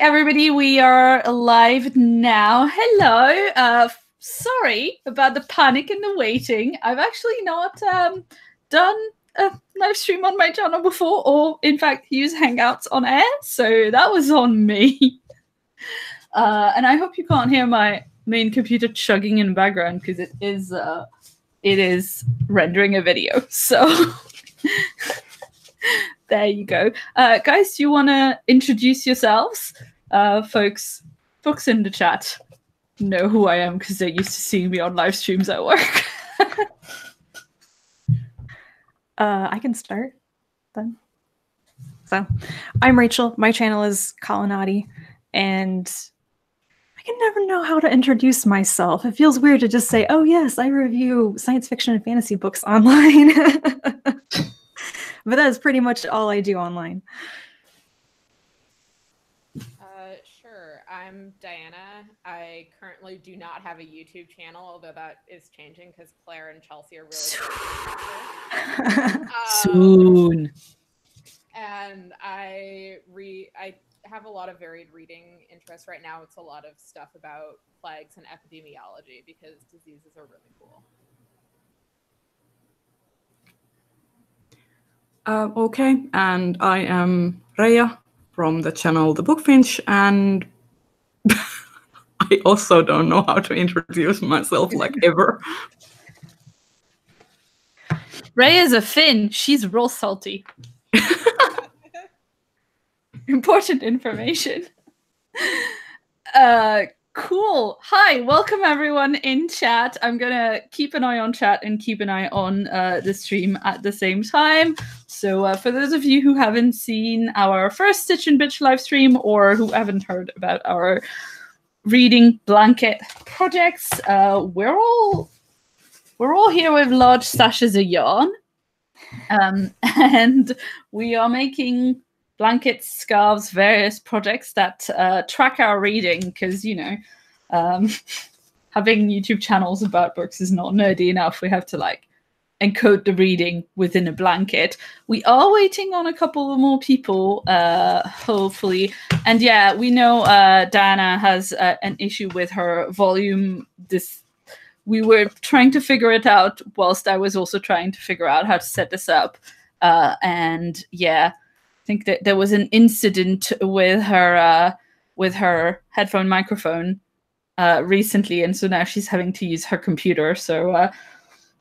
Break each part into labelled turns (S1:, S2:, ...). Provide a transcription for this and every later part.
S1: Everybody, we are live now. Hello. Uh, sorry about the panic and the waiting. I've actually not um, done a live stream on my channel before, or in fact, use Hangouts on air. So that was on me. Uh, and I hope you can't hear my main computer chugging in the background because it is uh, it is rendering a video. So there you go. Uh, guys, do you want to introduce yourselves? Uh, folks, folks in the chat know who I am because they're used to seeing me on live streams at work.
S2: uh, I can start then. So, I'm Rachel. My channel is Kalanadi, and I can never know how to introduce myself. It feels weird to just say, "Oh yes, I review science fiction and fantasy books online." but that is pretty much all I do online.
S3: Uh, sure. I'm Diana. I currently do not have a YouTube channel, although that is changing because Claire and Chelsea are really um,
S1: soon.
S3: And I re I have a lot of varied reading interests right now. It's a lot of stuff about plagues and epidemiology because diseases are really cool.
S4: Uh, okay, and I am Reija from the channel The Book Finch, and I also don't know how to introduce myself like ever.
S1: Ray is a Finn. She's real salty. Important information. Uh, Cool. Hi, welcome everyone in chat. I'm gonna keep an eye on chat and keep an eye on uh, the stream at the same time. So, uh, for those of you who haven't seen our first Stitch and Bitch live stream or who haven't heard about our reading blanket projects, uh, we're all we're all here with large stashes of yarn, um, and we are making blankets, scarves, various projects that uh, track our reading because, you know, um, having YouTube channels about books is not nerdy enough. We have to like encode the reading within a blanket. We are waiting on a couple more people, uh, hopefully. And yeah, we know uh, Diana has uh, an issue with her volume. This we were trying to figure it out whilst I was also trying to figure out how to set this up. Uh, and yeah, think that there was an incident with her uh, with her headphone microphone uh, recently, and so now she's having to use her computer. So uh,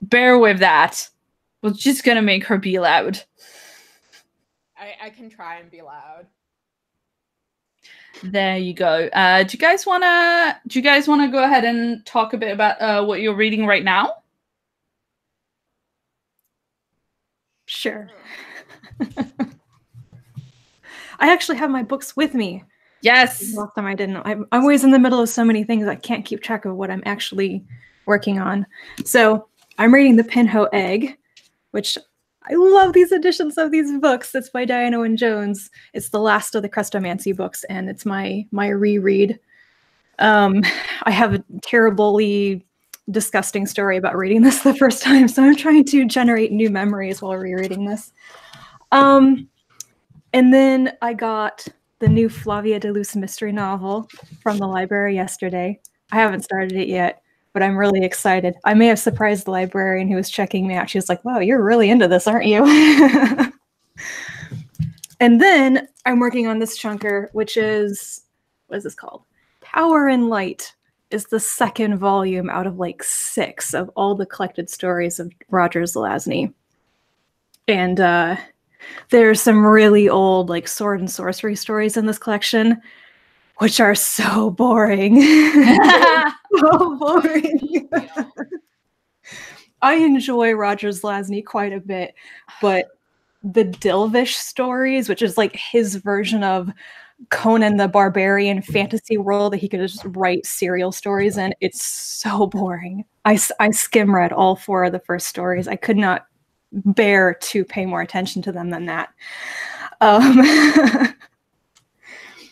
S1: bear with that. We're just gonna make her be loud.
S3: I, I can try and be loud.
S1: There you go. Uh, do you guys wanna do you guys wanna go ahead and talk a bit about uh, what you're reading right now?
S2: Sure. I actually have my books with me.
S1: Yes.
S2: Last time I didn't. I'm, I'm always in the middle of so many things I can't keep track of what I'm actually working on. So I'm reading The Pinhoe Egg, which I love these editions of these books. It's by Diana Wynne Jones. It's the last of the Chrestomanci books, and it's my my reread. Um, I have a terribly disgusting story about reading this the first time, so I'm trying to generate new memories while rereading this. Um, and then I got the new Flavia de Luce mystery novel from the library yesterday. I haven't started it yet, but I'm really excited. I may have surprised the librarian who was checking me out. She was like, wow, you're really into this, aren't you? and then I'm working on this chunker, which is, what is this called? Power and Light is the second volume out of like six of all the collected stories of Roger Zelazny. And uh, there's some really old like sword and sorcery stories in this collection which are so boring. So boring. I enjoy roger zelazny quite a bit but the dilvish stories which is like his version of conan the barbarian fantasy world that he could just write serial stories in it's so boring. I, I skim read all four of the first stories. I could not bear to pay more attention to them than that. Um,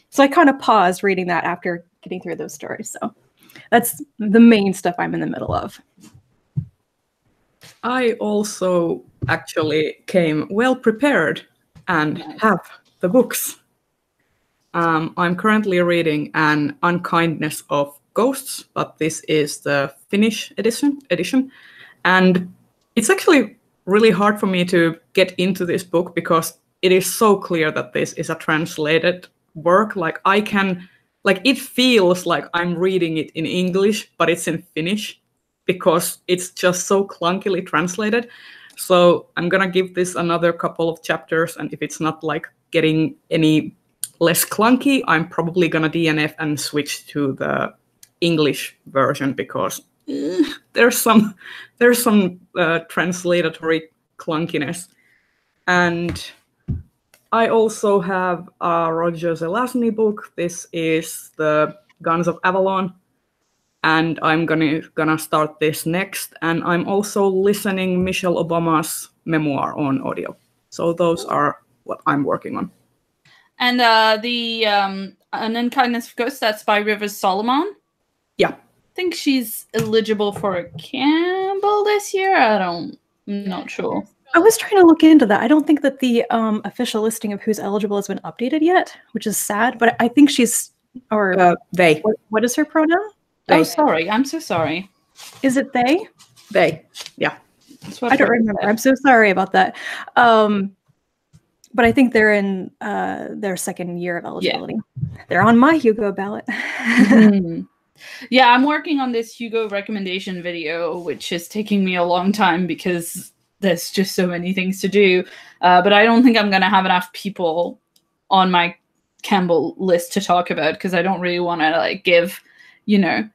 S2: so I kind of paused reading that after getting through those stories. So that's the main stuff I'm in the middle of.
S4: I also actually came well prepared and have the books. Um, I'm currently reading An Unkindness of Ghosts, but this is the Finnish edition. Edition, and it's actually really hard for me to get into this book because it is so clear that this is a translated work. Like I can, like it feels like I'm reading it in English, but it's in Finnish because it's just so clunkily translated. So I'm gonna give this another couple of chapters, and if it's not like getting any less clunky, I'm probably gonna DNF and switch to the English version because eh, there's some there's some uh, translatory clunkiness, and I also have a Roger Zelazny book. This is the Guns of Avalon and I'm gonna gonna start this next. And I'm also listening Michelle Obama's memoir on audio. So those are what I'm working on.
S1: And uh, the um, An Unkindness of Ghosts, that's by Rivers Solomon.
S4: Yeah.
S1: I think she's eligible for a Campbell this year. I don't, I'm not sure.
S2: I was trying to look into that. I don't think that the um, official listing of who's eligible has been updated yet, which is sad. But I think she's, or
S4: Uh, they,
S2: what, what is her pronoun?
S1: Oh, sorry. I'm so sorry.
S2: Is it they?
S4: they, yeah.
S1: That's what
S2: I don't remember.
S1: said.
S2: I'm so sorry about that. Um, but I think they're in uh, their second year of eligibility. They're on my Hugo ballot.
S1: Mhm. Yeah, I'm working on this Hugo recommendation video, which is taking me a long time because there's just so many things to do. Uh, but I don't think I'm going to have enough people on my Campbell list to talk about because I don't really want to like give, you know,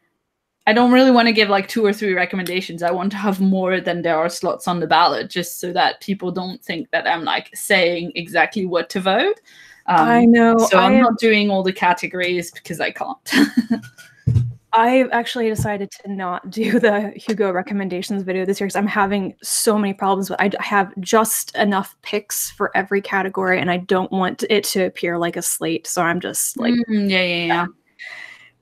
S1: I don't really want to give like two or three recommendations. I want to have more than there are slots on the ballot just so that people don't think that I'm like saying exactly what to vote. Um,
S2: I know.
S1: so
S2: I
S1: I'm
S2: am-
S1: not doing all the categories because I can't.
S2: I've actually decided to not do the Hugo recommendations video this year because I'm having so many problems. With I d- have just enough picks for every category, and I don't want it to appear like a slate. So I'm just like,
S1: Mm, yeah, yeah, yeah.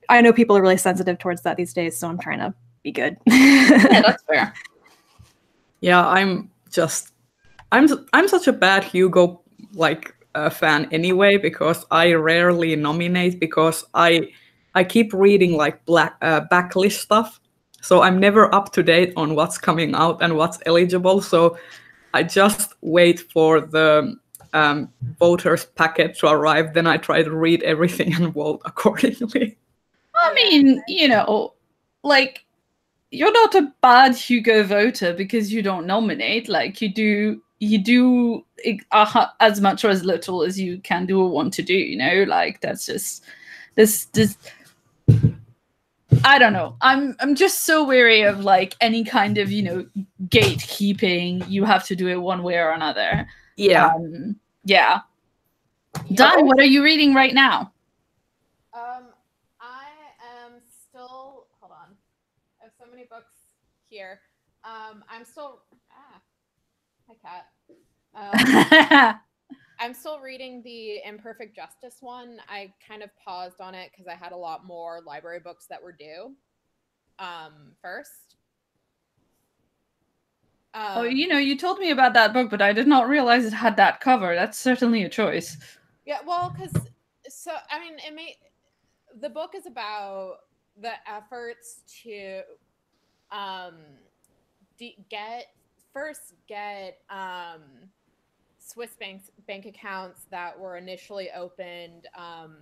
S2: I know people are really sensitive towards that these days, so I'm trying to be good.
S1: yeah, that's fair.
S4: Yeah, I'm just I'm I'm such a bad Hugo like uh, fan anyway because I rarely nominate because I I keep reading like black uh, backlist stuff, so I'm never up to date on what's coming out and what's eligible. So I just wait for the um, voters packet to arrive, then I try to read everything and vote accordingly.
S1: I mean, you know, like you're not a bad Hugo voter because you don't nominate. Like you do, you do as much or as little as you can do or want to do. You know, like that's just this this. I don't know. I'm I'm just so weary of like any kind of you know gatekeeping. You have to do it one way or another.
S4: Yeah.
S1: Um, yeah. Dan, what are you reading right now?
S3: Um, I am still. Hold on. I have so many books here. Um, I'm still. Ah, hi cat. Um, I'm still reading the Imperfect Justice one. I kind of paused on it because I had a lot more library books that were due. Um, first.
S1: Oh,
S3: Um,
S1: you know, you told me about that book, but I did not realize it had that cover. That's certainly a choice.
S3: Yeah, well, because so I mean, it may the book is about the efforts to um de- get first get um Swiss banks bank accounts that were initially opened um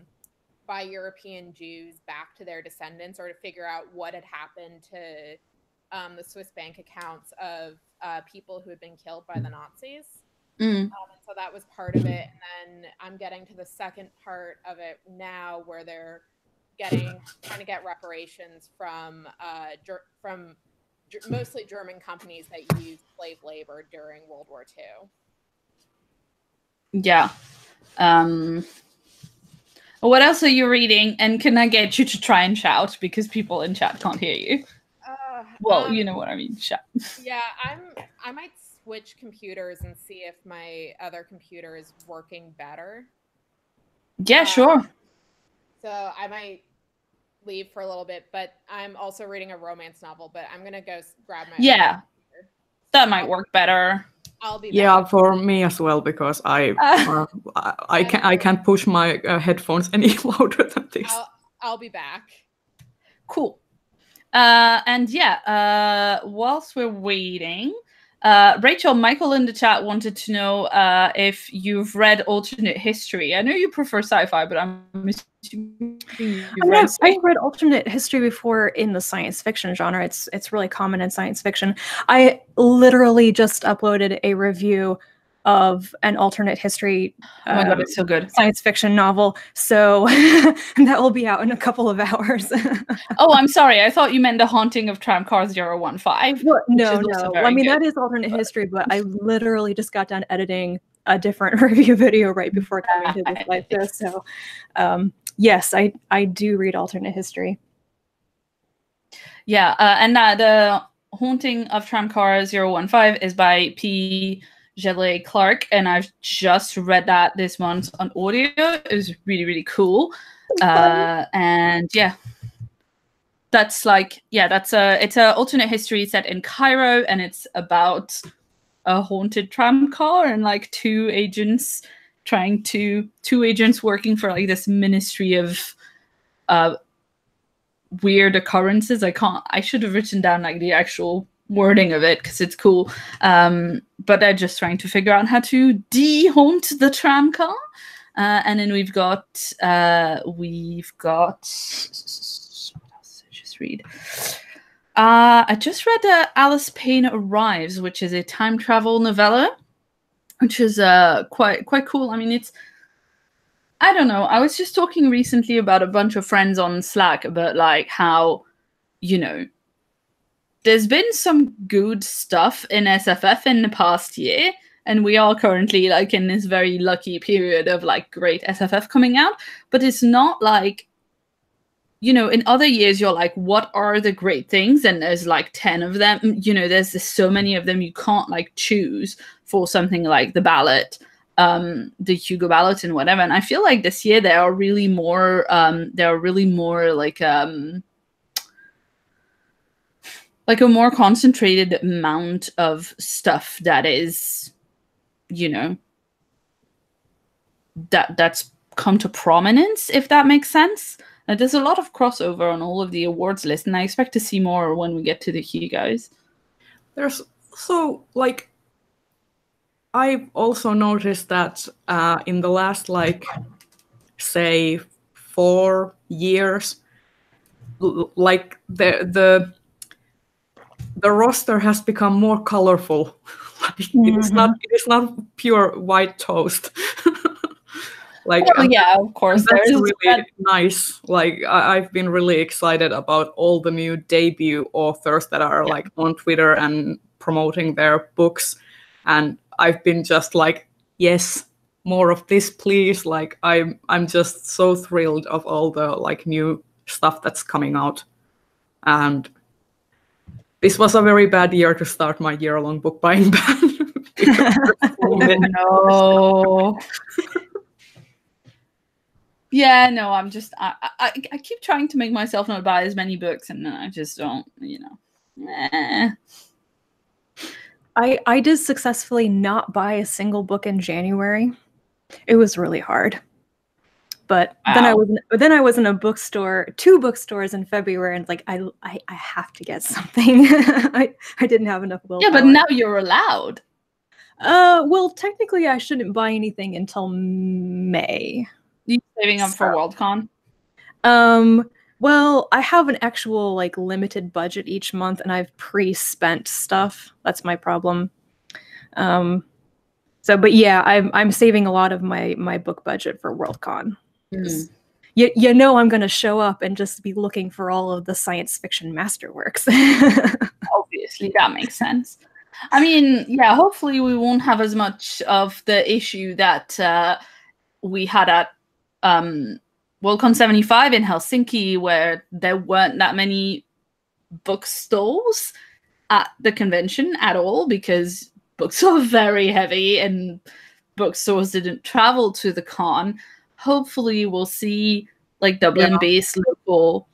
S3: by European Jews back to their descendants, or to figure out what had happened to um, the Swiss bank accounts of uh, people who had been killed by the Nazis.
S1: Mm.
S3: Um, so that was part of it. And then I'm getting to the second part of it now where they're getting trying to get reparations from uh, ger- from ger- mostly German companies that used slave labor during World War II.
S1: Yeah. Um what else are you reading? And can I get you to try and shout because people in chat can't hear you?
S3: Uh,
S1: Well,
S3: um,
S1: you know what I mean. Shout.
S3: Yeah, I'm. I might switch computers and see if my other computer is working better.
S1: Yeah,
S3: Uh,
S1: sure.
S3: So I might leave for a little bit, but I'm also reading a romance novel. But I'm gonna go grab my
S1: Yeah.
S3: computer.
S1: That might work better.
S3: I'll be
S4: Yeah,
S3: back.
S4: for me as well because I uh, I, I can't I can't push my uh, headphones any louder than this.
S3: I'll, I'll be back.
S1: Cool. Uh, and yeah, uh, whilst we're waiting, uh, Rachel, Michael in the chat wanted to know uh, if you've read alternate history. I know you prefer sci-fi, but I'm assuming you've
S2: I
S1: read
S2: I've, I've read alternate history before in the science fiction genre. It's it's really common in science fiction. I literally just uploaded a review of an alternate history
S1: Oh my god,
S2: um,
S1: it's so good.
S2: science fiction novel. So that will be out in a couple of hours.
S1: Oh, I'm sorry. I thought you meant the haunting of Tramcar 015.
S2: Well, no, no.
S1: very
S2: I mean,
S1: good,
S2: that is alternate history, but I literally just got done editing a different review video right before coming to this live show. So, um, yes, I I do read alternate history.
S1: Yeah, uh, and uh, the haunting of Tramcar 015 is by P. Djèlí Clark, and I've just read that this month on audio. It was really, really cool. Uh, and yeah, that's like yeah, that's a it's a alternate history set in Cairo, and it's about a haunted tram car and like two agents trying to two agents working for like this ministry of uh weird occurrences. I can't. I should have written down like the actual wording of it because it's cool. Um, but they're just trying to figure out how to de-haunt the tram car. Uh, and then we've got uh, we've got I just read? Uh, I just read uh, Alice Payne Arrives, which is a time travel novella, which is uh quite quite cool. I mean, it's I don't know. I was just talking recently about a bunch of friends on Slack about like how, you know, there's been some good stuff in SFF in the past year, and we are currently like in this very lucky period of like great SFF coming out, but it's not like you know, in other years, you're like, what are the great things? And there's like 10 of them. You know, there's just so many of them you can't like choose for something like the ballot um the hugo ballot and whatever and i feel like this year there are really more um there are really more like um like a more concentrated amount of stuff that is you know that that's come to prominence if that makes sense. And there's a lot of crossover on all of the awards list and i expect to see more when we get to the hugos
S4: There's so like I've also noticed that uh, in the last like say four years, like the the the roster has become more colorful. like it's not mm-hmm. it's not pure white toast. like
S1: oh, yeah of course
S4: that's
S1: there's
S4: really nice. Like I, I've been really excited about all the new debut authors that are
S1: Yeah.
S4: like on Twitter and promoting their books, and I've been just like, yes, more of this, please. Like I'm I'm just so thrilled of all the like new stuff that's coming out, and this was a very bad year to start my year-long book buying ban.
S1: no. yeah, no, I'm just I, I I keep trying to make myself not buy as many books and I just don't, you know. Eh.
S2: I I did successfully not buy a single book in January. It was really hard. But then I was in, but then I was in a bookstore, two bookstores in February, and like I I, I have to get something. I I didn't have enough willpower.
S1: Yeah, but now you're allowed.
S2: uh, well, technically, I shouldn't buy anything until May.
S1: You saving up for Worldcon?
S2: Um, well, I have an actual like limited budget each month, and I've pre-spent stuff. That's my problem. Um, so, but yeah, I'm I'm saving a lot of my my book budget for Worldcon.
S1: Mm.
S2: You you know I'm gonna show up and just be looking for all of the science fiction masterworks.
S1: Obviously, that makes sense. I mean, yeah, hopefully we won't have as much of the issue that uh, we had at um, Worldcon 75 in Helsinki, where there weren't that many bookstores at the convention at all because books are very heavy and bookstores didn't travel to the con. Hopefully, we'll see like Dublin based local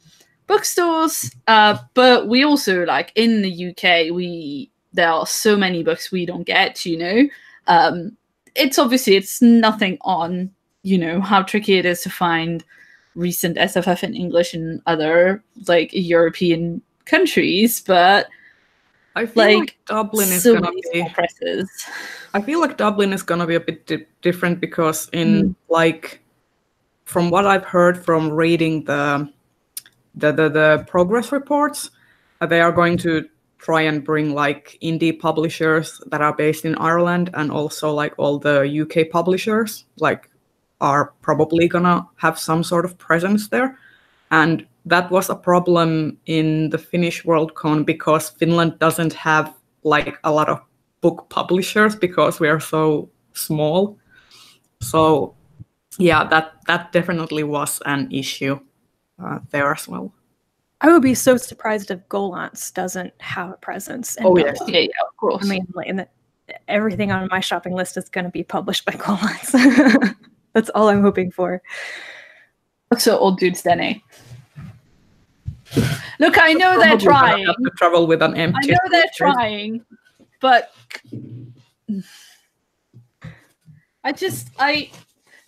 S1: bookstores. Uh, but we also like in the UK, we there are so many books we don't get you know um it's obviously it's nothing on you know how tricky it is to find recent sff in english in other like european countries but
S4: I feel like,
S1: like
S4: Dublin is
S1: so
S4: gonna be.
S1: presses
S4: I feel like Dublin is gonna be a bit di- different because in
S1: Mm.
S4: like from what I've heard from reading the the the, the progress reports, uh, they are going to try and bring like indie publishers that are based in Ireland and also like all the UK publishers like are probably gonna have some sort of presence there. And that was a problem in the Finnish Worldcon because Finland doesn't have like a lot of book publishers because we are so small. So yeah, that that definitely was an issue uh, there as well.
S2: I would be so surprised if Gollancz doesn't have a presence. in
S1: oh yeah
S2: Dublin.
S1: yeah yeah of course
S2: I mean, like, and the, everything on my shopping list is going to be published by Gollancz. That's all I'm hoping for.
S1: so old dudes then eh look i know they're
S4: Probably gonna
S1: trying
S4: have to travel with an empty.
S1: I know they're trying, but I just I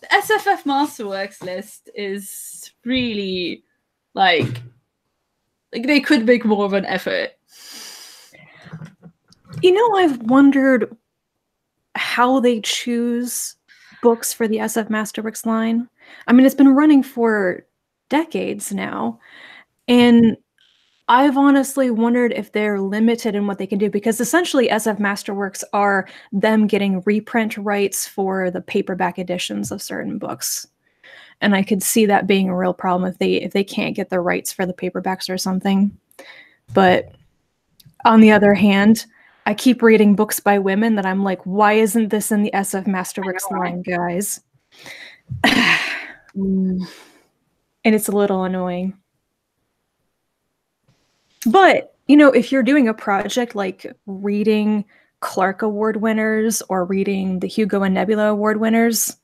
S1: the SFF Masterworks list is really like like they could make more of an effort.
S2: You know, I've wondered how they choose books for the SF Masterworks line. I mean, it's been running for decades now. And I've honestly wondered if they're limited in what they can do because essentially SF Masterworks are them getting reprint rights for the paperback editions of certain books. And I could see that being a real problem if they if they can't get the rights for the paperbacks or something. But on the other hand, I keep reading books by women that I'm like, why isn't this in the SF Masterworks line, guys? Mm. and it's a little annoying. But, you know, if you're doing a project like reading Clarke Award winners or reading the Hugo and Nebula Award winners,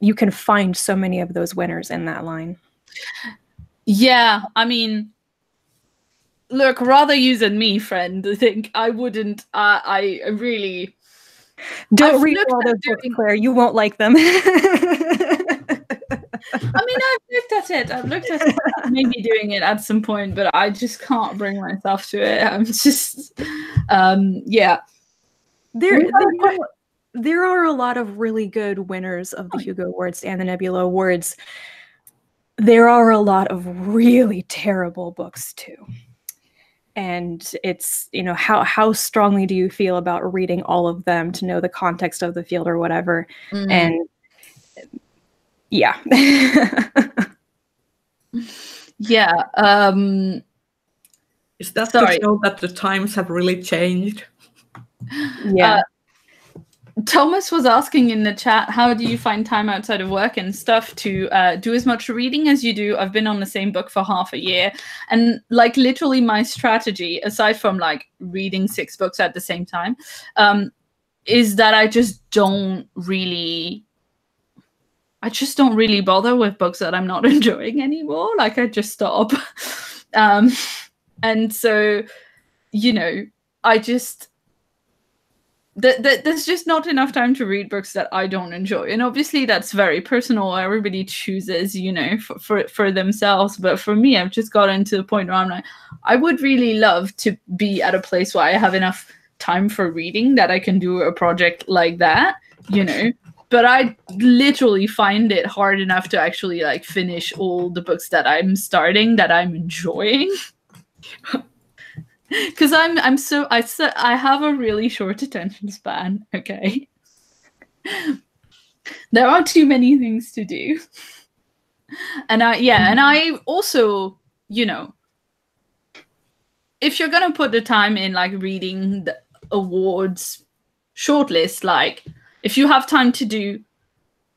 S2: you can find so many of those winners in that line.
S1: Yeah, I mean, look, rather you than me, friend. I think I wouldn't. Uh, I really.
S2: Don't
S1: I've
S2: read all those books,
S1: doing-
S2: Claire. You won't like them.
S1: I mean, I've looked at it. I've looked at it, maybe doing it at some point, but I just can't bring myself to it. I'm just, um, yeah.
S2: there, there, there are a lot of really good winners of the Hugo Awards and the Nebula Awards. There are a lot of really terrible books too. And it's, you know, how how strongly do you feel about reading all of them to know the context of the field or whatever?
S1: Mm.
S2: And yeah.
S1: yeah. Um,
S4: Is that
S1: Sorry.
S4: to show that the times have really changed?
S2: yeah.
S1: Uh, Thomas was asking in the chat, how do you find time outside of work and stuff to uh, do as much reading as you do? I've been on the same book for half a year. And like literally my strategy, aside from like reading six books at the same time, um, is that I just don't really I just don't really bother with books that I'm not enjoying anymore. Like I just stop. um and so you know, I just th- th- there's just not enough time to read books that I don't enjoy. And obviously that's very personal. Everybody chooses, you know, for, for, for themselves. But for me, I've just gotten to the point where I'm like, I would really love to be at a place where I have enough time for reading that I can do a project like that, you know. But I literally find it hard enough to actually like finish all the books that I'm starting that I'm enjoying. Cuz I'm I'm so I so, I have a really short attention span, okay? there are too many things to do. And I yeah, and I also, you know, if you're going to put the time in like reading the awards shortlist like if you have time to do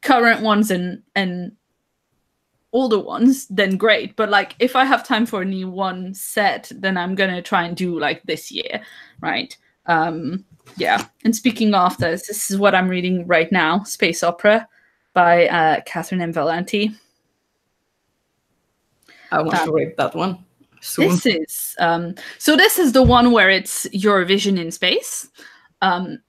S1: current ones and and older ones then great but like if i have time for a new one set then i'm gonna try and do like this year right um yeah and speaking of this this is what i'm reading right now space opera by uh catherynne m valente
S4: I want
S1: Um,
S4: to read that one. soon.
S1: This is um, so. This is the one where it's Eurovision in space, um,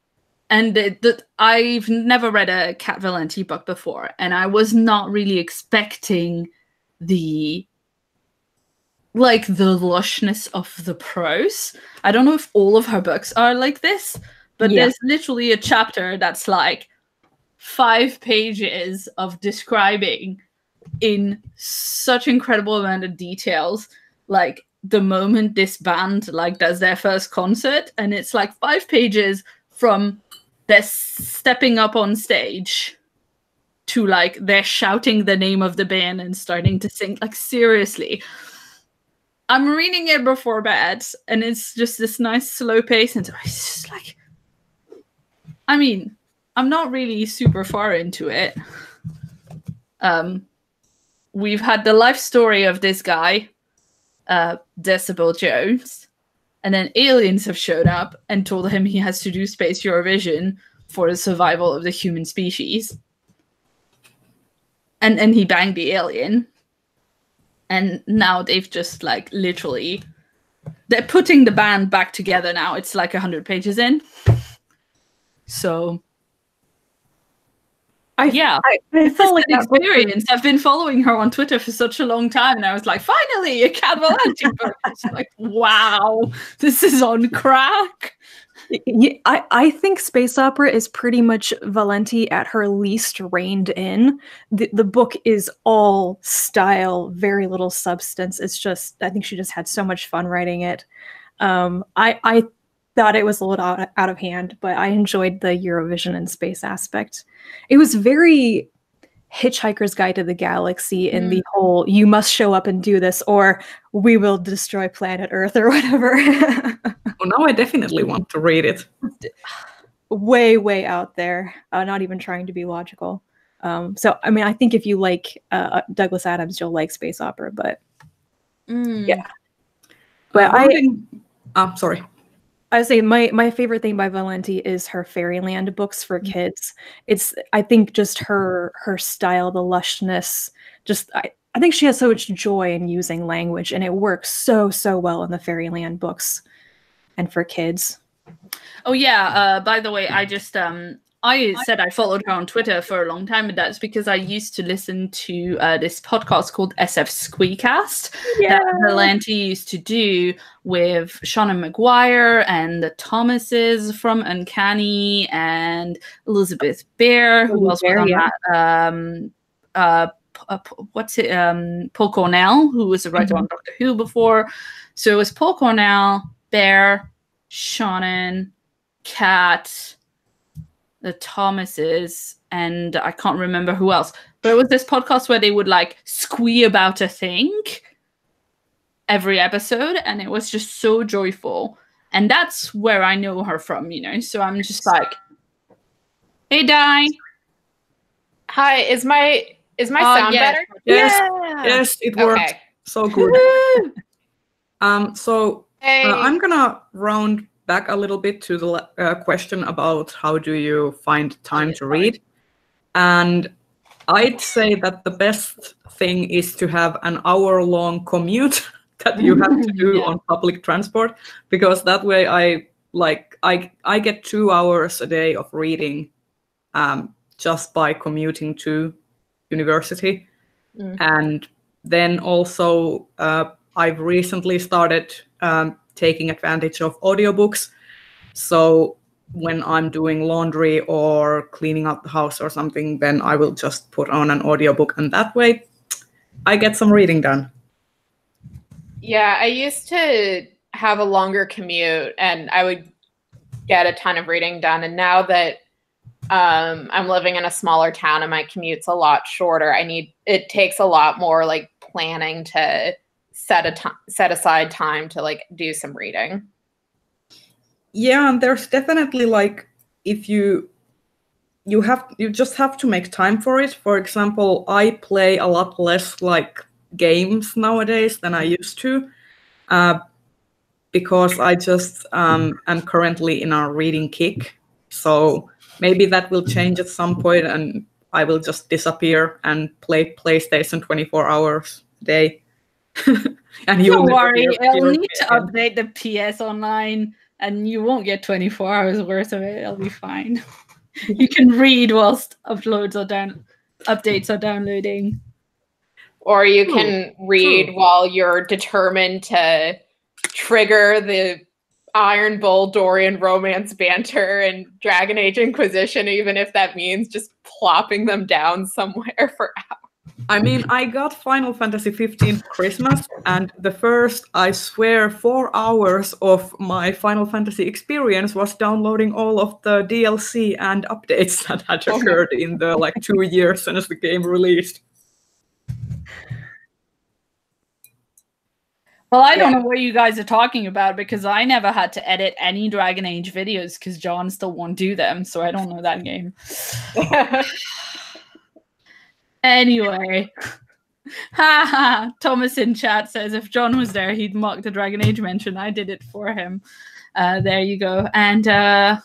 S1: and the, the, I've never read a Cat Valente book before, and I was not really expecting the like the lushness of the prose. I don't know if all of her books are like this, but
S2: Yeah.
S1: there's literally a chapter that's like five pages of describing in such incredible amount of details like the moment this band like does their first concert and it's like five pages from they're stepping up on stage to like they're shouting the name of the band and starting to sing. Like seriously. I'm reading it before bed and it's just this nice slow pace and it's just like i mean i'm not really super far into it. Um we've had the life story of this guy uh decibel jones and then aliens have showed up and told him he has to do space eurovision for the survival of the human species. And and he banged the alien. And now they've just like literally they're putting the band back together now. It's like a 100 pages in. So
S2: I
S1: yeah
S2: I, I
S1: it's
S2: felt like
S1: an
S2: that book
S1: experience. I've been following her on Twitter for such a long time, and I was like, finally, a Cat Valente book. It's like, wow, this is on crack.
S2: Yeah, I, I think space opera is pretty much Valente at her least reined in. The, the book is all style, very little substance. It's just, I think she just had so much fun writing it. Um, I, I thought it was a little out, out of hand, but I enjoyed the Eurovision and space aspect. It was very Hitchhiker's Guide to the Galaxy in the whole you must show up and do this or we will destroy planet Earth or whatever.
S4: Oh, now I definitely want to read it.
S2: way way out there uh, not even trying to be logical um, so i mean i think if you like uh, douglas adams you'll like space opera but Yeah. but
S4: Uh, I'm ah, sorry.
S2: I would say my my favorite thing by valente is her fairyland books for kids it's i think just her her style the lushness just i I think she has so much joy in using language, and it works so so well in the Fairyland books, and for kids.
S1: Oh yeah. Uh, by the way, I just um, I said I followed her on Twitter for a long time, and that's because I used to listen to uh, this podcast called SF Squeecast that Valente used to do with Seanan McGuire and the Thomases from Uncanny and Elizabeth Bear, who else was on
S2: yeah.
S1: that? Um, uh, uh, what's it? Um, Paul Cornell, who was a writer on Doctor Who before. So it was Paul Cornell, Bear, Shannon, Cat, the Thomases, and I can't remember who else. But it was this podcast where they would like squee about a thing every episode, and it was just so joyful. And that's where I know her from, you know. So I'm just like, hey, Di.
S3: Hi, is my is my
S1: Oh,
S3: sound
S1: yes.
S3: better?
S4: Yes,
S3: Yeah.
S4: yes, it worked.
S3: Okay.
S4: So good. Um, so
S3: Hey.
S4: Uh, I'm gonna round back a little bit to the uh, question about how do you find time to read, and I'd say that the best thing is to have an hour-long commute that you have to do
S1: Yeah.
S4: on public transport, because that way I like I I get two hours a day of reading, um, just by commuting to university,
S3: Mm.
S4: and then also uh, I've recently started um, taking advantage of audiobooks. So when I'm doing laundry or cleaning up the house or something, then I will just put on an audiobook, and that way I get some reading done.
S3: Yeah, I used to have a longer commute and I would get a ton of reading done. And now that um, I'm living in a smaller town and my commute's a lot shorter, I need it takes a lot more like planning to set a time set aside time to like do some reading.
S4: Yeah, and there's definitely like if you you have you just have to make time for it. For example, I play a lot less like games nowadays than I used to, uh, because I just um, am currently in a reading kick. So maybe that will change at some point, and I will just disappear and play PlayStation 24 hours a day. and you
S1: Don't
S4: will
S1: worry,
S4: hear-
S1: it'll need to update the PS Online, and you won't get 24 hours worth of it. It'll be fine. you can read whilst uploads are down, updates are downloading.
S3: Or you
S4: True,
S3: can read
S4: true.
S3: while you're determined to trigger the Iron Bull Dorian romance banter and Dragon Age Inquisition, even if that means just plopping them down somewhere for hours.
S4: I mean, mm-hmm. I got Final Fantasy 15 Christmas, and the first, I swear, four hours of my Final Fantasy experience was downloading all of the DLC and updates that had occurred in the like two years since the game released.
S1: Well, I don't
S3: Yeah.
S1: know what you guys are talking about because I never had to edit any Dragon Age videos because John still won't do them, so I don't know that game. Anyway. Ha ha! Thomas in chat says if John was there, he'd mock the Dragon Age mention. I did it for him. Uh, there you go. And uh,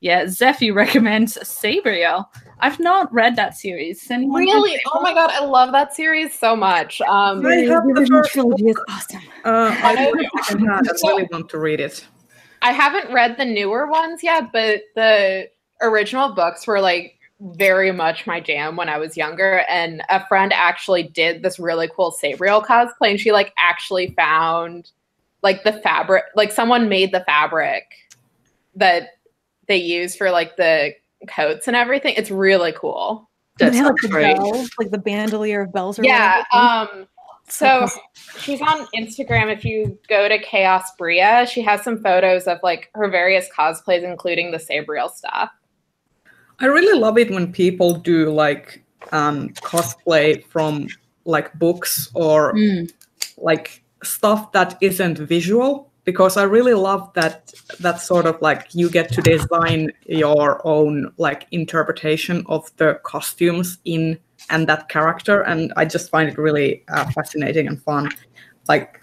S1: yeah, Zephy recommends Sabriel. I've not read that series. Has anyone
S3: really? Oh my god, I love that series so much. Um,
S4: I have the first
S2: trilogy is awesome.
S4: Uh, I
S3: I-
S4: read it really want to read it.
S3: I haven't read the newer ones yet, but the original books were like very much my jam when I was younger. And a friend actually did this really cool Sabriel cosplay, and she like actually found like the fabric, like someone made the fabric that they use for like the coats and everything. It's really cool.
S4: That
S2: They like the
S4: great.
S2: bells, like the bandolier of bells. Or
S3: Yeah. Um. So she's on Instagram. If you go to Chaos Bria, she has some photos of like her various cosplays, including the Sabriel stuff.
S4: I really love it when people do like um, cosplay from like books or
S1: Mm.
S4: like stuff that isn't visual because I really love that that sort of like you get to design your own like interpretation of the costumes in and that character and I just find it really uh, fascinating and fun like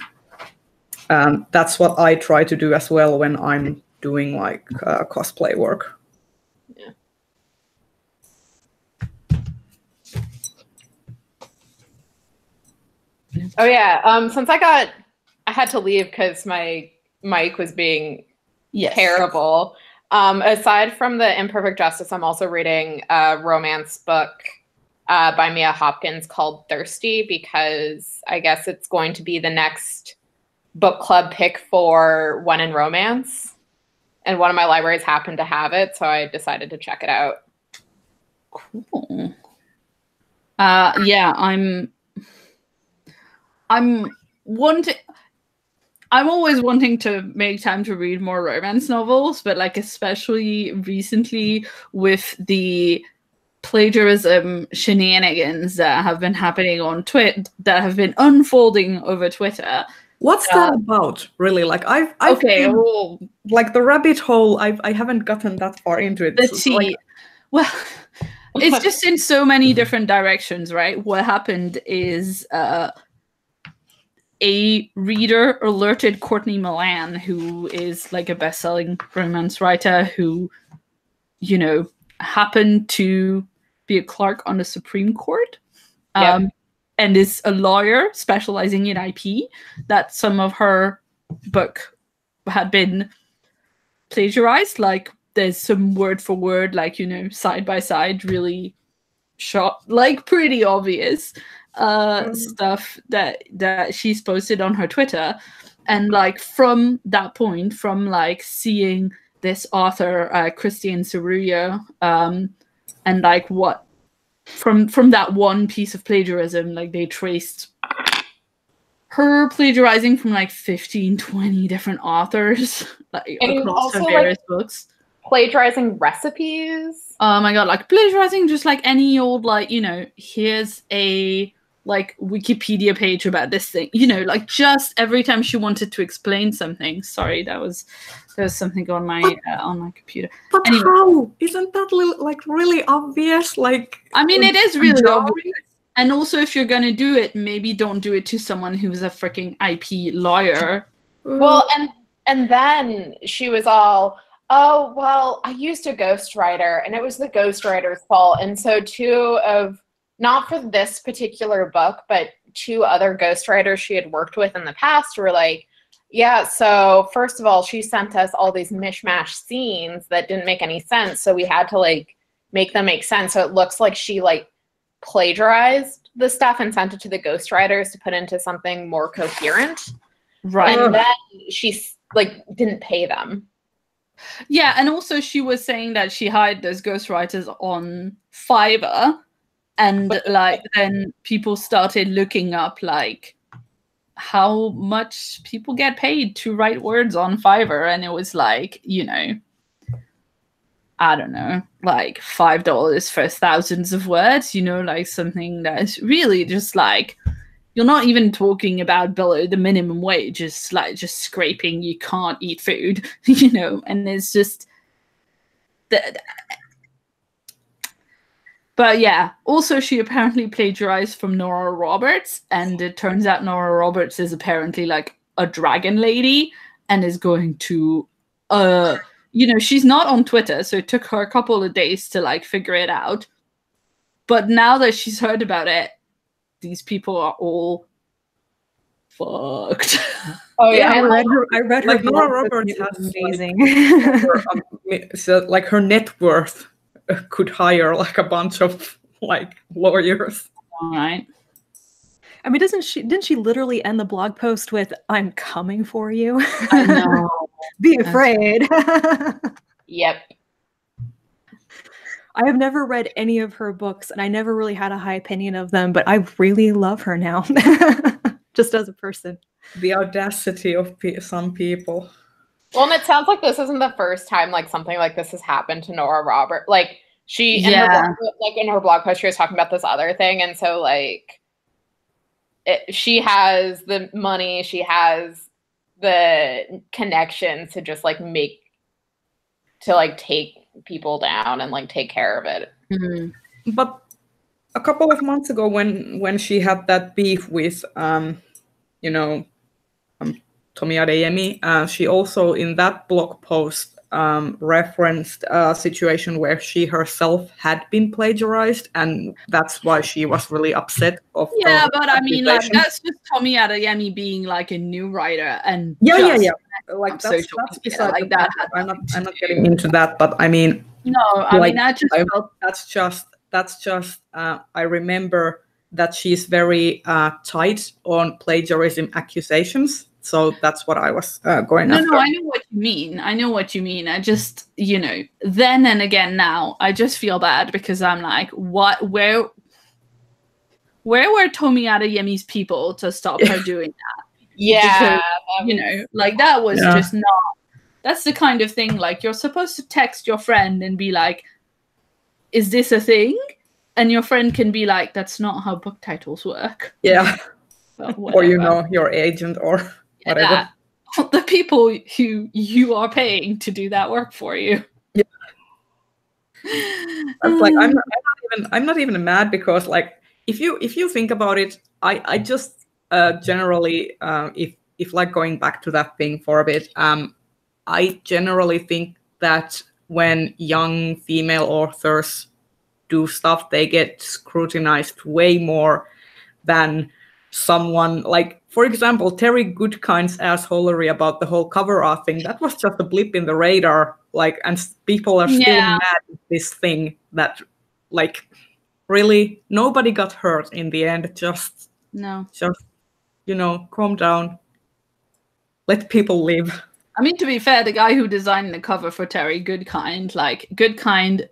S4: um, that's what I try to do as well when I'm doing like uh, cosplay work.
S3: Oh yeah. Um. Since I got, I had to leave because my mic was being
S1: Yes.
S3: terrible. Um, aside from the Imperfect Justice, I'm also reading a romance book uh, by Mia Hopkins called Thirsty because I guess it's going to be the next book club pick for One in Romance. And one of my libraries happened to have it, so I decided to check it out.
S1: Cool. Uh, yeah, I'm. I'm wanting. I'm always wanting to make time to read more romance novels, but like especially recently with the plagiarism shenanigans that have been happening on Twitter, that have been unfolding over Twitter.
S4: What's that about, really? Like I've, I've
S1: okay,
S4: been-
S1: well,
S4: like the rabbit hole. I've, I haven't gotten that far into it.
S1: the
S4: So,
S1: tea.
S4: like,
S1: well, it's just in so many different directions, right? What happened is uh, a reader alerted Courtney Milan, who is like a best-selling romance writer, who, you know, happened to be a clerk on the Supreme Court.
S3: Yep.
S1: Um, and is a lawyer specializing in IP, that some of her book had been plagiarized. Like there's some word for word, like you know, side by side, really shot, like pretty obvious uh
S4: Mhm.
S1: stuff that that she's posted on her Twitter. And like from that point, from like seeing this author, uh, Cristiane Serruya, um, and like what from from that one piece of plagiarism, like they traced her plagiarizing from like 15, 20 different authors like
S3: And
S1: across her
S3: also, like,
S1: various books.
S3: Plagiarizing recipes.
S1: Oh my god, like plagiarizing just like any old like, you know, here's a like Wikipedia page about this thing. You know, like just every time she wanted to explain something. Sorry, that was there was something on my uh, on my computer.
S4: but
S1: Anyway.
S4: how? Isn't that li- like really obvious? Like
S1: I mean, it is really
S4: drawing?
S1: obvious. And also, if you're gonna do it, maybe don't do it to someone who's a freaking IP lawyer.
S3: Well, and and then she was all, "Oh, well, I used a ghostwriter, and it was the ghostwriter's fault." And so two of not for this particular book, but two other ghostwriters she had worked with in the past were like, yeah, so first of all, she sent us all these mishmash scenes that didn't make any sense. So we had to like make them make sense. So it looks like she like plagiarized the stuff and sent it to the ghostwriters to put into something more coherent.
S1: Right.
S3: And then she like didn't pay them.
S1: Yeah, and also she was saying that she hired those ghostwriters on Fiverr, and
S3: But-
S1: like then people started looking up like how much people get paid to write words on Fiverr, and it was like you know, I don't know, like five dollars for thousands of words. You know, like something that's really just like you're not even talking about below the minimum wage it's like just scraping you can't eat food you know and it's just that but yeah also she apparently plagiarized from nora roberts and it turns out nora roberts is apparently like a dragon lady and is going to uh you know she's not on twitter so it took her a couple of days to like figure it out but now that she's heard about it these people are all fucked.
S3: Oh
S2: Yeah, I read her. I read her.
S4: Like, Nora Roberts
S2: and it
S4: has, like,
S2: amazing.
S4: her, um, so like her net worth could hire like a bunch of like lawyers.
S1: All right.
S2: I mean, doesn't she? Didn't she literally end the blog post with "I'm coming for you"?
S1: I know.
S2: Be afraid.
S3: Yep.
S2: I have never read any of her books, and I never really had a high opinion of them. But I really love her now, just as a person.
S4: The audacity of pe- some people.
S3: Well, and it sounds like this isn't the first time like something like this has happened to Nora Robert. Like she, in her
S1: Yeah.
S3: blog, like in her blog post, she was talking about this other thing, and so like, it, she has the money, she has the connections to just like make to like take people down and like take care of it.
S1: Mhm.
S4: But a couple of months ago, when when she had that beef with, um, you know, um, Tomi uh, she also in that blog post um, referenced a situation where she herself had been plagiarized, and that's why she was really upset. Of
S1: Yeah, but I mean, like that's just Tomi Adeyemi being like a new writer and
S4: yeah, yeah, yeah. Like that's, that's beside
S1: like that.
S4: I'm not. I'm not getting into that, but I mean,
S1: No, I
S4: Like,
S1: mean, I just
S4: I-
S1: felt
S4: that's just that's just uh, i remember that she's very uh, tight on plagiarism accusations so that's what i was uh, going
S1: no,
S4: after
S1: no. I know what you mean. I know what you mean. I just, you know, then and again now, I just feel bad because I'm like, what? Where? Where were Tomi Adeyemi's people to stop her doing that?
S3: Yeah,
S1: Because, you know like that was
S4: Yeah.
S1: just not that's the kind of thing like you're supposed to text your friend and be like is this a thing and your friend can be like that's not how book titles work
S4: yeah or you know your agent or
S1: Yeah,
S4: whatever
S1: that- the people who you are paying to do that work for you
S4: Yeah. It's like I'm not, I'm not even i'm not even mad because like if you if you think about it i i just uh generally uh if if like going back to that thing for a bit um i generally think that when young female authors do stuff they get scrutinized way more than someone like for example terry goodkind's assholery about the whole cover art thing that was just a blip in the radar like and people are still
S1: Yeah.
S4: mad at this thing that like really nobody got hurt in the end just
S1: no.
S4: just you know calm down. Let people live.
S1: I mean to be fair the guy who designed the cover for terry goodkind like goodkind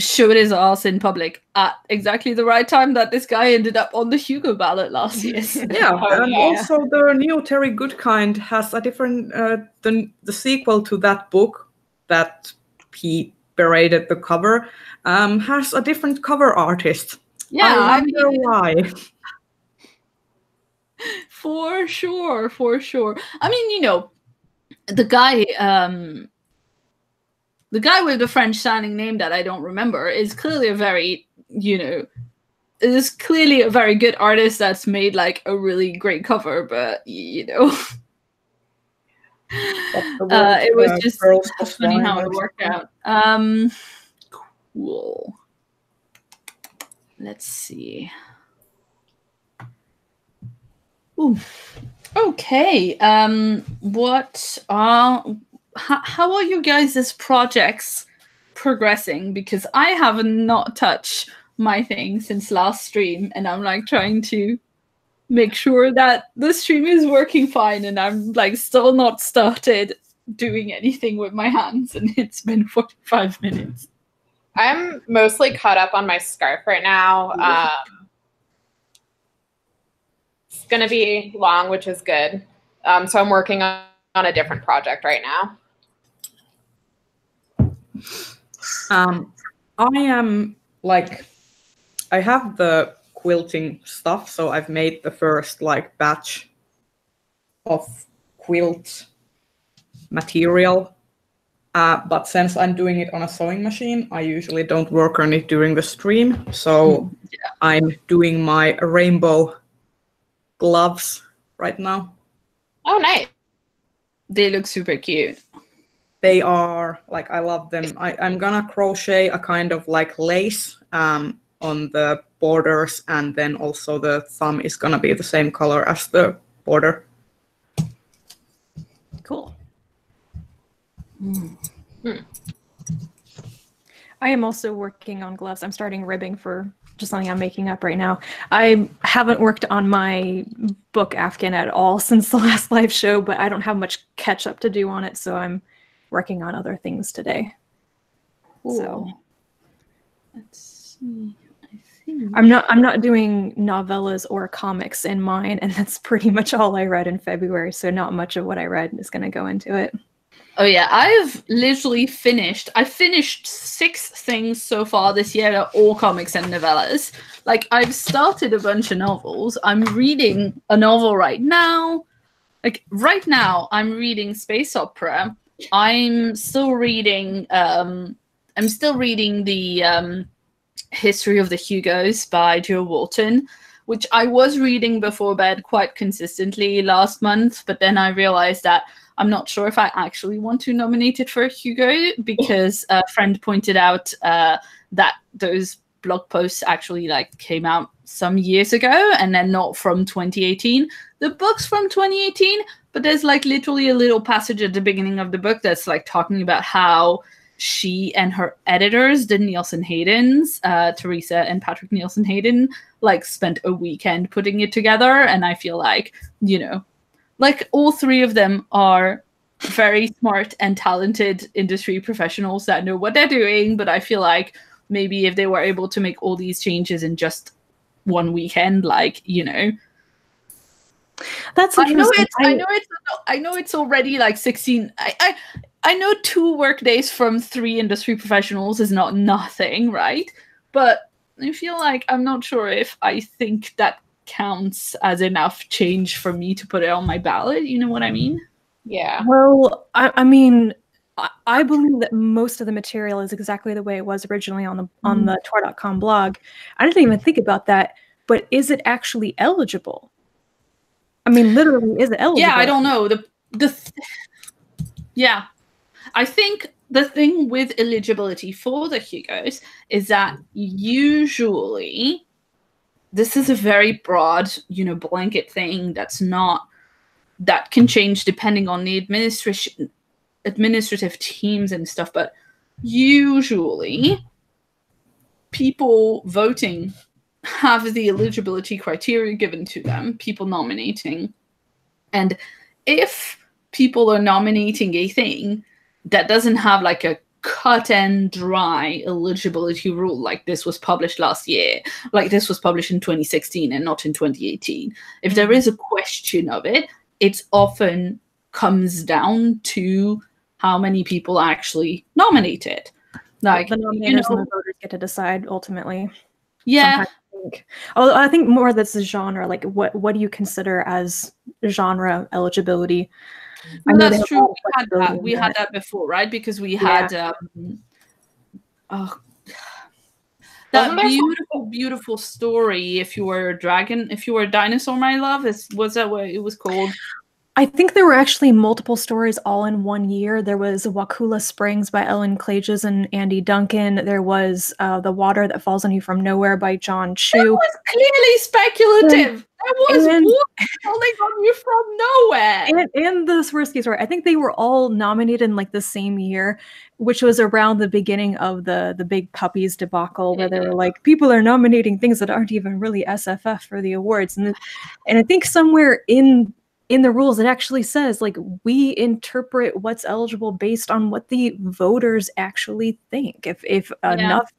S1: showed his ass in public at exactly the right time that this guy ended up on the hugo ballot last year.
S4: Yeah
S3: Oh,
S4: and
S3: yeah.
S4: also the new terry goodkind has a different uh, the, the sequel to that book that he berated the cover um, has a different cover artist.
S1: Yeah
S4: i
S1: I mean,
S4: wonder why.
S1: For sure for sure. I mean you know the guy um the guy with the french sounding name that i don't remember is clearly a very you know is clearly a very good artist that's made like a really great cover but you know uh, it was
S4: uh,
S1: just funny how it worked out um cool let's see Ooh. Okay. Um, what are how, how are you guys' projects progressing? Because I have not touched my thing since last stream, and I'm like trying to make sure that the stream is working fine, and I'm like still not started doing anything with my hands, and it's been 45 minutes.
S3: I'm mostly caught up on my scarf right now. Um, it's gonna be long, which is good. Um, so I'm working on, on a different project right now.
S4: Um, I am like, I have the quilting stuff, so I've made the first like batch of quilt material. Uh, but since I'm doing it on a sewing machine, I usually don't work on it during the stream. So I'm doing my rainbow gloves right now.
S3: Oh, nice.
S1: They look super cute.
S4: They are like I love them. I, I'm gonna crochet a kind of like lace um, on the borders, and then also the thumb is gonna be the same color as the border.
S2: Cool.
S1: Mm.
S2: I am also working on gloves. I'm starting ribbing for just something I'm making up right now. I haven't worked on my book Afghan at all since the last live show, but I don't have much catch up to do on it, so I'm working on other things today. So
S1: Let's see. I think.
S2: I'm not I'm not doing novellas or comics in mine, and that's pretty much all I read in February. So not much of what I read is going to go into it.
S1: Oh yeah, I've literally finished. I finished six things so far this year, all comics and novellas. Like I've started a bunch of novels. I'm reading a novel right now. Like right now, I'm reading space opera. I'm still reading. Um, I'm still reading the um, history of the Hugos by Jo Walton, which I was reading before bed quite consistently last month. But then I realized that I'm not sure if I actually want to nominate it for a Hugo because a friend pointed out uh, that those blog posts actually like came out some years ago and then not from 2018. The book's from 2018, but there's like literally a little passage at the beginning of the book that's like talking about how she and her editors, the Nielsen Haydens, uh, Teresa and Patrick Nielsen Hayden, like spent a weekend putting it together. And I feel like, you know, like all three of them are very smart and talented industry professionals that know what they're doing but i feel like maybe if they were able to make all these changes in just one weekend like you know
S2: That's
S1: i know
S2: interesting.
S1: it's i know it's i know it's already like 16 i i, I know two work days from three industry professionals is not nothing right but i feel like i'm not sure if i think that counts as enough change for me to put it on my ballot you know what i mean
S3: Yeah.
S2: Well, I, I mean, I, I believe that most of the material is exactly the way it was originally on the on
S1: Mhm.
S2: the Tor.com blog. I didn't even think about that, but is it actually eligible? I mean, literally, is it eligible?
S1: yeah i don't know the the th- yeah i think the thing with eligibility for the hugos is that usually this is a very broad you know blanket thing that's not that can change depending on the administration administrative teams and stuff but usually people voting have the eligibility criteria given to them people nominating. And if people are nominating a thing that doesn't have like a cut and dry eligibility rule, like this was published last year, like this was published in 2016 and not in 2018, if there mm. is a question of it, it's often comes down to how many people actually nominate it. Like,
S2: the nominators
S1: you know,
S2: and the voters get to decide ultimately.
S1: yeah,
S2: sometimes I think. Although I think more that's the genre. Like, what what do you consider as genre eligibility? I
S1: Well, that's true. We had that. We had that before, right? Because we had um, oh, that
S3: Wasn't there some-
S1: beautiful, beautiful story. If you were a dragon, if you were a dinosaur, my love, is was that what it was called?
S2: I think there were actually multiple stories all in one year. There was Wakulla Springs by Ellen Klages and Andy Duncan. There was uh, The Water That Falls on You from Nowhere by John Chu.
S1: It was clearly speculative. There was
S2: And-
S1: falling on you from nowhere.
S2: and and the Swirsky story. I think they were all nominated in like the same year, which was around the beginning of the the big puppies debacle, where they were like, people are nominating things that aren't even really SFF for the awards, and and I think somewhere in in the rules it actually says like we interpret what's eligible based on what the voters actually think. If if
S1: Yeah.
S2: enough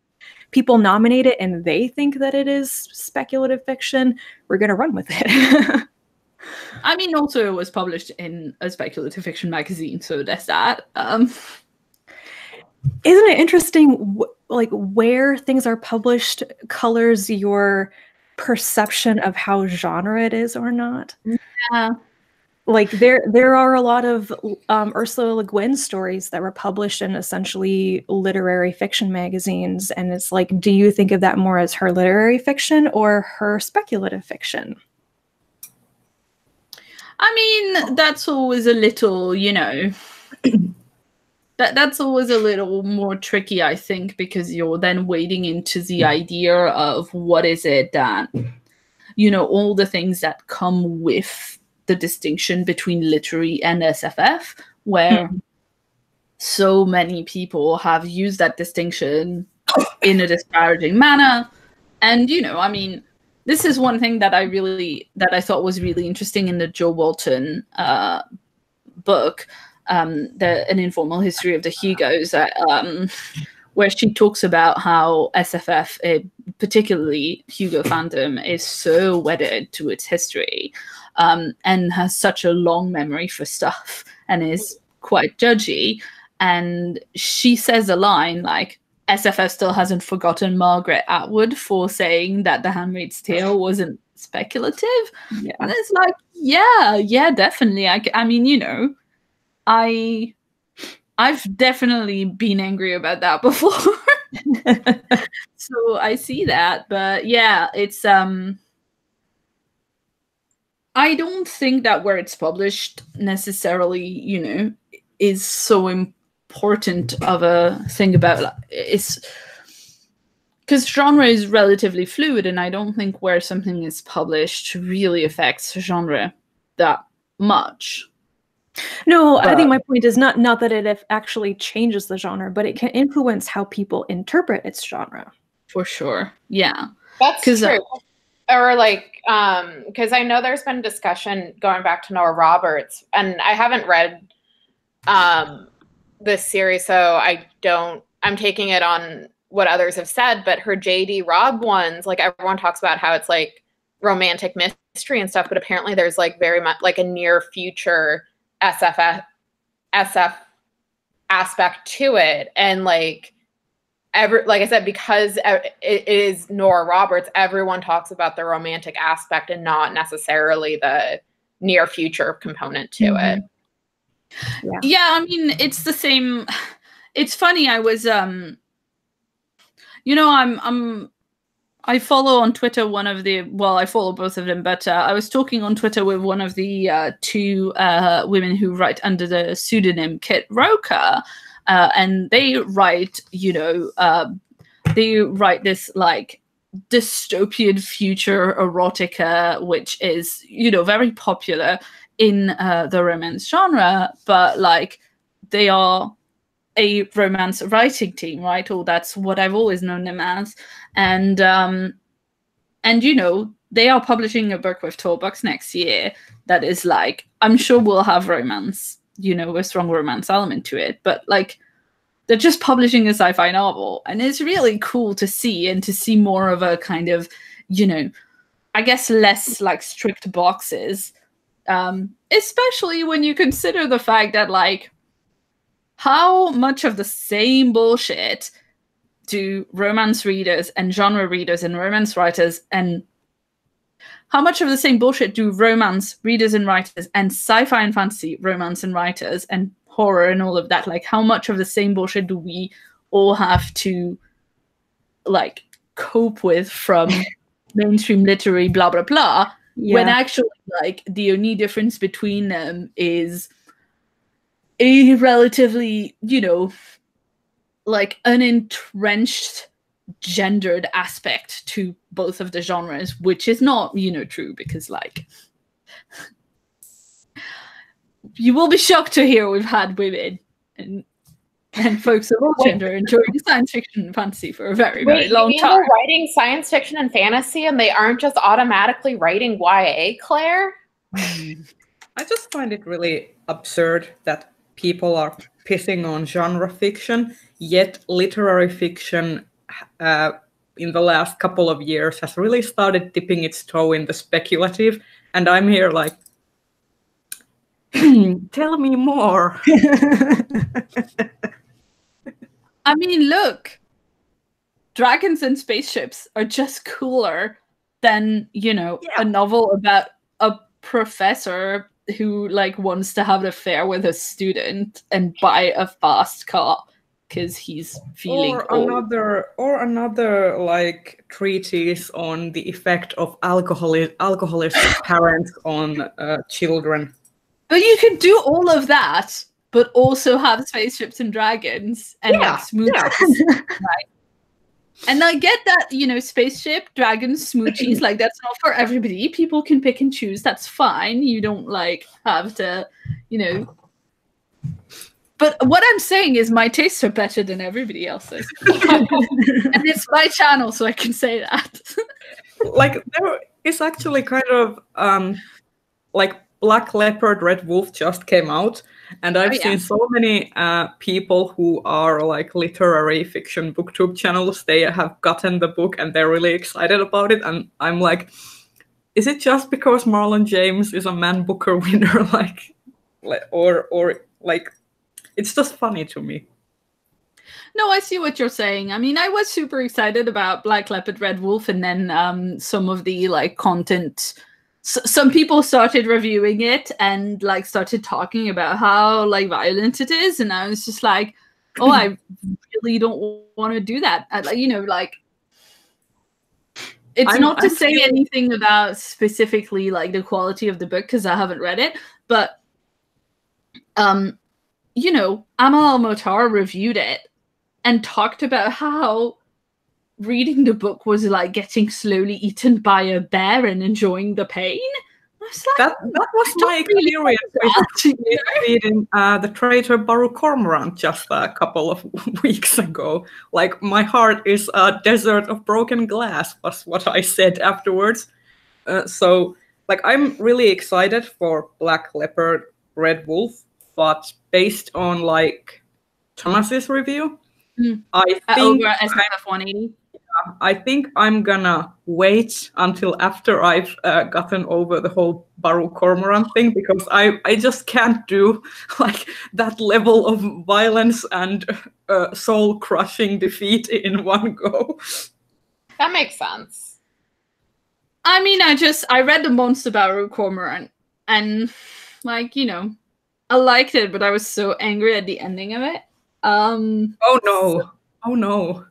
S2: people nominate it and they think that it is speculative fiction, we're gonna run with it.
S1: I mean, also it was published in a speculative fiction magazine, so that's that. Um,
S2: isn't it interesting like where things are published colors your perception of how genre it is or not
S1: yeah.
S2: Like there there are a lot of um, ursula le guin stories that were published in essentially literary fiction magazines and it's like do you think of that more as her literary fiction or her speculative fiction?
S1: I mean, that's always a little, you know, that that's always a little more tricky, I think, because you're then wading into the idea of what is it that, you know, all the things that come with the distinction between literary and SFF, where so many people have used that distinction in a disparaging manner. And, you know, I mean, this is one thing that I really that I thought was really interesting in the Jo Walton uh, book, um, the an informal history of the Hugos, uh, um, where she talks about how SFF, uh, particularly Hugo fandom, is so wedded to its history um, and has such a long memory for stuff and is quite judgy. And she says a line like, SFF still hasn't forgotten Margaret Atwood for saying that The Handmaid's Tale wasn't speculative.
S2: yeah
S1: And it's like, yeah, yeah, definitely. I, I mean, you know, I, I've definitely been angry about that before. so I see that, but yeah, it's um. I don't think that where it's published necessarily, you know, is so important of a thing about like, it's because genre is relatively fluid, and I don't think where something is published really affects genre that much.
S2: No, I think
S1: Uh,
S2: my point is not not that it actually changes the genre, but it can influence how people interpret its genre.
S1: For sure. Yeah.
S3: That's
S1: 'Cause, uh,
S3: true. Or like, um, because I know there's been discussion going back to Nora Roberts, and I haven't read um this series, so I don't. I'm taking it on what others have said, but her JD Robb ones, like everyone talks about how it's like romantic mystery and stuff, but apparently there's like very much like a near future SFF SF aspect to it, and like every like I said, because it is Nora Roberts, everyone talks about the romantic aspect and not necessarily the near future component to it.
S1: yeah i mean it's the same it's funny i was um you know i'm i'm i follow on twitter one of the well i follow both of them but uh, i was talking on twitter with one of the uh, two uh, women who write under the pseudonym Kit Rocha uh, and they write you know uh, they write this like dystopian future erotica which is you know very popular in uh, the romance genre, but like they are a romance writing team, right? Or that's what I've always known them as. And um and you know, they are publishing a book with Tor Books next year that is like, I'm sure we'll have romance, you know, a strong romance element to it, but like they're just publishing a sci-fi novel. And it's really cool to see and to see more of a kind of, you know, I guess less like strict boxes um, especially when you consider the fact that like how much of the same bullshit do romance readers and genre readers and romance writers and how much of the same bullshit do romance readers and writers and sci-fi and fantasy romance and writers and horror and all of that like how much of the same bullshit do we all have to like cope with from mainstream literary blah blah blah when actually like the only difference between them is a relatively you know like unentrenched gendered aspect to both of the genres, which is not, you know, true because like you will be shocked to hear we've had women and and folks of all gender enjoying science fiction and fantasy for a very, very
S3: Wait,
S1: long
S3: you mean
S1: time.
S3: they're writing science fiction and fantasy, and they aren't just automatically writing YA, Claire?
S4: I just find it really absurd that people are pissing on genre fiction, yet literary fiction uh, in the last couple of years has really started dipping its toe in the speculative. And I'm here like, tell me more.
S1: I mean, look, dragons and spaceships are just cooler than, you know,
S4: Yeah.
S1: a novel about a professor who like wants to have an affair with a student and buy a fast car because he's feeling
S4: or
S1: old.
S4: another or another like treatise on the effect of alcoholi- alcoholistic parents on uh, children
S1: But you can do all of that, but also have spaceships and dragons and
S4: Yeah,
S1: like smoochies.
S4: yeah.
S1: right? And I get that, you know, spaceship, dragons, smoochies, like that's not for everybody. People can pick and choose. That's fine. You don't like have to, you know. But what I'm saying is my tastes are better than everybody else's. and it's my channel, so I can say that.
S4: like there is actually kind of um like black leopard red wolf just came out and i've
S1: Oh, yeah.
S4: seen so many uh, people who are like literary fiction booktube channels they have gotten the book and they're really excited about it and i'm like is it just because marlon james is a man booker winner like or or like it's just funny to me
S1: No, I see what you're saying. I mean, I was super excited about Black Leopard Red Wolf, and then um, some of the like content. S- some people started reviewing it and like started talking about how like violent it is, and I was just like, "Oh, I really don't want to do that." I, like, you know, like it's
S4: I'm-
S1: not to
S4: I'm
S1: say
S4: feeling-
S1: anything about specifically like the quality of the book because I haven't read it, but um, you know, Amal Motar reviewed it and talked about how reading the book was like getting slowly eaten by a bear and enjoying the pain. I was like,
S4: that that was my experience with with reading uh, the traitor Baru Cormorant just a couple of weeks ago. Like my heart is a desert of broken glass was what I said afterwards. Uh, so like I'm really excited for Black Leopard, Red Wolf, but based on like Thomas's review,
S1: Mm.
S4: I
S1: Uh,
S4: think
S1: over SFF 180.
S4: I think I'm gonna wait until after I've uh, gotten over the whole Baru Cormorant thing because I, I just can't do like that level of violence and uh, soul crushing defeat in one go.
S3: That makes sense.
S1: I mean, I just I read the Monster Baru Cormorant and like, you know, I liked it, but I was so angry at the ending of it. Um
S4: Oh no! Oh no!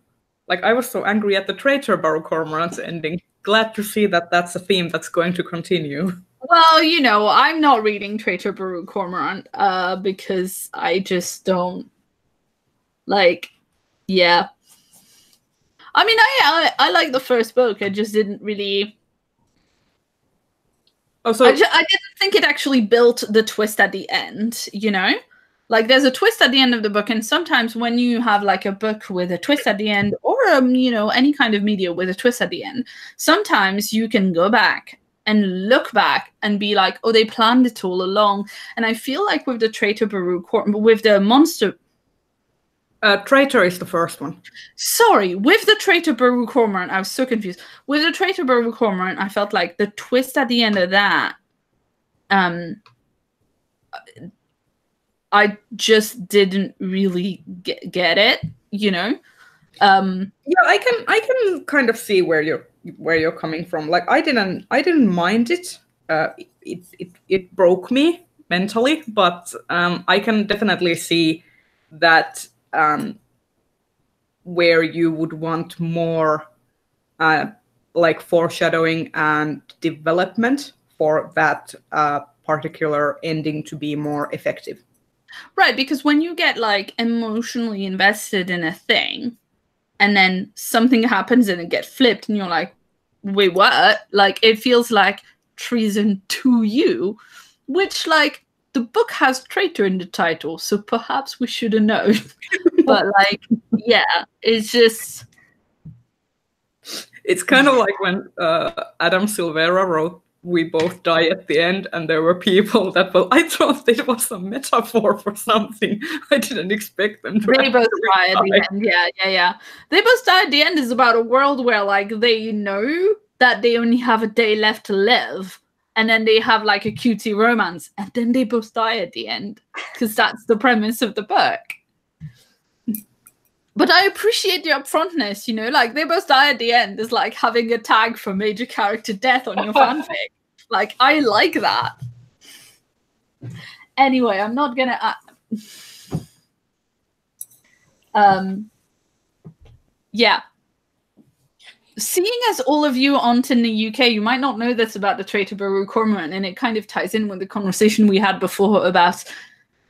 S4: Like I was so angry at the traitor Baru Cormorant's ending. Glad to see that that's a theme that's going to continue.
S1: Well, you know, I'm not reading Traitor Baru Cormorant uh, because I just don't like. Yeah, I mean, I, I I like the first book. I just didn't really.
S4: Oh, so
S1: I, I didn't think it actually built the twist at the end. You know, like there's a twist at the end of the book, and sometimes when you have like a book with a twist at the end, or um, you know, any kind of media with a twist at the end, sometimes you can go back and look back and be like, oh, they planned it all along. And I feel like with the Traitor Baru, Cor- with the monster,
S4: uh, traitor is the first one.
S1: sorry, with the Traitor Baru Cormorant, I was so confused. With the Traitor Baru Cormorant, I felt like the twist at the end of that, um, I just didn't really get, get it, you know. Um,
S4: yeah i can i can kind of see where you're where you're coming from like i didn't i didn't mind it uh it it, it broke me mentally but um i can definitely see that um where you would want more uh like foreshadowing and development for that uh particular ending to be more effective.
S1: Right, because when you get like emotionally invested in a thing, and then something happens and it gets flipped and you're like wait what? Like it feels like treason to you which like the book has traitor in the title so perhaps we should have known but like yeah it's just
S4: It's kind of like when uh, Adam Silvera wrote "We both die at the end," and there were people that, well, I thought it was a metaphor for something. I didn't expect them to.
S1: they both die at the end yeah yeah yeah they both die at the end is about a world where like they know that they only have a day left to live and then they have like a cutesy romance and then they both die at the end because that's the premise of the book. But i appreciate the upfrontness you know like they both die at the end is like having a tag for major character death on your fanfic. Like i like that. Anyway i'm not gonna uh, um yeah seeing as all of you aren't in the uk you might not know this about the traitor baru cormorant and it kind of ties in with the conversation we had before about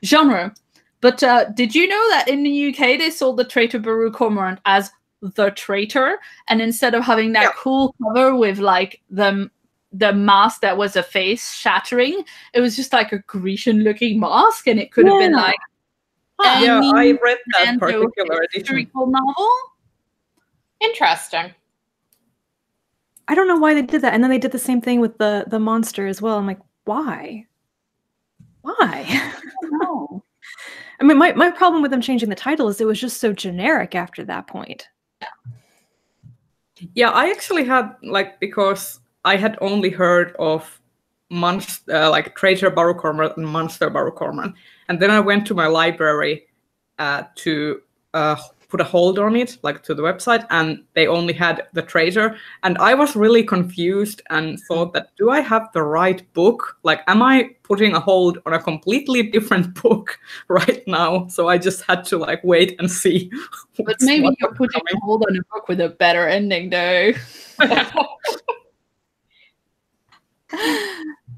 S1: genre but uh, did you know that in the uk they sold the traitor baru cormorant as the traitor and instead of having that
S4: Yeah.
S1: cool cover with like the the mask that was a face shattering it was just like a grecian looking mask and it could have been like
S3: Huh,
S4: Yeah, I read that
S1: random
S4: particular edition.
S1: historical novel
S3: Interesting.
S2: I don't know why they did that. And then they did the same thing with the the monster as well. I'm like, why? Why?
S1: no
S2: I mean, my, my problem with them changing the title is it was just so generic after that point.
S4: Yeah, I actually had like because I had only heard of monster uh, like Traitor Baru Cormorant and Monster Baru Cormorant, and then I went to my library uh, to uh, put a hold on it, like to the website, and they only had the Traitor, and I was really confused and thought that do I have the right book? Like, am I putting a hold on a completely different book right now? So I just had to like wait and see.
S1: But maybe you're putting
S4: coming.
S1: a hold on a book with a better ending, though.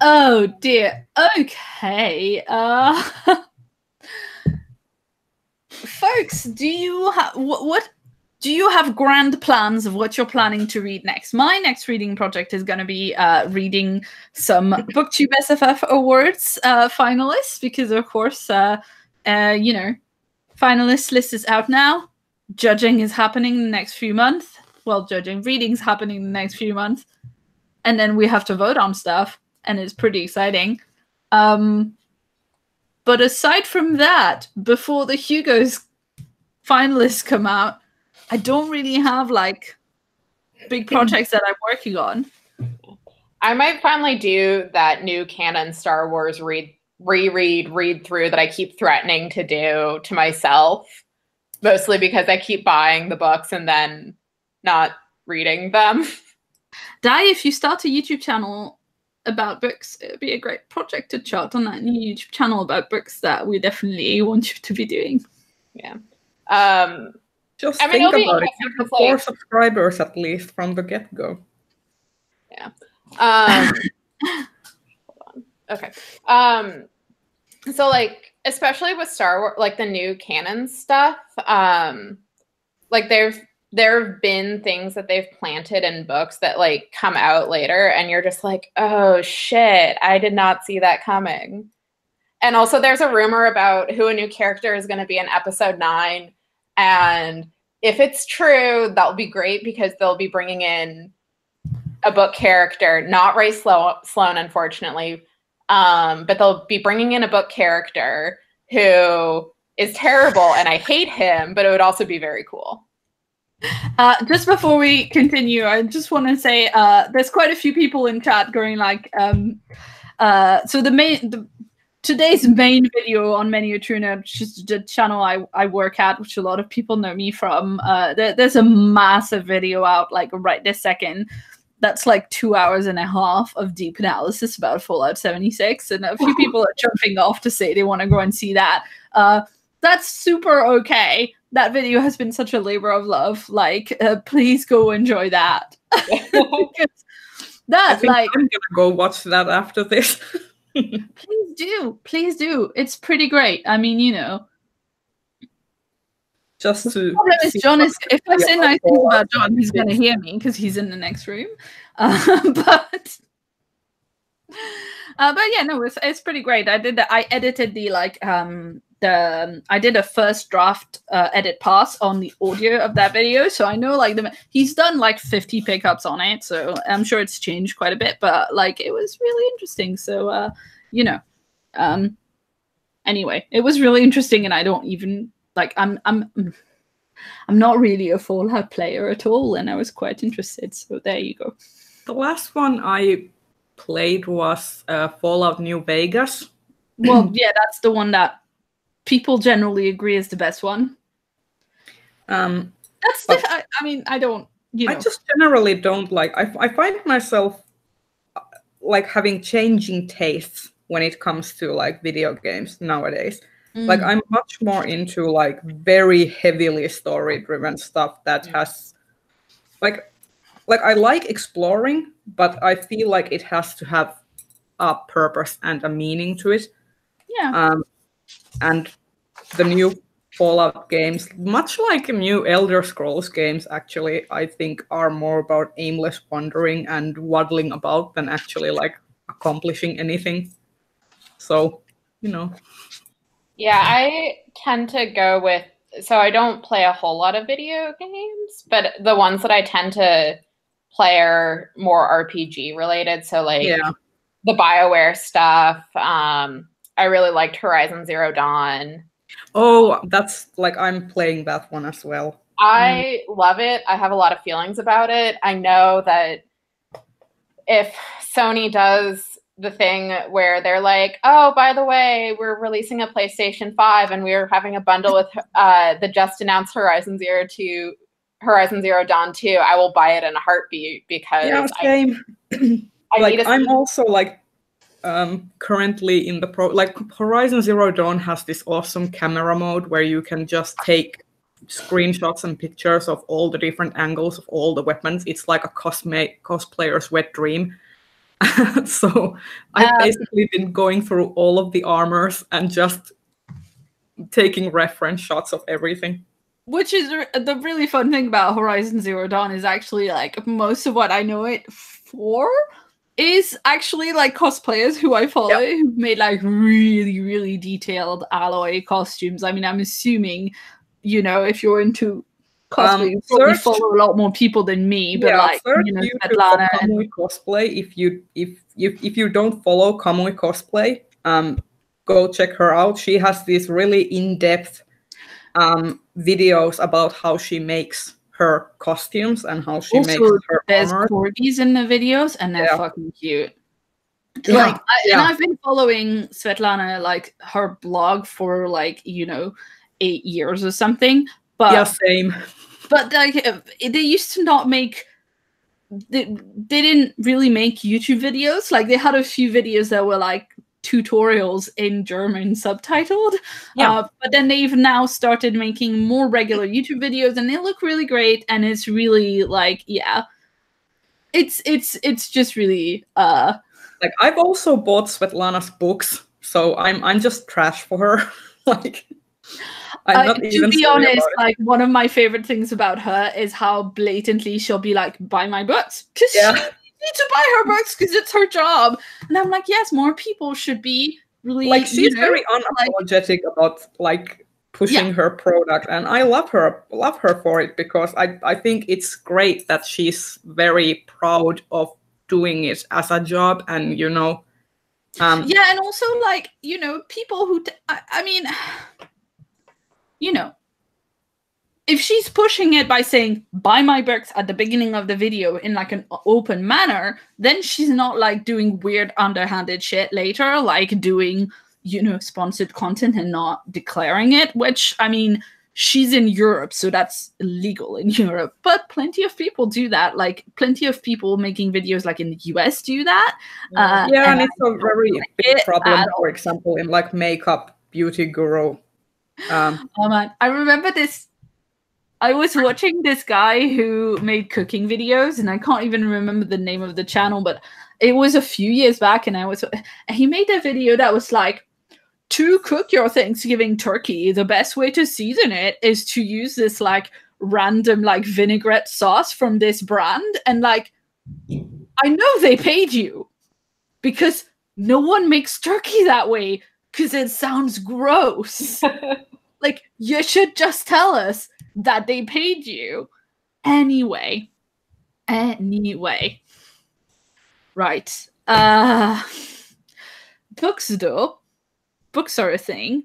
S1: oh dear. Okay. Uh, folks, do you have what, what? Do you have grand plans of what you're planning to read next? My next reading project is going to be uh, reading some BookTube SFF Awards uh, finalists because, of course, uh, uh, you know, finalist list is out now judging is happening in the next few months. Well, judging readings happening in the next few months, and then we have to vote on stuff, and it's pretty exciting. Um, but aside from that, before the Hugo's finalists come out, I don't really have like big projects that I'm working on.
S3: I might finally do that new canon Star Wars read reread read through that I keep threatening to do to myself. Mostly because I keep buying the books and then not reading them.
S1: Di, if you start a YouTube channel about books, it'd be a great project to chart on that new YouTube channel about books that we definitely want you to be doing. Yeah.
S3: Um
S4: Just
S3: I
S4: think
S3: it'll
S4: about it.
S3: interesting
S4: You have four
S3: like-
S4: subscribers at least from the get go. Yeah.
S3: Um, hold on. Okay. Um, so like, especially with Star Wars, like the new canon stuff, um, like there's there have been things that they've planted in books that like come out later, and you're just like, oh shit, I did not see that coming. And also, there's a rumor about who a new character is going to be in episode nine, and if it's true, that'll be great because they'll be bringing in a book character, not Rae Slo- Sloane, unfortunately, um, but they'll be bringing in a book character who is terrible, and I hate him, but it would also be very cool.
S1: Uh, just before we continue, I just want to say uh, there's quite a few people in chat going like, um, uh, so the main the, today's main video on Many A True Nerd, which is the channel I, I work at, which a lot of people know me from. Uh, there, there's a massive video out like right this second. That's like two hours and a half of deep analysis about Fallout 76, and a few people are jumping off to say they want to go and see that. Uh, that's super okay. That video has been such a labor of love. Like, uh, please go enjoy that. Because
S4: I
S1: that, like,
S4: I'm gonna go watch that after this.
S1: please do, please do. It's pretty great. I mean, you know,
S4: just to.
S1: problem is John is if I say nice things about John, he's gonna hear me because he's in the next room. Um, but uh, but yeah, no, it's it's pretty great. I did the, I edited the like um the um, I did a first draft uh, edit pass on the audio of that video, so I know like the he's done like fifty pickups on it, so I'm sure it's changed quite a bit. But like it was really interesting. So uh, you know, um, anyway, it was really interesting, and I don't even like I'm I'm I'm not really a Fallout player at all, and I was quite interested. So there you go.
S4: The last one I played was uh, Fallout New Vegas.
S1: Well, yeah, that's the one that people generally agree is the best one.
S4: Um,
S1: That's the, I, I mean, I don't, you know.
S4: I just generally don't like. I, I find myself uh, like having changing tastes when it comes to like video games nowadays. Like
S1: Mm.
S4: I'm much more into like very heavily story driven stuff that has like like I like exploring, but I feel like it has to have a purpose and a meaning to it.
S1: yeah.
S4: Um, and the new Fallout games, much like new Elder Scrolls games, actually, I think are more about aimless wandering and waddling about than actually like accomplishing anything. So, you know,
S3: Yeah, I tend to go with so I don't play a whole lot of video games, but the ones that I tend to play are more RPG related. So like
S4: yeah,
S3: the BioWare stuff. Um, I really liked Horizon Zero Dawn.
S4: Oh, that's like I'm playing that one as well.
S3: I love it. I have a lot of feelings about it. I know that if Sony does the thing where they're like, "Oh, by the way, we're releasing a PlayStation 5 and we're having a bundle with uh, the just announced Horizon Zero 2 Horizon Zero Dawn 2," I will buy it in a heartbeat because
S4: Yeah,
S3: I,
S4: same.
S3: I
S4: like
S3: need a
S4: I'm also like um currently in the pro like Horizon Zero Dawn has this awesome camera mode where you can just take screenshots and pictures of all the different angles of all the weapons. It's like a cosma- cosplayer's wet dream. so I've
S1: Um,
S4: basically been going through all of the armors and just taking reference shots of everything.
S1: Which is r- the really fun thing about Horizon Zero Dawn is actually like most of what I know it for is actually like cosplayers who I follow who've made like really, really detailed Aloy costumes. I mean, I'm assuming, you know, if you're into cosplay,
S4: Um,
S1: you probably follow a lot more people than me, but like,
S4: search
S1: you know, Svetlana and
S4: cosplay. If you if you if you don't follow Kamui cosplay, um, go check her out. She has these really in depth um videos about how she makes her costumes and how she makes her
S1: there's
S4: armor.
S1: corgis in the videos and they're
S4: Yeah.
S1: fucking cute.
S4: Yeah,
S1: like I, and
S4: yeah.
S1: i've been following svetlana like her blog for like you know eight years or something but
S4: yeah, same.
S1: but like uh, they used to not make they, they didn't really make youtube videos like they had a few videos that were like tutorials in german subtitled
S4: Yeah.
S1: uh, but then they've now started making more regular youtube videos and they look really great and it's really like yeah it's it's it's just really uh
S4: Like I've also bought Svetlana's books, so I'm I'm just trash for her. like I'm
S1: Uh, to be honest, like one of my favorite things about her is how blatantly she'll be like, "Buy my books,"
S4: Yeah.
S1: She needs to buy her books because it's her job. And I'm like, yes, more people should be really
S4: like
S1: you
S4: she's
S1: know,
S4: very unapologetic about like pushing her product and i love her love her for it because i i think it's great that she's very proud of doing it as a job and you know um
S1: yeah, and also like you know people who t- I, I mean, you know. If she's pushing it by saying buy my books at the beginning of the video in like an open manner, then she's not like doing weird underhanded shit later, like doing, you know, sponsored content and not declaring it, which I mean, she's in Europe, so that's illegal in Europe. But plenty of people do that. Like plenty of people making videos like in the US do that. Uh,
S4: yeah and
S1: and
S4: it's a very big problem for example in like makeup beauty guru um
S1: Oh man, I remember this. I was watching this guy who made cooking videos, and I can't even remember the name of the channel, but it was a few years back, and I was. And he made a video that was like to cook your Thanksgiving turkey, the best way to season it is to use this like random like vinaigrette sauce from this brand. And like, I know they paid you because no one makes turkey that way because it sounds gross. like, you should just tell us that they paid you. Anyway, anyway. Right. Uh books though. Books are a thing.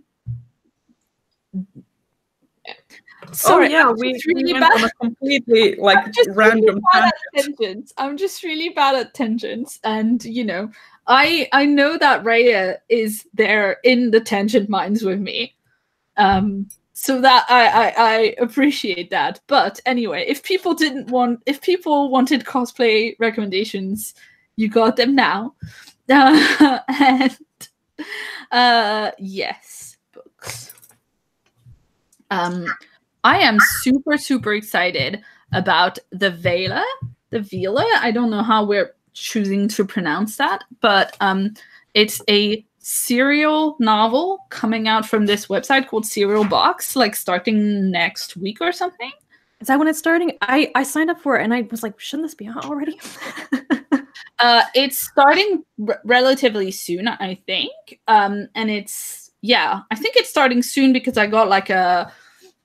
S4: So
S1: Sorry,
S4: yeah,
S1: I'm
S4: we,
S1: just
S4: we
S1: really
S4: went
S1: bad-
S4: on a completely like
S1: I'm just
S4: random
S1: really bad at tangents. I'm just really bad at tangents, and you know, I I know that Reija is there in the tangent minds with me, um, so that I, I I appreciate that. But anyway, if people didn't want, if people wanted cosplay recommendations, you got them now, uh, and uh, yes, books. Um, I am super, super excited about the Vela, the Vela. I don't know how we're choosing to pronounce that, but um, it's a serial novel coming out from this website called Serial Box, like starting next week or something.
S2: Is that when it's starting? I I signed up for it and I was like, shouldn't this be out already?
S1: Uh, it's starting r- relatively soon, I think. Um, and it's yeah, I think it's starting soon because I got like a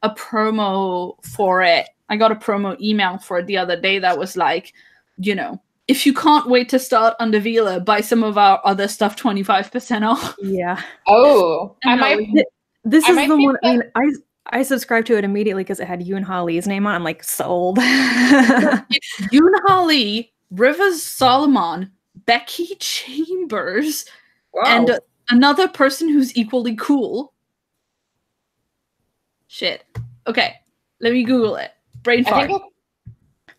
S1: a promo for it. I got a promo email for it the other day that was like, you know, if you can't wait to start under Vela, buy some of our other stuff twenty five percent off.
S2: yeah.
S3: Oh, I
S1: And
S3: might.
S1: no,
S2: This
S3: I
S2: is
S3: might
S2: the
S3: think
S2: one. I mean, I I subscribed to it immediately because it had Yoon Ha Lee's name on. I'm like sold.
S1: Yoon Ha Lee, Rivers Solomon, Becky Chambers,
S4: Wow.
S1: and uh, another person who's equally cool. Shit. Okay, let me Google it. Brain
S3: I
S1: fart.
S3: think.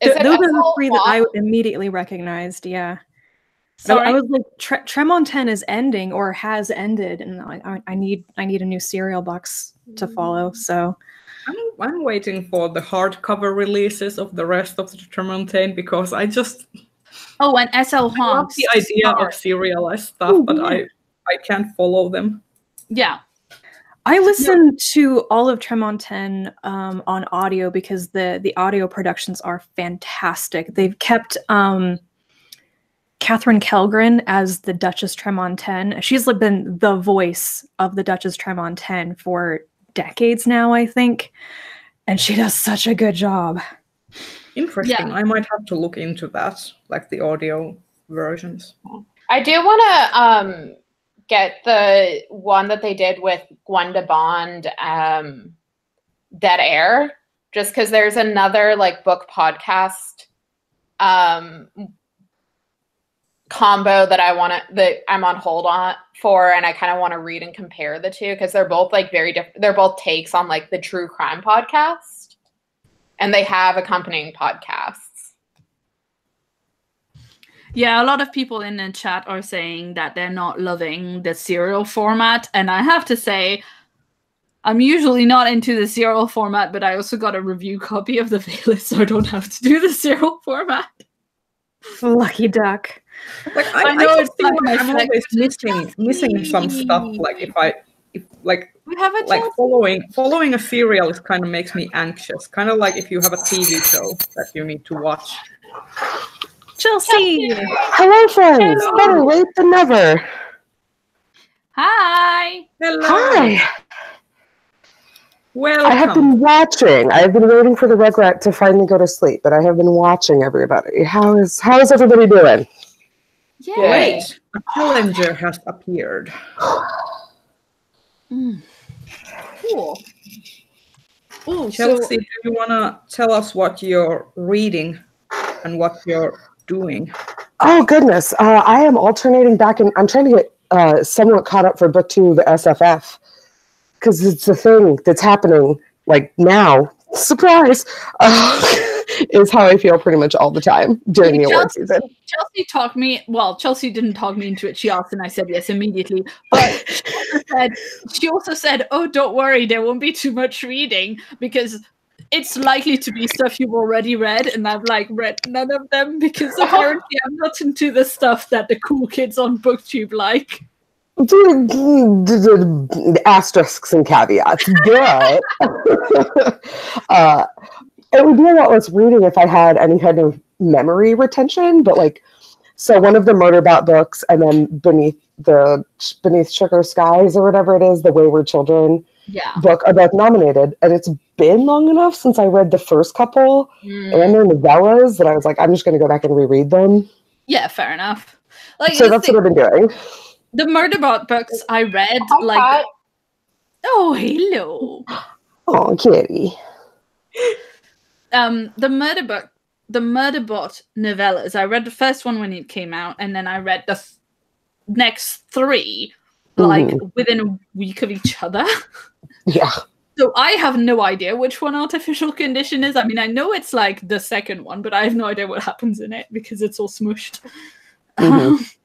S2: Th- Those are the three that I immediately recognized. Yeah. So. I was like, Tre- Tremontaine is ending or has ended, and I, I, need I need a new Serial Box to follow. Mm. So
S4: I'm, I'm waiting for the hardcover releases of the rest of the Tremontaine because I just
S1: oh, and SL
S4: I love the idea
S1: Sorry.
S4: of serialized stuff,
S2: Oh,
S4: but
S2: yeah.
S4: I I can't follow them.
S1: Yeah.
S2: I listened to all of Tremontaine um, on audio because the the audio productions are fantastic. They've kept um, Katherine Kellgren as the Duchess Tremontaine. She's been the voice of the Duchess Tremontaine for decades now, I think, and she does such a good job.
S4: Interesting. I might have to look into that, like the audio versions.
S3: I do want to um, get the one that they did with Gwenda Bond, um, Dead Air, just because there's another like book podcast um, combo that I want to that I'm on hold on for, and I kind of want to read and compare the two because they're both like very different. They're both takes on like the true crime podcast, and they have accompanying podcasts.
S1: Yeah, a lot of people in the chat are saying that they're not loving the serial format. And I have to say, I'm usually not into the serial format, but I also got a review copy of the Veilist, so I don't have to do the serial format.
S2: Lucky duck.
S4: Like I,
S1: I know
S4: I
S1: it's like
S4: I'm always
S1: is
S4: missing missing some stuff. Like if I if like
S1: We have a
S4: like
S1: Chelsea.
S4: following following a serial is kind of makes me anxious. Kind of like if you have a TV show that you need to watch.
S2: Chelsea.
S5: Hello, friends.
S1: Hello.
S5: Better late than never.
S1: Hi.
S4: Hello.
S5: Hi.
S4: Welcome.
S5: I have been watching. I have been waiting for the Rugrat to finally go to sleep, but I have been watching everybody. How is how is everybody doing?
S1: Yay.
S4: Wait, a challenger has appeared.
S1: Mm. Cool. Oh, so
S4: Chelsea, do you want to tell us what you're reading and what you're doing?
S5: Oh goodness, uh, I am alternating back, and I'm trying to get uh, somewhat caught up for book two of the SFF because it's the thing that's happening like now. Surprise uh, is how I feel pretty much all the time during the award season.
S1: Chelsea talked me. Well, Chelsea didn't talk me into it. She asked, and I said yes immediately. But she also said, she also said, "Oh, don't worry, there won't be too much reading because it's likely to be stuff you've already read." And I've like read none of them because apparently I'm not into the stuff that the cool kids on BookTube like.
S5: asterisks and caveats, but uh, it would be a lot less reading if I had any kind of memory retention. But like, so one of the Murderbot books, and then beneath the beneath sugar skies or whatever it is, the Wayward Children
S1: Yeah.
S5: book about nominated, and it's been long enough since I read the first couple
S1: Mm.
S5: and their novellas that I was like, I'm just going to go back and reread them.
S1: Yeah, fair enough. Like
S5: so that's
S1: thing-
S5: what I've been doing.
S1: the Murderbot books I read,
S3: Hi,
S1: like
S3: Pat.
S1: oh hello.
S5: Oh, kitty.
S1: um the murder book the murderbot novellas i read the first one when it came out and then i read the th- next three like within a week of each other
S5: Yeah.
S1: so i have no idea which one artificial condition is i mean i know it's like the second one but i have no idea what happens in it because it's all smushed
S5: Mhm.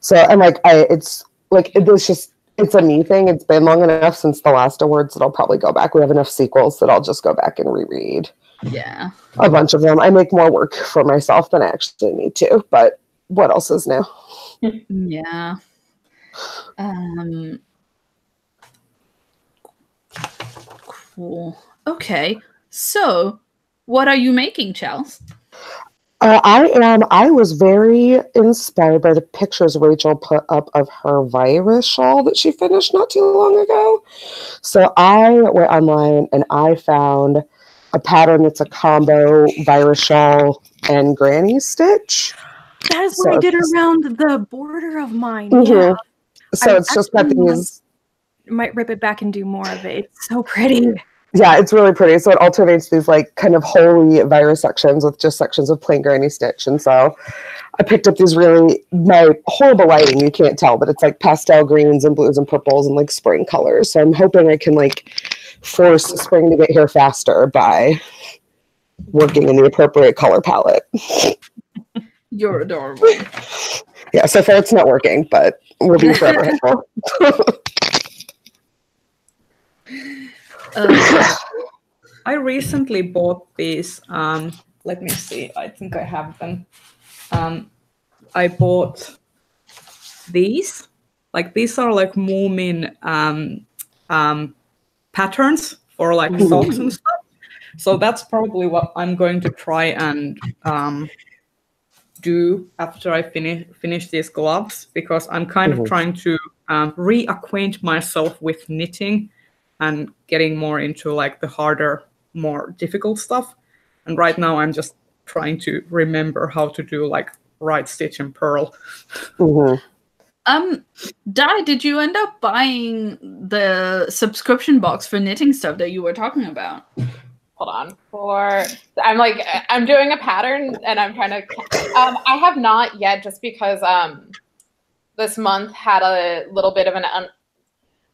S5: So and like I, it's like it was just it's a me thing. It's been long enough since the last awards that I'll probably go back. We have enough sequels that I'll just go back and reread
S1: yeah
S5: a bunch of them. I make more work for myself than I actually need to. But what else is new?
S1: yeah um cool okay so what are you making Chels?
S5: Uh, I am. I was very inspired by the pictures Rachel put up of her virus shawl that she finished not too long ago. So I went online and I found a pattern that's a combo virus shawl and granny stitch.
S2: That is what I did around the border of mine.
S5: Mhm.
S2: Yeah.
S5: So
S2: I
S5: it's just got
S2: actually
S5: these.
S2: Might rip it back and do more of it. It's so pretty.
S5: Yeah, it's really pretty. So it alternates these like kind of holy virus sections with just sections of plain granny stitch. And so I picked up these really my horrible lighting, you can't tell, but it's like pastel greens and blues and purples and like spring colors. So I'm hoping I can like force spring to get here faster by working in the appropriate color palette.
S1: You're adorable.
S5: Yeah, so far it's not working, but we'll be forever hopeful.
S1: Uh,
S4: I recently bought these. Um, let me see. I think I have them. Um, I bought these. Like these are like Moomin um, um, patterns for like
S5: Mhm.
S4: socks and stuff. So that's probably what I'm going to try and um, do after I finish finish these gloves because I'm kind
S5: Mhm.
S4: of trying to um, reacquaint myself with knitting and getting more into like the harder, more difficult stuff. And right now I'm just trying to remember how to do like right stitch and purl.
S5: Mhm.
S1: um, Di, did you end up buying the subscription box for knitting stuff that you were talking about?
S3: hold on for i'm like i'm doing a pattern and i'm trying to um i have not yet just because um this month had a little bit of an un,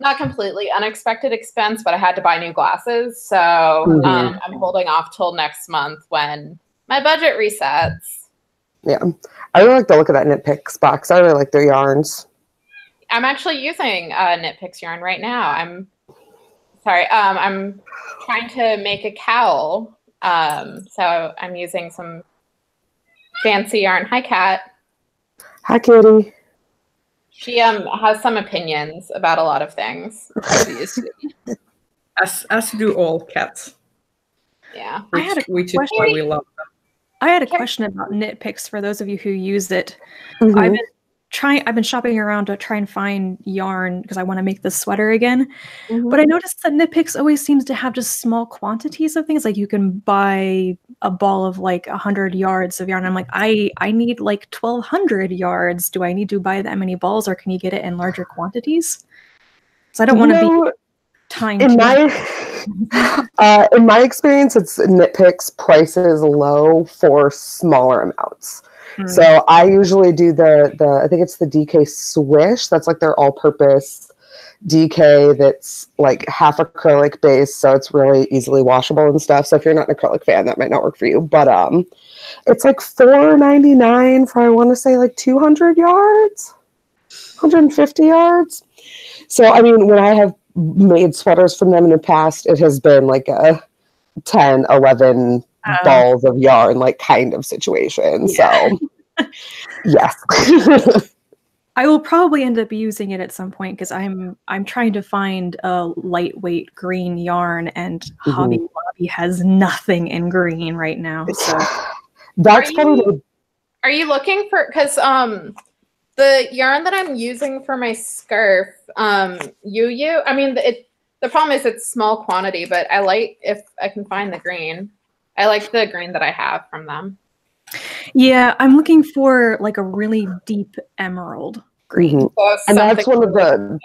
S3: not completely unexpected expense but i had to buy new glasses so
S5: Mhm.
S3: um, i'm holding off till next month when my budget resets
S5: Yeah. I really like the look of that Knit Picks box. I really like their yarns.
S3: i'm actually using uh knit picks yarn right now i'm sorry um i'm trying to make a cowl um so i'm using some fancy yarn hi cat
S5: Hi, Kitty.
S3: She um has some opinions about a lot of things
S1: Obviously.
S4: As as do all cats,
S3: yeah
S2: I
S4: which,
S2: had a
S4: which is why
S2: question.
S4: we love them.
S2: I had a question about Knit Picks for those of you who use it.
S5: Mhm.
S2: I've been trying I've been shopping around to try and find yarn because I want to make this sweater again. But I noticed that knit picks always seems to have just small quantities of things. Like you can buy a ball of like hundred yards of yarn. I'm like, I I need like twelve hundred yards. Do I need to buy that many balls, or can you get it in larger quantities? So I don't want to be tying.
S5: in my uh, in my experience, it's Knitpicks prices low for smaller amounts.
S2: Hmm.
S5: So I usually do the the I think it's the DK Swish. That's like their all-purpose DK that's like half acrylic base, so it's really easily washable and stuff. So if you're not an acrylic fan, that might not work for you. But um, it's like four ninety nine for I want to say like two hundred yards, hundred and fifty yards. So I mean, when I have made sweaters from them in the past, it has been like a 10, 11
S2: Um,
S5: balls of yarn, like kind of situation. So, yes.
S2: I will probably end up using it at some point because I'm I'm trying to find a lightweight green yarn, and Hobby Lobby has nothing in green right now. So
S5: That's
S3: Are
S5: probably
S3: you-
S5: the
S3: Are you looking for because um the yarn that I'm using for my scarf, um, you you I mean, it. The problem is it's small quantity, but I like if I can find the green. I like the green that I have from them.
S2: yeah, I'm looking for like a really deep emerald green.
S5: Mhm.
S3: So
S5: and that's one of
S3: like
S5: the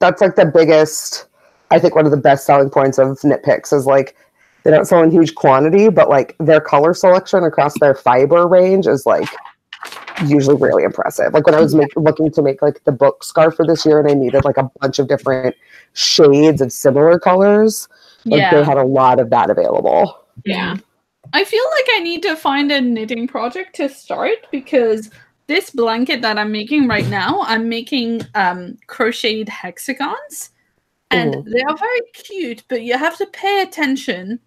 S5: that's like the biggest i think one of the best selling points of Knit Picks is like they don't sell in huge quantity but like their color selection across their fiber range is like usually really impressive like when i was make, looking to make like the book scarf for this year and i needed like a bunch of different shades of similar colors like
S1: yeah.
S5: they had a lot of that available
S3: Yeah.
S1: I feel like I need to find a knitting project to start because this blanket that I'm making right now, I'm making um, crocheted hexagons, and
S5: Mhm.
S1: they are very cute. But you have to pay attention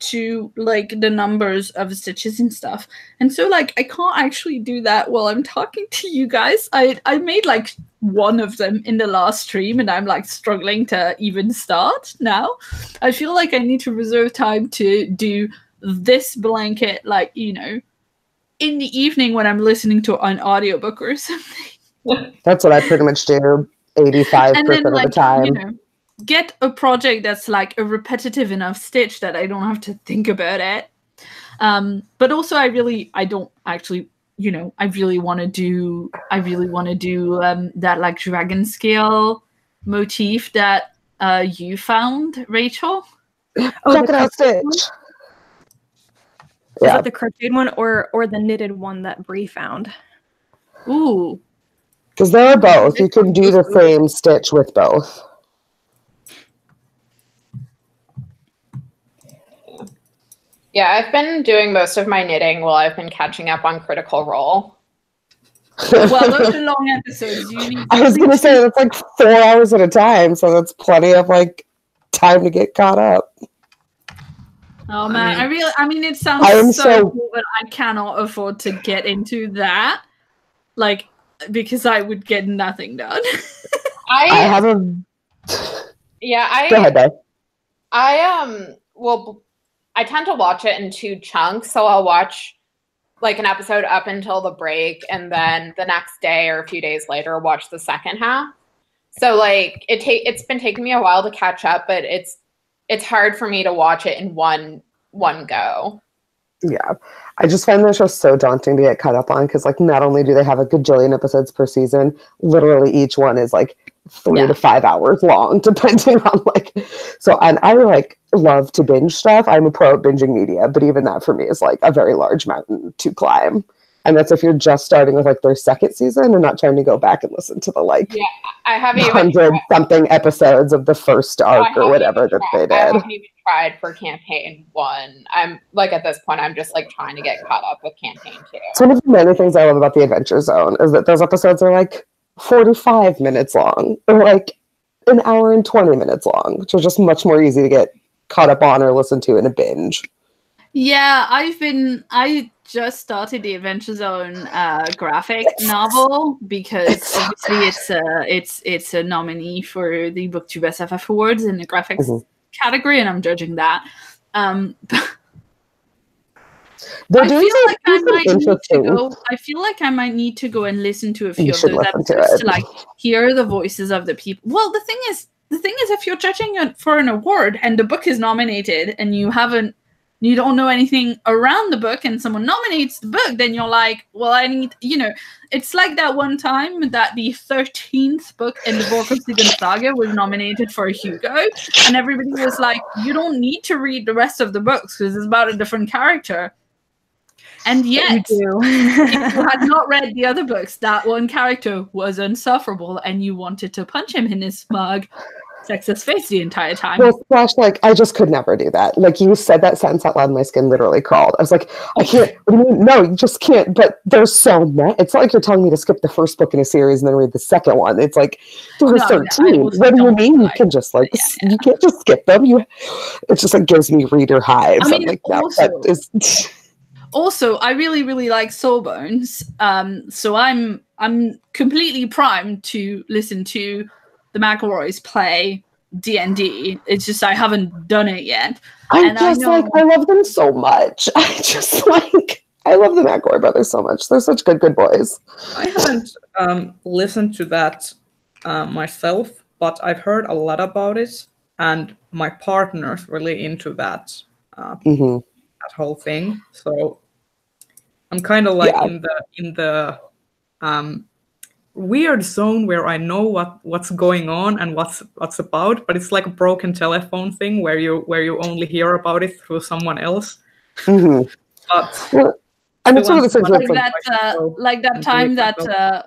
S1: to like the numbers of stitches and stuff. And so, like, I can't actually do that while I'm talking to you guys. I I made like one of them in the last stream, and I'm like struggling to even start now. I feel like I need to reserve time to do this blanket like you know in the evening when i'm listening to an audiobook or something.
S5: That's what i pretty much do 85%
S1: and then
S5: of
S1: like
S5: the time.
S1: you know get a project that's like a repetitive enough stitch that i don't have to think about it. Um but also i really i don't actually you know i really want to do i really want to do um that like dragon scale motif that uh you found rachel.
S2: Oh, the
S5: crocodile
S2: crocheted
S5: stitch
S2: Is
S5: yeah
S2: that the crocheted one or or the knitted one that Bree found?
S1: ooh
S5: Because there are both. You can do the same stitch with both.
S3: Yeah, I've been doing most of my knitting while I've been catching up on Critical Role.
S1: well those are long episodes you need
S5: I was gonna say that's like four hours at a time, so that's plenty of like time to get caught up.
S1: Oh man, I,
S4: mean-
S1: really I mean it sounds
S5: I am
S1: so,
S5: so-
S1: cool, but I cannot afford to get into that. Like because I would get nothing done.
S3: I,
S5: I have a
S3: yeah, I
S5: go ahead, Dave.
S3: I um well I tend to watch it in two chunks, so I'll watch like an episode up until the break and then the next day or a few days later watch the second half. So like it take it's been taking me a while to catch up, but it's it's hard for me to watch it in one one go.
S5: Yeah. I just find the show so daunting to get caught up on because like not only do they have a gajillion episodes per season, literally each one is like three
S1: Yeah.
S5: to five hours long, depending on like so and I like love to binge stuff. I'm a pro at binging media, but even that for me is like a very large mountain to climb. And that's if you're just starting with like their second season and not trying to go back and listen to the like
S3: Yeah, I haven't even
S5: hundred something episodes of the first
S3: Oh,
S5: arc
S3: haven't
S5: or whatever that they
S3: tried- I haven't even tried for campaign one. I'm like at this point, I'm just like trying to get caught up with campaign two.
S5: It's one of the many things I love about the Adventure Zone is that those episodes are like 45 minutes long or like an hour and 20 minutes long, which are just much more easy to get caught up on or listen to in a binge.
S1: Yeah, I've been I just started the Adventure Zone uh, graphic novel because
S5: It's
S1: obviously it's a it's it's a nominee for the BookTube SFF Awards in the graphics
S5: Mhm.
S1: category, and I'm judging that. Um,
S5: They're
S1: I
S5: doing
S1: feel like I might need to go. I feel like I might need to go and listen to a few
S5: You
S1: of those
S5: listen to
S1: episodes to, like hear the voices of the people. Well, the thing is, the thing is, if you're judging for an award and the book is nominated and you haven't, you don't know anything around the book, and someone nominates the book, then you're like, well, I need, you know, it's like that one time that the thirteenth book in the Vorkosigan saga was nominated for a Hugo, and everybody was like, you don't need to read the rest of the books because it's about a different character. And yet,
S2: You
S1: if you had not read the other books, that one character was insufferable, and you wanted to punch him in his smug, sexist face the entire time.
S5: Well, Flash, like, I just could never do that. Like, you said that sentence out loud, and my skin literally crawled. I was like, I can't. What you mean? No, you just can't. But there's so many. It's not like you're telling me to skip the first book in a series and then read the second one. It's like, there
S1: No, no,
S5: 13.
S1: also
S5: what do you mean? You can just, like,
S1: Yeah,
S5: s- you can't just skip them. You, It just, like, gives me reader hives.
S1: I mean,
S5: like,
S1: also-
S5: that is.
S1: also, I really, really like Sawbones. Um, so I'm I'm completely primed to listen to the McElroys play D and D. It's just I haven't done it yet.
S5: I
S1: And I
S5: just like I love them so much. I just like I love the McElroy brothers so much. They're such good good boys.
S4: I haven't um, listened to that uh, myself, but I've heard a lot about it, and my partner's really into that uh,
S5: hmm
S4: that whole thing. So I'm kind of like
S5: Yeah.
S4: in the in the um, weird zone where I know what what's going on and what's what's about, but it's like a broken telephone thing where you where you only hear about it through someone else.
S5: hmm
S4: But
S5: Well, and it's
S4: Still
S5: one of the things
S1: Like
S4: Like,
S5: like,
S1: that, uh, like that time that uh,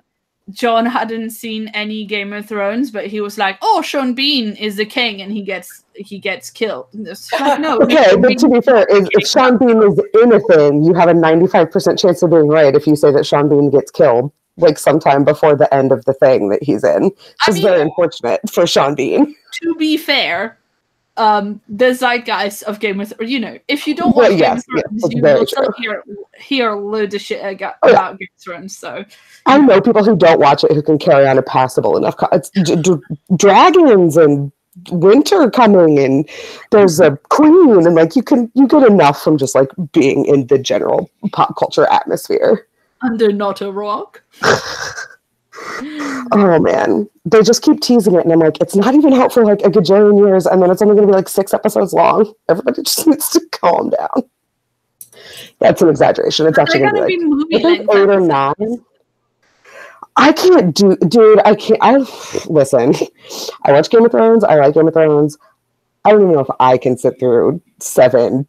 S1: John hadn't seen any Game of Thrones, but he was like, "Oh, Sean Bean is the king," and he gets he gets killed. Like, no,
S5: okay,
S1: Sean
S5: but to be fair, if, if Sean Bean is in a thing, you have a 95% chance of being right if you say that Sean Bean gets killed like sometime before the end of the thing that he's in. Which
S1: I
S5: is
S1: mean-
S5: very unfortunate for Sean Bean.
S1: to be fair, um, the zeitgeist of Game of Thrones, you know, if you don't
S5: Well,
S1: watch
S5: yes,
S1: Game of Thrones,
S5: that's
S1: you will still hear hear a load of shit aga-
S5: Oh, yeah.
S1: about Game of Thrones. So
S5: I know people who don't watch it who can carry on a passable enough. Co- it's d- d- dragons and winter coming, and there's a queen, and like you can you get enough from just like being in the general pop culture atmosphere.
S1: Under not a rock.
S5: Oh man, they just keep teasing it, and I'm like, it's not even out for like a gajillion years, and then it's only going to be like six episodes long. Everybody just needs to calm down. That's an exaggeration. It's actually going
S1: gonna
S5: to be like I eight or nine. I can't do, dude. I can't. I listen. I watch Game of Thrones. I like Game of Thrones. I don't even know if I can sit through seven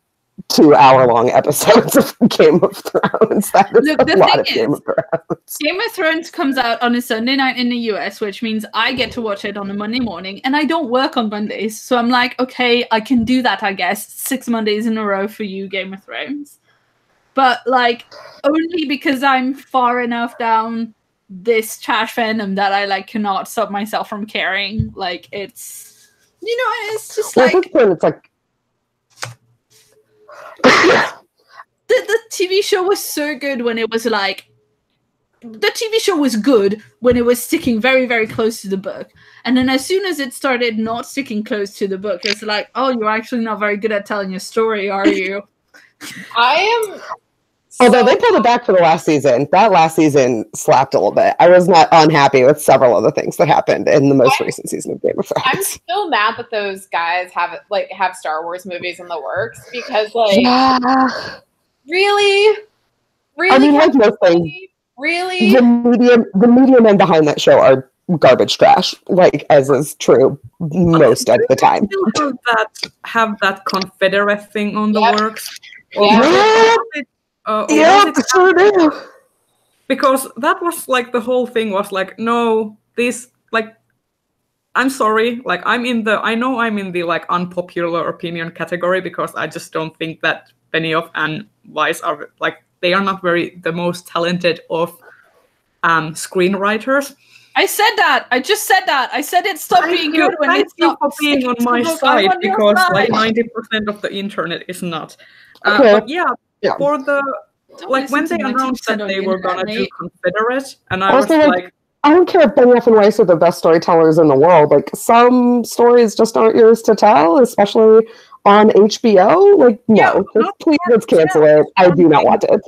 S5: two-hour-long episodes of Game of Thrones. That is
S1: Look, the
S5: a lot
S1: thing
S5: of Game of Thrones.
S1: Game of Thrones comes out on a Sunday night in the US, which means I get to watch it on a Monday morning, and I don't work on Mondays. So I'm like, okay, I can do that, I guess. Six Mondays in a row for you, Game of Thrones. But like, only because I'm far enough down this trash fandom that I like cannot stop myself from caring. Like, it's you know, it's just
S5: Well,
S1: like
S5: at this point, it's like.
S1: The, the TV show was so good when it was like the TV show was good when it was sticking very very close to the book and then as soon as it started not sticking close to the book it's like oh you're actually not very good at telling your story are you
S3: I am.
S5: Although
S3: so-
S5: they pulled it back for the last season, that last season slapped a little bit. I was not unhappy with several of the things that happened in the most
S3: I-
S5: recent season of Game of Thrones.
S3: I'm still mad that those guys have like have Star Wars movies in the works because like
S5: Yeah,
S3: really, really,
S5: I mean, like most things,
S3: Really? really.
S5: the medium, the media men behind that show are garbage trash, like as is true most of the time.
S4: still have that have that Confederate thing on the
S3: Yep.
S4: works. Or
S3: Yeah.
S4: it- uh,
S5: Yeah, sure do.
S4: because that was like the whole thing was like no this like i'm sorry like i'm in the i know i'm in the like unpopular opinion category because i just don't think that benioff and weiss are like they are not very the most talented of um screenwriters.
S1: I said that. I just said that. I said it stopped
S4: Thank
S1: being
S4: you,
S1: good when
S4: thank
S1: it's
S4: you
S1: not
S4: for being on my side because like 90% of the internet is not. Uh,
S5: Okay.
S4: but yeah,
S5: Yeah.
S4: for the
S1: Don't
S4: like when they announced that they were gonna do confederate and i
S5: Also,
S4: was
S5: like,
S4: like
S5: I don't care if Benioff and Weiss are the best storytellers in the world. Like some stories just aren't yours to tell, especially on HBO. Like,
S4: Yeah,
S5: no, just please let's cancel it. I do not want it.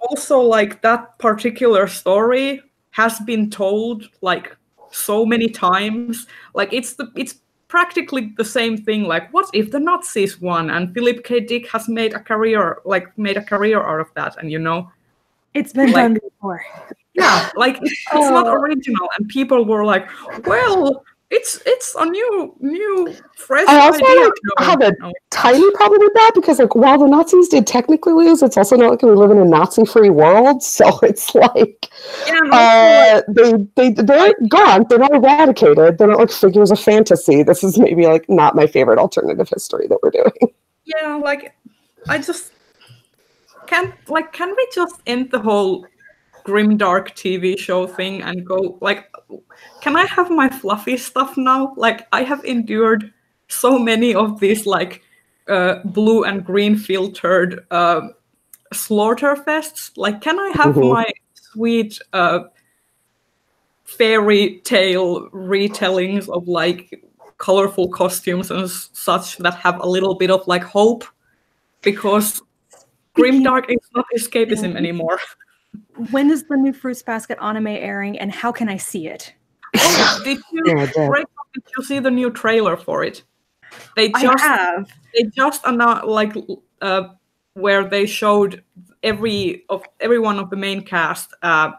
S4: Also like that particular story has been told like so many times like it's the it's practically the same thing like what if the nazis won and philip k dick has made a career like made a career out of that and you know
S2: It's been
S4: Like-
S2: done before.
S4: yeah like it's, it's not
S1: Oh.
S4: original and people were like well it's it's a new new fresh
S5: I also,
S4: idea
S5: like,
S4: No,
S5: have a
S4: no.
S5: Tiny problem with that because, like, while the Nazis did technically lose, it's also not like we live in a Nazi-free world. So it's like
S4: yeah,
S5: uh, they they they're gone. They're not eradicated. They're not like figures of fantasy. This is maybe like not my favorite alternative history that we're doing.
S4: yeah like i just can like can we just end the whole grim dark tv show thing and go like can i have my fluffy stuff now like i have endured so many of these like uh, blue and green filtered uh, slaughterfests. Like, can I have
S5: Mhm.
S4: my sweet uh, fairy tale retellings of like colorful costumes and s- such that have a little bit of like hope? Because grimdark is not escapism anymore.
S2: When is the new Fruits Basket anime airing, and how can I see it?
S4: Oh, did you,
S5: Yeah, I did.
S4: Did you see the new trailer for it? They
S2: I
S4: just
S2: have.
S4: they just announced like uh, where they showed every of every one of the main cast uh,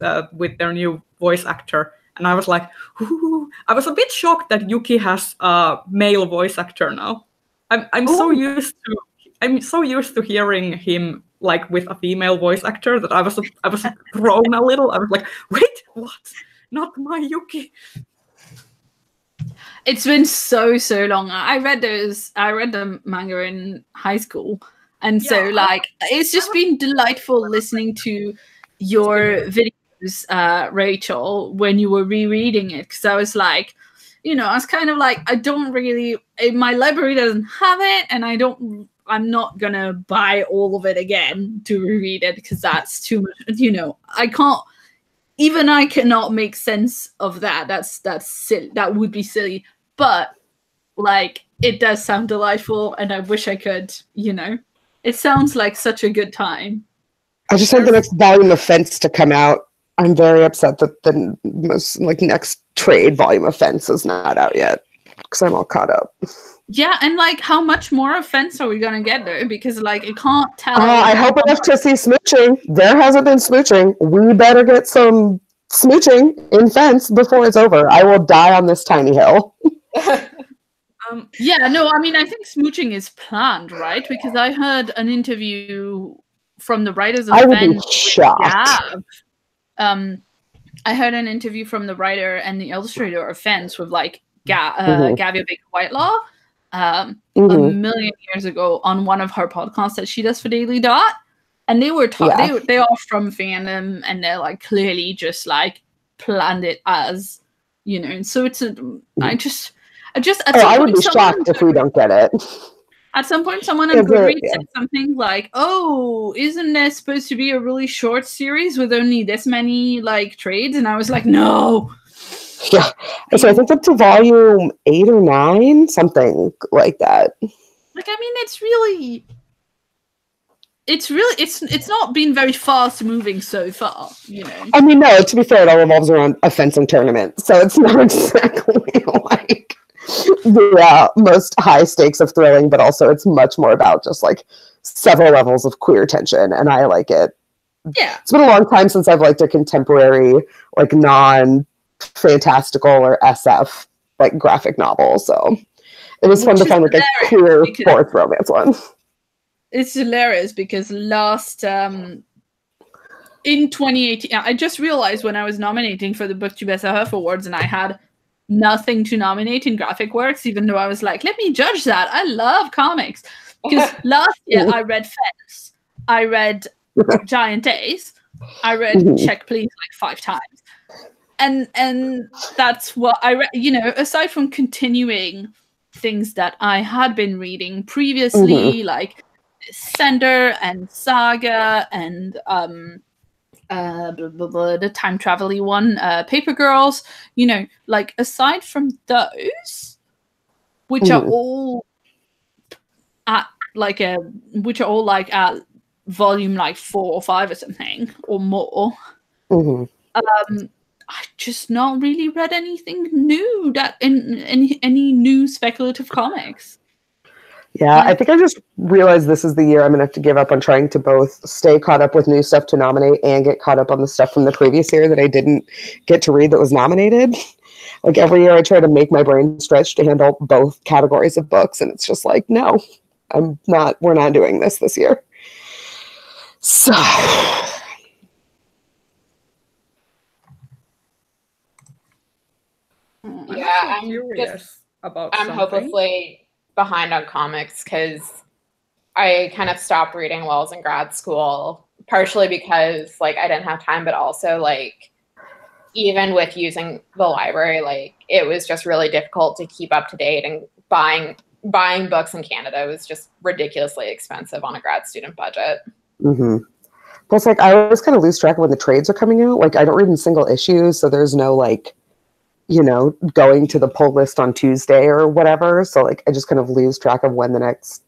S4: uh, with their new voice actor, and I was like, Ooh. I was a bit shocked that Yuki has a male voice actor now. I'm I'm so used to I'm so used to hearing him like with a female voice actor that I was I was thrown a little. I was like, wait, what? Not my Yuki.
S1: It's been so so long. I read those. I read the manga in high school, and so
S4: Yeah, I-
S1: like it's just been delightful listening to your videos, uh, Rachel, when you were rereading it. Because I was like, you know, I was kind of like, I don't really. My library doesn't have it, and I don't. I'm not gonna buy all of it again to reread it because that's too much. You know, I can't even I cannot make sense of that. That's that's silly. That would be silly. But like it does sound delightful and I wish I could, you know. It sounds like such a good time.
S5: I just want the next volume of Fence to come out. I'm very upset that the most like next trade volume of Fence is not out yet because I'm all caught up.
S1: Yeah, and like how much more of Fence are we gonna get though? Because like it can't tell.
S5: Uh, I hope enough to see smooching. There hasn't been smooching. We better get some smooching in Fence before it's over. I will die on this tiny hill.
S4: Um,
S1: Yeah, no, I mean I think smooching is planned, right? Because I heard an interview from the writers of
S5: I would be
S1: Fence with
S5: shocked.
S1: Gav. Um, I heard an interview from the writer and the illustrator of Fence with like Ga- uh,
S5: Mhm.
S1: Gavia Baker Whitelaw um, a
S5: Mhm.
S1: million years ago on one of her podcasts that she does for Daily Dot, and they were ta-
S5: Yeah.
S1: they they are from fandom and they're like clearly just like planned it as you know. And so it's I just. I just at
S5: Oh,
S1: some
S5: I would be shocked if we don't get it.
S1: at some point, someone on Goodreads
S5: yeah.
S1: said something like, "Oh, isn't there supposed to be a really short series with only this many like trades?" And I was like, "No."
S5: Yeah. So I think up to volume eight or nine, something like that.
S1: Like, I mean, it's really, it's really, it's it's not been very fast moving so far, you know.
S5: I mean, no, to be fair, it all revolves around a fencing tournament. So it's not exactly like the uh, most high stakes of thrilling, but also it's much more about just like several levels of queer tension. And I like it.
S1: Yeah,
S5: It's been a long time since I've liked a contemporary, like non fantastical or SF like graphic novel. So it was fun to find like a queer fourth romance one.
S1: it's hilarious because last um in 2018 i just realized when i was nominating for the booktube sff awards and i had nothing to nominate in graphic works even though i was like let me judge that i love comics because last year i read fence i read giant days i read
S5: Mhm.
S1: check please like five times and and that's what i read you know aside from continuing things that i had been reading previously like Sender and Saga and um uh blah, blah, blah, the time travel one, uh Paper Girls, you know, like aside from those, which are
S5: Mhm.
S1: all at like a which are all like at volume like four or five or something or more.
S5: Mhm.
S1: Um I just not really read anything new that in any any new speculative comics.
S5: Yeah, I think I just realized this is the year I'm gonna have to give up on trying to both stay caught up with new stuff to nominate and get caught up on the stuff from the previous year that I didn't get to read that was nominated. Like every year I try to make my brain stretch to handle both categories of books, and it's just like, no, I'm not, we're not doing this this year. So
S4: I'm
S3: Yeah, I'm
S4: curious about
S3: I'm
S4: something.
S3: hopelessly behind on comics because I kind of stopped reading while I was in grad school, partially because like I didn't have time, but also like even with using the library, like it was just really difficult to keep up to date and buying buying books in Canada was just ridiculously expensive on a grad student budget.
S5: Mm-hmm. Plus, like, I always kind of lose track of when the trades are coming out. Like, I don't read in single issues, so there's no like, you know, going to the pull list on Tuesday or whatever. So, like, I just kind of lose track of when the next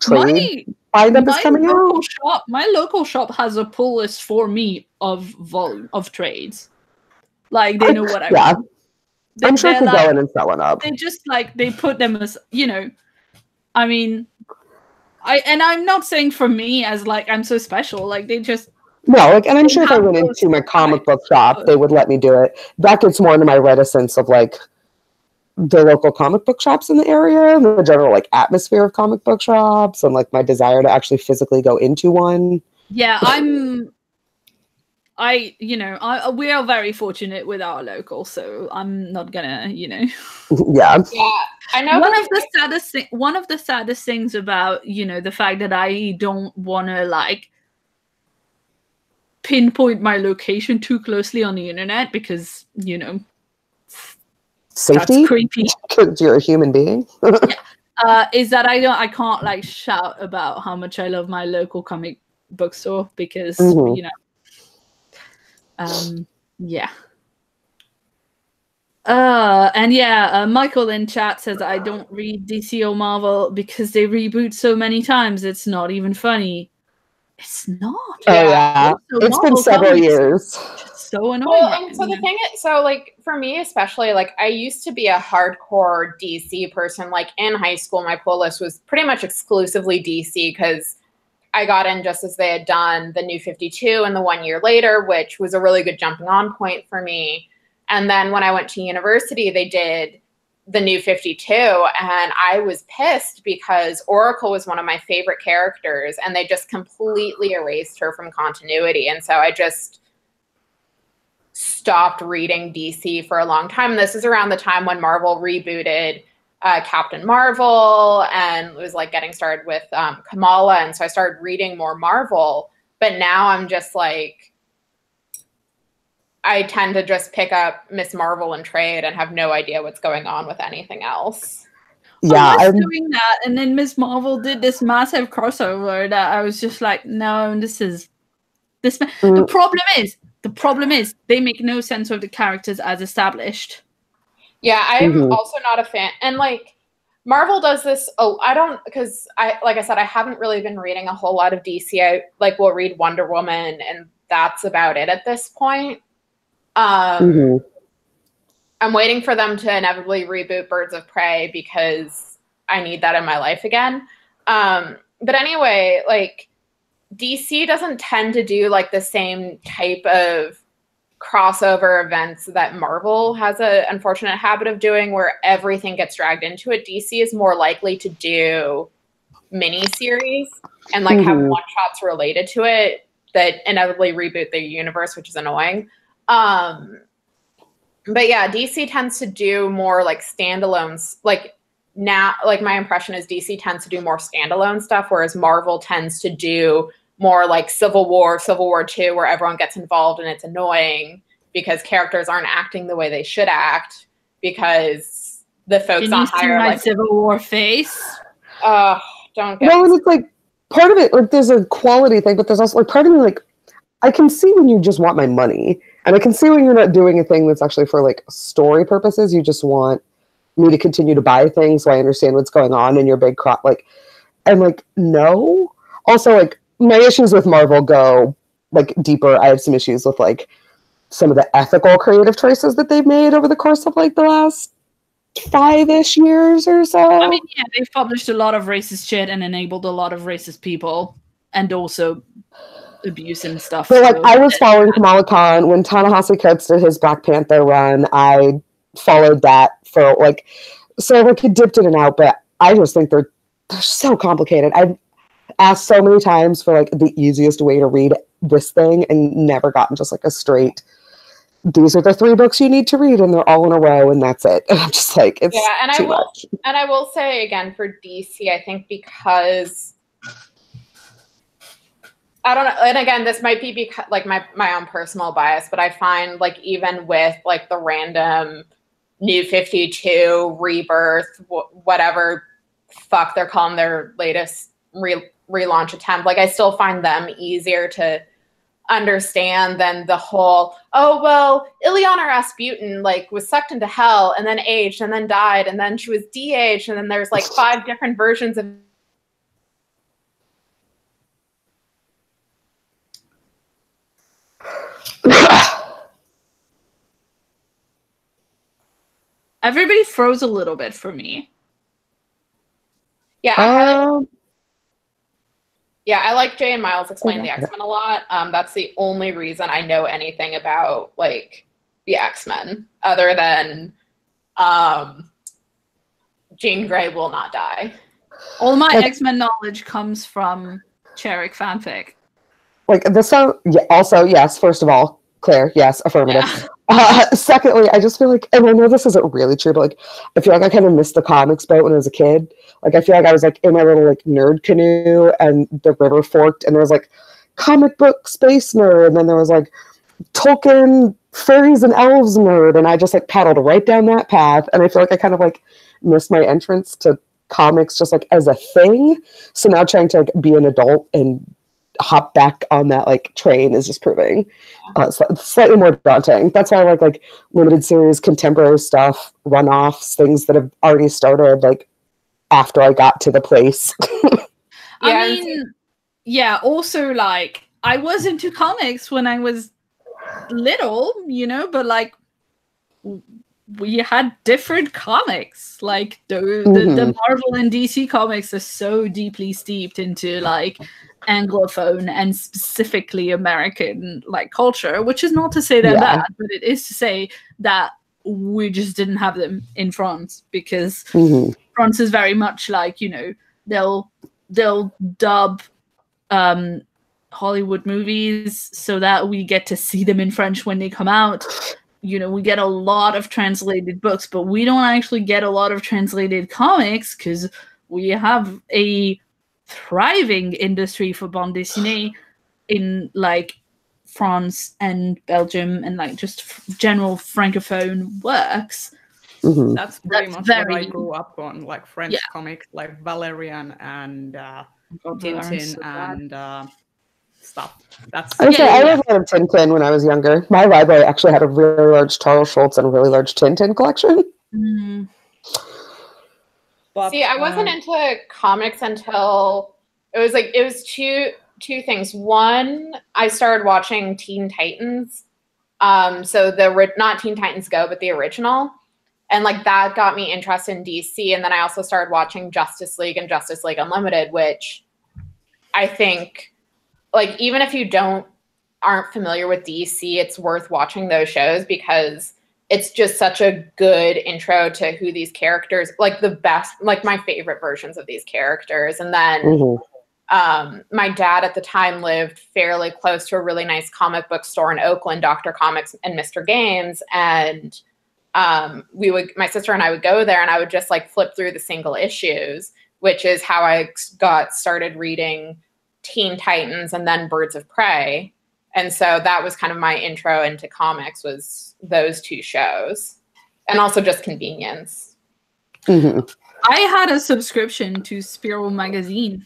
S5: trade
S1: My,
S5: lineup is
S1: my
S5: coming
S1: local
S5: out.
S1: shop, my local shop has a pull list for me of volume of trades. Like they know what I
S5: Yeah,
S1: want. They,
S5: I'm sure if we
S1: like-
S5: go in and sell one up.
S1: they just like they put them as you know i mean i and i'm not saying for me as like i'm so special like they just
S5: No, like, and I'm sure if I went into my comic book shop, they would let me do it. That gets more into my reticence of like the local comic book shops in the area and the general like atmosphere of comic book shops and like my desire to actually physically go into one.
S1: yeah i'm i you know i we are very fortunate with our local so i'm not gonna you know
S5: yeah.
S3: Yeah, I know.
S1: one of the saddest thing, one of the saddest things about you know the fact that i don't want to like pinpoint my location too closely on the internet because you know
S5: Safety?
S1: that's creepy
S5: Because you're a human being.
S1: uh, is that I don't I can't like shout about how much I love my local comic bookstore because
S5: Mhm.
S1: you know um yeah uh and yeah uh, Michael in chat says I don't read DC or Marvel because they reboot so many times it's not even funny it's not
S5: Oh yeah.
S1: Also,
S5: It's been several
S1: Comics
S5: years.
S1: it's so annoying
S3: Well, and so the thing is, so like for me especially, like I used to be a hardcore DC person. Like in high school, my pull list was pretty much exclusively DC because I got in just as they had done the New Fifty Two and the one year later, which was a really good jumping on point for me. And then when I went to university, they did the New Fifty Two, and I was pissed because Oracle was one of my favorite characters, and they just completely erased her from continuity. And so I just stopped reading DC for a long time. This is around the time when Marvel rebooted uh, Captain Marvel and was like getting started with um, Kamala. And so I started reading more Marvel. But now I'm just like, I tend to just pick up Miss Marvel and trade and have no idea what's going on with anything else.
S5: Yeah.
S1: I was
S5: I'm,
S1: doing that, and then Miss Marvel did this massive crossover that I was just like, no, this is this. ma- The
S5: Mm.
S1: problem is, the problem is, they make no sense of the characters as established.
S3: Yeah, I'm
S5: Mhm.
S3: also not a fan. And like Marvel does this oh I don't because I like I said I haven't really been reading a whole lot of DC. I like will read Wonder Woman and that's about it at this point. Um
S5: Mhm.
S3: I'm waiting for them to inevitably reboot Birds of Prey because I need that in my life again. Um but anyway, like DC doesn't tend to do like the same type of crossover events that Marvel has a unfortunate habit of doing where everything gets dragged into it. DC is more likely to do mini series and like have
S5: Mhm.
S3: one shots related to it that inevitably reboot the universe, which is annoying. Um but yeah, DC tends to do more like standalones like now like my impression is DC tends to do more standalone stuff whereas Marvel tends to do more like Civil War, Civil War 2 where everyone gets involved and it's annoying because characters aren't acting the way they should act because the folks
S1: Can you
S3: on
S1: see
S3: higher
S1: my
S3: like
S1: Civil War face?
S3: uh don't get
S5: Well, and it's like part of it, like there's a quality thing, but there's also like part of me, like I can see when you just want my money, and I can see when you're not doing a thing that's actually for like story purposes. You just want me to continue to buy things, so I understand what's going on in your big crop. Like, and like no. Also, like my issues with Marvel go like deeper. I have some issues with like some of the ethical creative choices that they've made over the course of like the last five-ish years or so.
S1: I mean, yeah, they've published a lot of racist shit and enabled a lot of racist people, and also abuse and stuff.
S5: But like I was following Kamala Khan when Ta-Nehisi Coates did his Black Panther run. I followed that for like so like it dipped in and out, but I just think they're they're so complicated. I've asked so many times for like the easiest way to read this thing and never gotten just like a straight these are the three books you need to read and they're all in a row and that's it. And I'm just like it's
S3: Yeah, and I will-
S5: much.
S3: and I will say again for DC, I think because I don't know, and again, this might be because like my my own personal bias, but I find like even with like the random New Fifty Two, Rebirth, wh- whatever fuck they're calling their latest re- relaunch attempt. Like I still find them easier to understand than the whole oh well Illyana Rasputin like was sucked into hell and then aged and then died and then she was de-aged and then there's like five different versions of
S1: Everybody froze a little bit for me.
S3: yeah I
S5: um,
S3: Yeah, I like Jay and Miles explain the X Men a lot. Um, that's the only reason I know anything about like the X Men, other than um, Jean Grey will not die.
S1: All my X Men knowledge comes from Cherik fanfic.
S5: Like this sound yeah, also yes first of all claire yes affirmative.
S1: Yeah.
S5: uh, secondly i just feel like and i know this isn't really true but like i feel like i kind of missed the comics boat when i was a kid. Like i feel like i was like in my little like nerd canoe and the river forked and there was like comic book space nerd and then there was like tolkien fairies and elves nerd and i just like paddled right down that path and i feel like i kind of like missed my entrance to comics just like as a thing. So now trying to like be an adult and hop back on that like train is just proving uh, slightly more daunting. That's why I like like limited series, contemporary stuff, runoffs, things that have already started like after I got to the place.
S3: Yeah,
S1: I mean, yeah, also like I was into comics when I was little, you know, but like we had different comics. Like the, the, the
S5: Mhm.
S1: Marvel and DC comics are so deeply steeped into like anglophone and specifically American like culture, which is not to say they're
S5: Yeah.
S1: bad, but it is to say that we just didn't have them in France because
S5: Mhm.
S1: France is very much like you know they'll they'll dub um Hollywood movies so that we get to see them in French when they come out. You know, we get a lot of translated books, but we don't actually get a lot of translated comics because we have a thriving industry for bande dessinée in like France and Belgium and like just f- general francophone works.
S5: Mhm.
S4: That's pretty
S1: That's
S4: much what I grew up on, like French
S1: Yeah.
S4: comics, like Valerian and uh,
S1: God, they are
S4: Tintin
S1: so
S4: and uh, stuff. That's
S5: I, would say
S1: Yeah,
S5: I
S1: yeah,
S5: read a lot of Tintin when I was younger. My library actually had a really large Charles Schulz and a really large Tintin collection.
S1: Mm.
S4: But,
S3: See, I wasn't
S4: uh,
S3: into comics until it was like it was two two things. One, I started watching Teen Titans. Um, so the not Teen Titans Go, but the original, and like that got me interested in DC. And then I also started watching Justice League and Justice League Unlimited, which I think, like, even if you don't aren't familiar with DC, it's worth watching those shows because it's just such a good intro to who these characters like the best like my favorite versions of these characters. And then
S5: Mhm.
S3: um, my dad at the time lived fairly close to a really nice comic book store in oakland dr comics and mr games. And um, we would my sister and i would go there and i would just like flip through the single issues which is how i got started reading teen titans and then birds of prey and so that was kind of my intro into comics was those two shows and also just convenience
S5: Mhm.
S1: I had a subscription to Spiral magazine.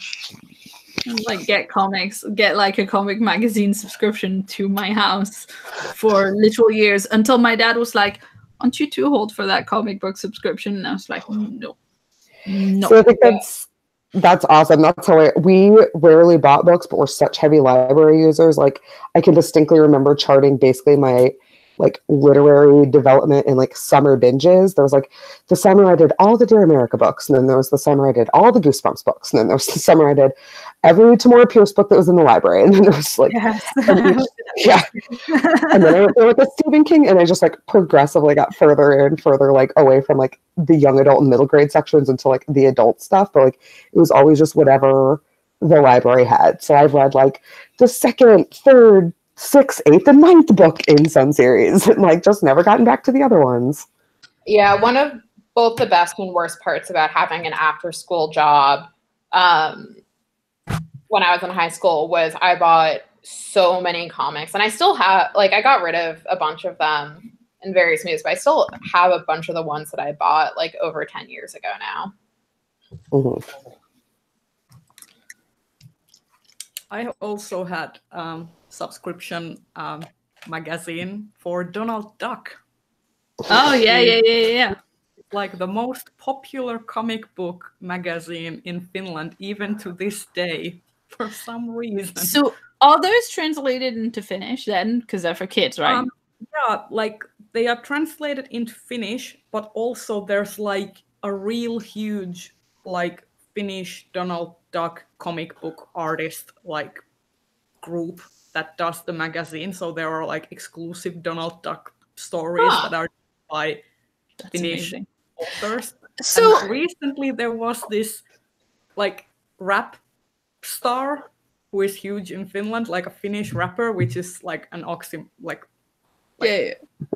S1: Like get comics, get like a comic magazine subscription to my house for literal years until my dad was like, "Aren't you too old for that comic book subscription?" And I was like, "No, no."
S5: So I think that's that's awesome. That's how I, we rarely bought books, but we're such heavy library users. Like I can distinctly remember charting basically my like literary development and like summer binges. There was like the summer I did all the Dear America books, and then there was the summer I did all the Goosebumps books, and then there was the summer I did every Tamora Pierce book that was in the library, and then there was like
S2: Yes.
S5: yeah, and then I went there with the Stephen King, and I just like progressively got further and further like away from like the young adult and middle grade sections into like the adult stuff. But like it was always just whatever the library had. So I've read like the second, third, sixth, eighth, and ninth book in some series, and like just never gotten back to the other ones.
S3: Yeah, one of both the best and worst parts about having an after school job um, when I was in high school was I bought so many comics and I still have like I got rid of a bunch of them in various movies, but I still have a bunch of the ones that I bought like over 10 years ago now.
S5: Mhm.
S4: I also had um, subscription um, magazine for Donald Duck.
S1: Oh yeah, yeah, yeah, yeah, yeah.
S4: Like the most popular comic book magazine in Finland, even to this day, for some reason.
S1: So are those translated into Finnish then? Because they're for kids, right?
S4: Um, yeah, like they are translated into Finnish, but also there's like a real huge like Finnish Donald Duck comic book artist like group that does the magazine. So there are like exclusive Donald Duck stories
S1: Ah.
S4: that are by
S1: That's
S4: Finnish
S1: amazing.
S4: authors.
S1: So
S4: And recently there was this like rap star who is huge in Finland, like a Finnish rapper, which is like an oxym like
S1: yeah, yeah.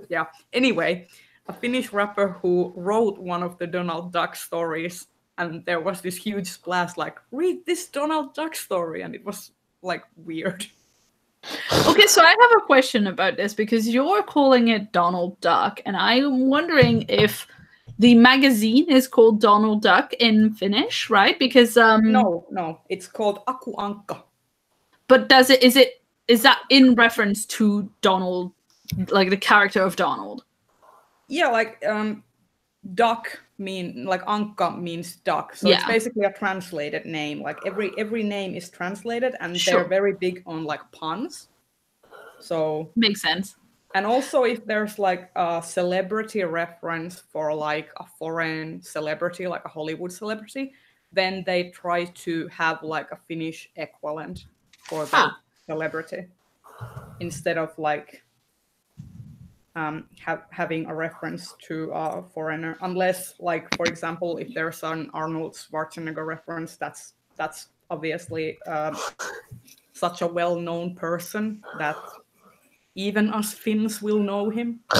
S4: yeah. Anyway, a Finnish rapper who wrote one of the Donald Duck stories, and there was this huge splash like, read this Donald Duck story, and it was like weird.
S1: Okay, so I have a question about this because you're calling it Donald Duck, and I'm wondering if the magazine is called Donald Duck in Finnish, right? Because um
S4: No, no, it's called Aku Ankka.
S1: but does it is it is that in reference to Donald like the character of Donald?
S4: Yeah, like um, duck mean like Ankka means duck, so it's basically a translated name. Like every every name is translated, and
S1: Sure.
S4: they're very big on like puns. So
S1: Makes sense.
S4: And also, if there's like a celebrity reference for like a foreign celebrity, like a Hollywood celebrity, then they try to have like a Finnish equivalent for the
S1: Huh.
S4: celebrity instead of like um, have, having a reference to a foreigner. Unless, like for example, if there's an Arnold Schwarzenegger reference, that's that's obviously um, such a well-known person that even us Finns will know him.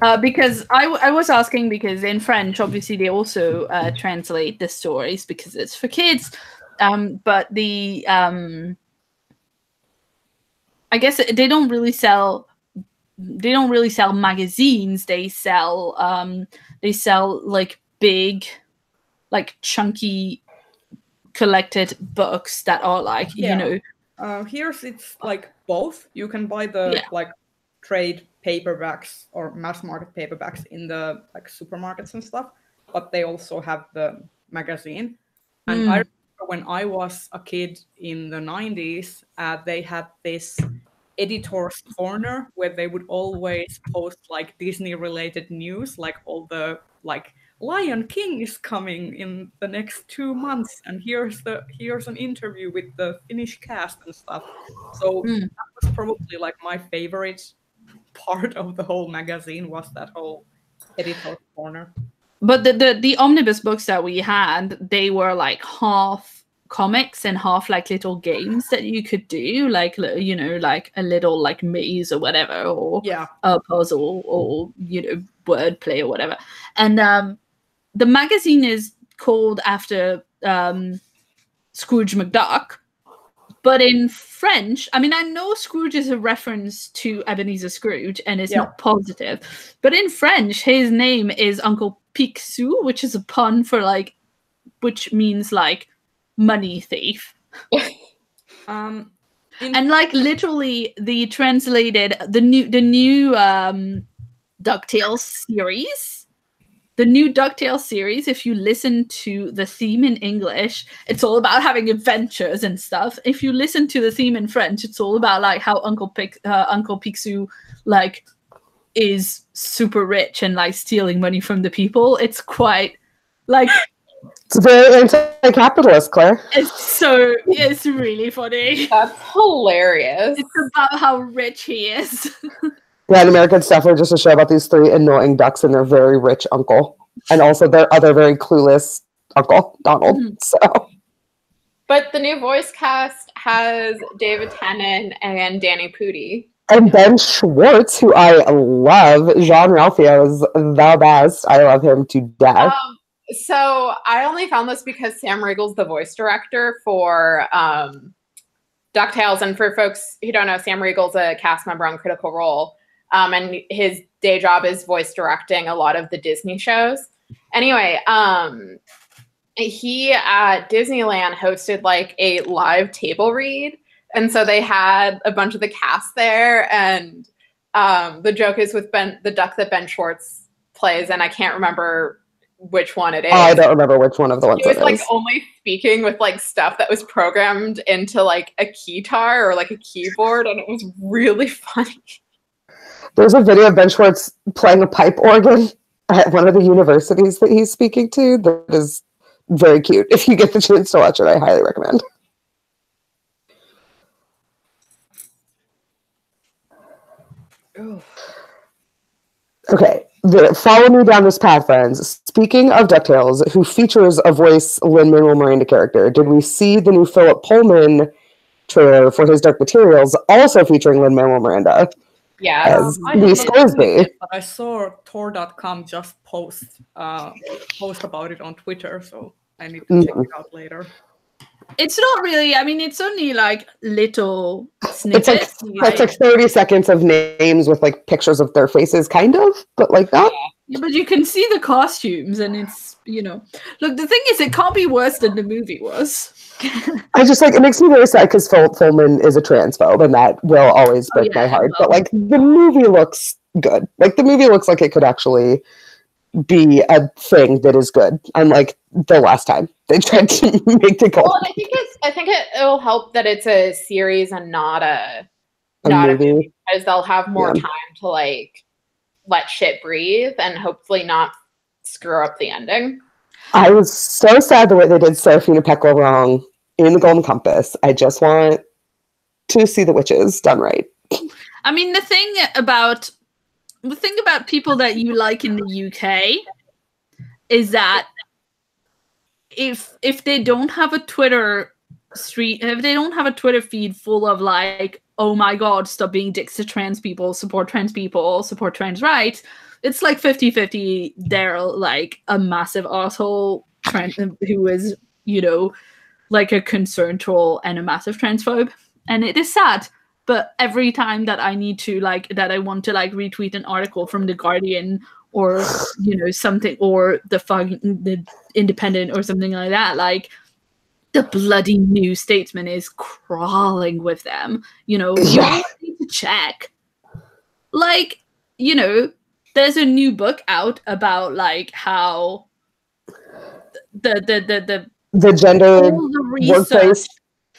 S1: Uh, because I, w- I was asking because in French, obviously they also uh, translate the stories because it's for kids. Um, but the um, I guess they don't really sell they don't really sell magazines. They sell um, they sell like big, like chunky collected books that are like
S4: Yeah.
S1: you know
S4: Uh, here's it's like both. You can buy the
S1: Yeah.
S4: like trade paperbacks or mass market paperbacks in the like supermarkets and stuff, but they also have the magazine. And
S1: Mm.
S4: I when I was a kid in the 90s, uh, they had this editor's corner where they would always post like Disney related news, like all the like Lion King is coming in the next two months, and here's the here's an interview with the Finnish cast and stuff. So
S1: Mm.
S4: that was probably like my favorite part of the whole magazine was that whole editor's corner.
S1: But the, the the omnibus books that we had they were like half comics and half like little games that you could do like you know like a little like maze or whatever or
S4: Yeah,
S1: a puzzle or you know wordplay or whatever and um the magazine is called after um scrooge mcduck but in french i mean i know scrooge is a reference to ebenezer scrooge and it's
S4: Yeah.
S1: not positive but in french his name is uncle picsou which is a pun for like which means like money thief.
S4: Um, in,
S1: and like literally the translated the new the new um ducktales series the new ducktales series if you listen to the theme in english it's all about having adventures and stuff. If you listen to the theme in french it's all about like how uncle Pic- uh, uncle picsou like is super rich and like stealing money from the people it's quite like
S5: It's very anti-capitalist, Claire.
S1: it's so it's really funny
S3: That's hilarious.
S1: it's about how rich he is
S5: Yeah, in American it's definitely just a show about these three annoying ducks and their very rich uncle, and also their other very clueless uncle, Donald.
S1: Mhm.
S5: So
S3: But the new voice cast has David Tennant and Danny Pudi.
S5: And Ben Schwartz, who I love, Jean Ralphio is the best. I love him to death.
S3: Um, so I only found this because Sam Riegel's the voice director for um, DuckTales. And for folks who don't know, Sam Riegel's a cast member on Critical Role. Um, and his day job is voice directing a lot of the Disney shows. Anyway, um, he at Disneyland hosted like a live table read. And so they had a bunch of the cast there. And um, the joke is with Ben, the duck that Ben Schwartz plays, and I can't remember which one it is.
S5: I don't remember which one of the ones
S3: he was
S5: it
S3: like
S5: is.
S3: only speaking with like stuff that was programmed into like a keytar or like a keyboard, and it was really funny.
S5: There's a video of Ben Schwartz playing a pipe organ at one of the universities that he's speaking to that is very cute. If you get the chance to watch it, I highly recommend. Okay, the, follow me down this path, friends. Speaking of DuckTales, who features a voice Lin Manuel Miranda character, did we see the new Philip Pullman trailer for his Dark Materials, also featuring Lin Manuel Miranda
S3: Yeah.
S5: as
S4: I
S5: Lee Scoresby?
S4: it, But I saw Tor.com just post uh, post about it on Twitter, so I need to check
S5: Mhm.
S4: it out later.
S1: It's not really. I mean, it's only like little
S5: It's like
S1: snippets.
S5: that's like 30 seconds of names with like pictures of their faces, kind of, but like that.
S1: Yeah, but you can see the costumes, and it's you know. Look, the thing is, it can't be worse than the movie was.
S5: I just like it makes me very sad because Phil Pullman is a transphobe, and that will always
S1: Oh,
S5: break my heart. But like the movie looks good. Like the movie looks like it could actually be a thing that is good. Unlike the last time they tried to make it go
S3: Well, I think it's. I think it, it'll help that it's a series and not a
S5: a
S3: not a
S5: movie.
S3: because they'll have more
S5: Yeah.
S3: time to like let shit breathe and hopefully not screw up the ending.
S5: I was so sad the way they did Serafina Pekkala wrong in the Golden Compass. I just want to see the witches done right.
S1: I mean, the thing about the thing about people that you like in the UK is that if if they don't have a Twitter street, if they don't have a Twitter feed full of like, oh my god, stop being dicks to trans people, support trans people, support trans rights, it's like 50-50. They're like a massive asshole trans who is, you know, like a concerned troll and a massive transphobe. And it is sad but every time that i need to like that i want to like retweet an article from the guardian or you know something or the fucking the independent or something like that like the bloody new statesman is crawling with them you know you
S5: Yeah.
S1: need to check like you know there's a new book out about like how the the the the
S5: The gender
S1: the research
S5: workplace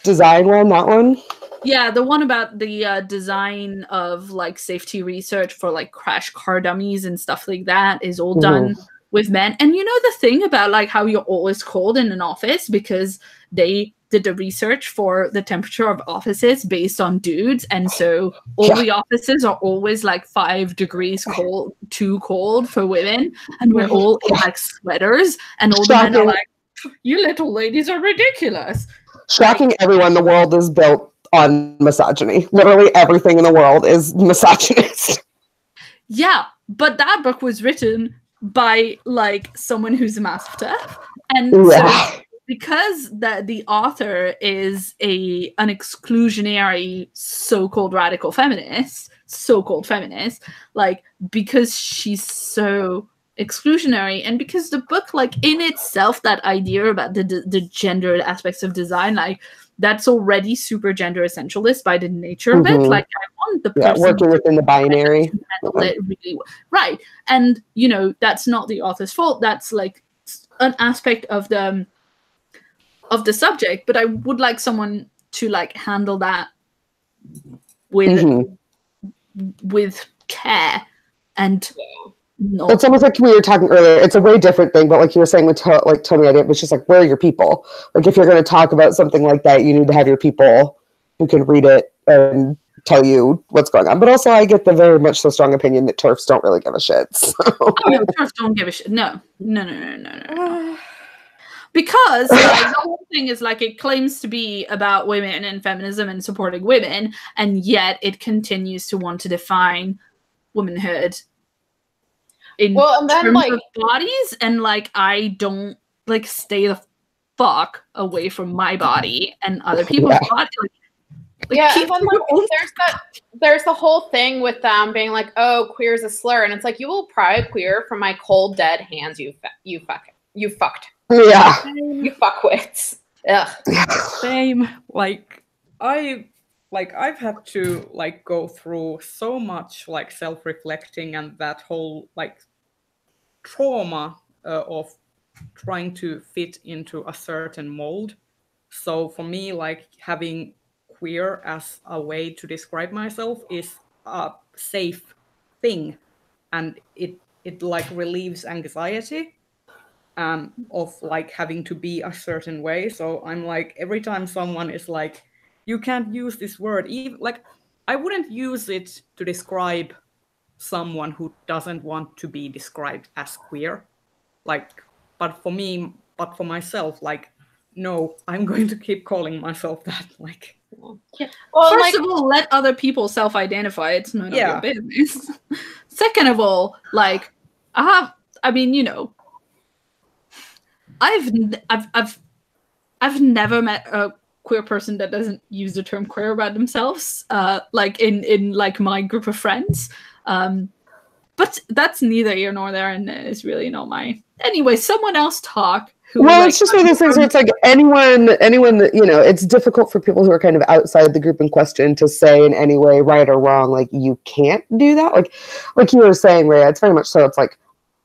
S5: design one, that one.
S1: Yeah, the one about the uh, design of like safety research for like crash car dummies and stuff like that is all done with men. And you know the thing about like how you're always cold in an office? Because they did the research for the temperature of offices based on dudes, and so all
S5: Yeah.
S1: the offices are always like five degrees cold, too cold for women, and we're all in like sweaters, and all the men are like, "You little ladies are ridiculous."
S5: Shocking everyone, the world is built on misogyny. Literally everything in the world is misogynist.
S1: Yeah, but that book was written by like someone who's a master, and so because the the author is a an exclusionary so-called radical feminist, so-called feminist, like because she's so exclusionary and because the book like in itself that idea about the the, the gendered aspects of design like that's already super gender essentialist by the nature of it
S5: Mhm.
S1: like i want the
S5: Yeah,
S1: person
S5: working within the binary.
S1: it really well. right and you know that's not the author's fault that's like an aspect of the of the subject but i would like someone to like handle that with
S5: Mhm.
S1: with care and not
S5: It's almost like we were talking earlier. It's a way different thing, but like you were saying with to- like Tony, I did, was just like, where are your people? Like if you're going to talk about something like that, you need to have your people who can read it and tell you what's going on. But also, I get the very much so strong opinion that turfs don't really give a shit. So.
S1: Oh, no, turfs don't give a shit. No, no, no, no, no, no. no. Because like, the whole thing is like it claims to be about women and feminism and supporting women, and yet it continues to want to define womanhood in
S3: Well, and then
S1: terms
S3: like
S1: of bodies. And like, I don't like stay the fuck away from my body and other people's
S5: Yeah.
S1: body. Like, like,
S3: yeah,
S1: keep
S3: then like, there's that there's the whole thing with them being like, "Oh, queer is a slur," and it's like you will pry a queer from my cold dead hands. You fu- you fuck you fucked.
S5: Yeah.
S3: You fuckwits. Ugh.
S4: Same. Like I like I've had to like go through so much like self-reflecting and that whole like trauma uh, of trying to fit into a certain mold. So for me, like having queer as a way to describe myself is a safe thing, and it it like relieves anxiety um, of like having to be a certain way. So I'm like every time someone is like, you can't use this word, even like I wouldn't use it to describe someone who doesn't want to be described as queer. Like, but for me, but for myself, like, no, I'm going to keep calling myself that. Like, yeah.
S3: Well,
S1: First
S3: like,
S1: of all, let other people self-identify. It's none
S4: Yeah.
S1: of your business. Second of all, like I have, I mean, you know, I've, n- I've, I've, I've never met a queer person that doesn't use the term queer about themselves. Uh, like in in like my group of friends. Um, but that's neither here nor there, and it's really not my. Anyway, someone else talk. Who
S5: Well,
S1: like,
S5: it's just one of those things where it's like anyone, anyone that you know, it's difficult for people who are kind of outside the group in question to say in any way, right or wrong, like you can't do that. Like, like you were saying, Ray, it's very much so. It's like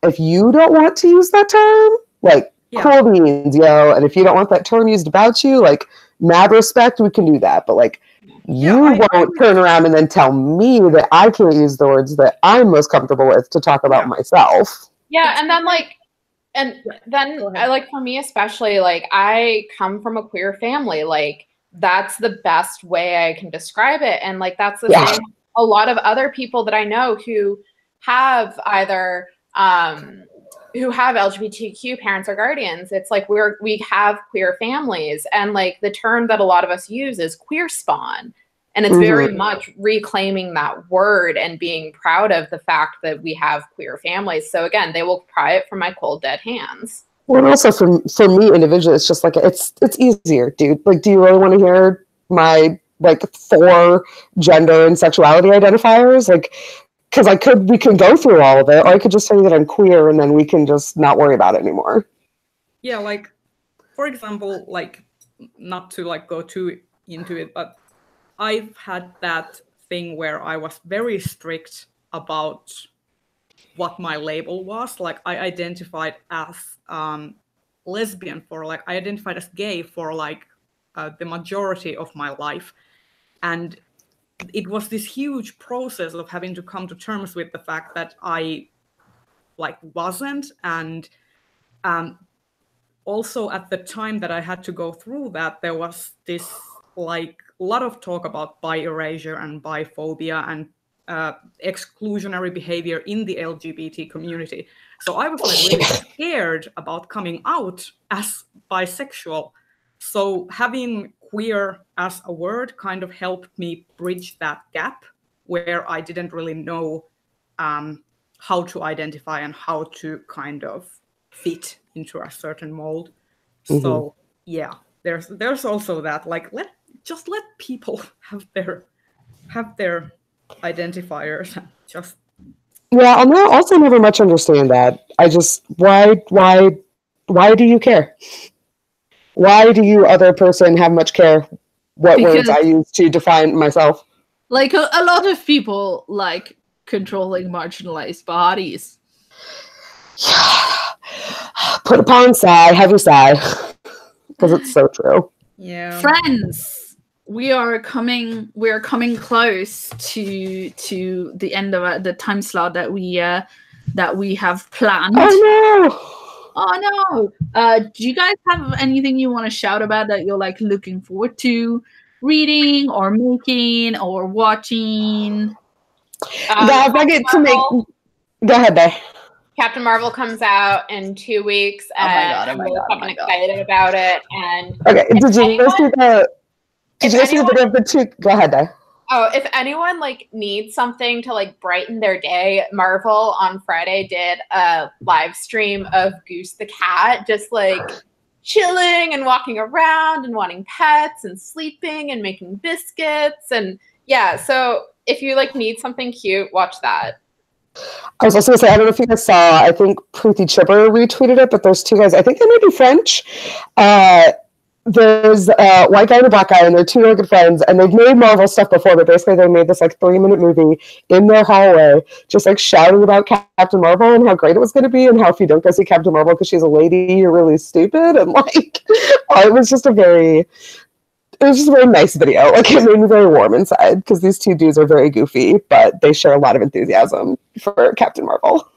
S5: if you don't want to use that term, like
S4: Yeah.
S5: cool beans, yo. And if you don't want that term used about you, like mad respect, we can do that. But like, you
S4: Yeah,
S5: won't turn around and then tell me that I can't use the words that I'm most comfortable with to talk about
S4: Yeah.
S5: myself.
S3: yeah, and then like, and then I like for me especially, like I come from a queer family. Like that's the best way I can describe it, and like that's the
S5: Yeah.
S3: A lot of other people that I know who have either um who have LGBTQ parents or guardians, it's like we're we have queer families, and like the term that a lot of us use is queer spawn, and it's very mm-hmm. much reclaiming that word and being proud of the fact that we have queer families. So again, they will pry it from my cold dead hands.
S5: Well, and also for for me individually, it's just like it's it's easier, dude. Like, do you really want to hear my like four gender and sexuality identifiers? Like, because I could, we can go through all of it, or I could just say that I'm queer, and then we can just not worry about it anymore.
S4: yeah like for example like not to like go too into it but i've had that thing where i was very strict about what my label was like i identified as um lesbian for like i identified as gay for like uh, the majority of my life and it was this huge process of having to come to terms with the fact that i like wasn't and um also at the time that I had to go through that, there was this like a lot of talk about bi erasure and biphobia and uh, exclusionary behavior in the LGBT community. So I was like really scared about coming out as bisexual. So having queer as a word kind of helped me bridge that gap where I didn't really know um, how to identify and how to kind of fit into a certain mold. So yeah, there's there's also that like let just let people have their have their identifiers just
S5: Yeah, I'll not also never much understand that. I just why why why do you care? Why do you other person have much care what words I use to define myself?
S1: like a, a lot of people like controlling marginalized bodies.
S5: Put upon sigh, heavy sigh, because it's so true.
S4: yeah.
S1: friends we are coming we are coming close to to the end of uh, the time slot that we uh that we have planned
S5: Oh
S1: oh no uh do you guys have anything you want to shout about that you're like looking forward to reading or making or watching
S5: no!
S3: Um,
S5: yeah, if I get to make, go ahead, Bay.
S3: Captain Marvel comes out in two weeks,
S1: Oh my
S3: and
S1: God, oh
S3: I'm
S1: my
S3: really
S1: God, oh
S3: fucking
S1: God.
S3: excited about it. And
S5: Okay, did you
S3: anyone-
S5: guys see the? Did
S3: if
S5: you guys see the
S3: anyone-
S5: video of the two? Go ahead, Day.
S3: Oh, if anyone like needs something to like brighten their day, Marvel on Friday did a live stream of Goose the cat just like chilling and walking around and wanting pets and sleeping and making biscuits and yeah, so if you like need something cute, watch that.
S5: I was also gonna say, I don't know if you guys saw, I think Preeti Chhibber retweeted it, but those two guys, I think they may be French. Uh, there's a white guy and a black guy, and they're two really good friends, and they've made Marvel stuff before, but basically they made this like three minute movie in their hallway, just like shouting about Captain Marvel and how great it was going to be, and how if you don't go see Captain Marvel because she's a lady, you're really stupid, and like, it was just a very, it was just a very nice video. Like it made me very warm inside because these two dudes are very goofy, but they share a lot of enthusiasm for Captain Marvel.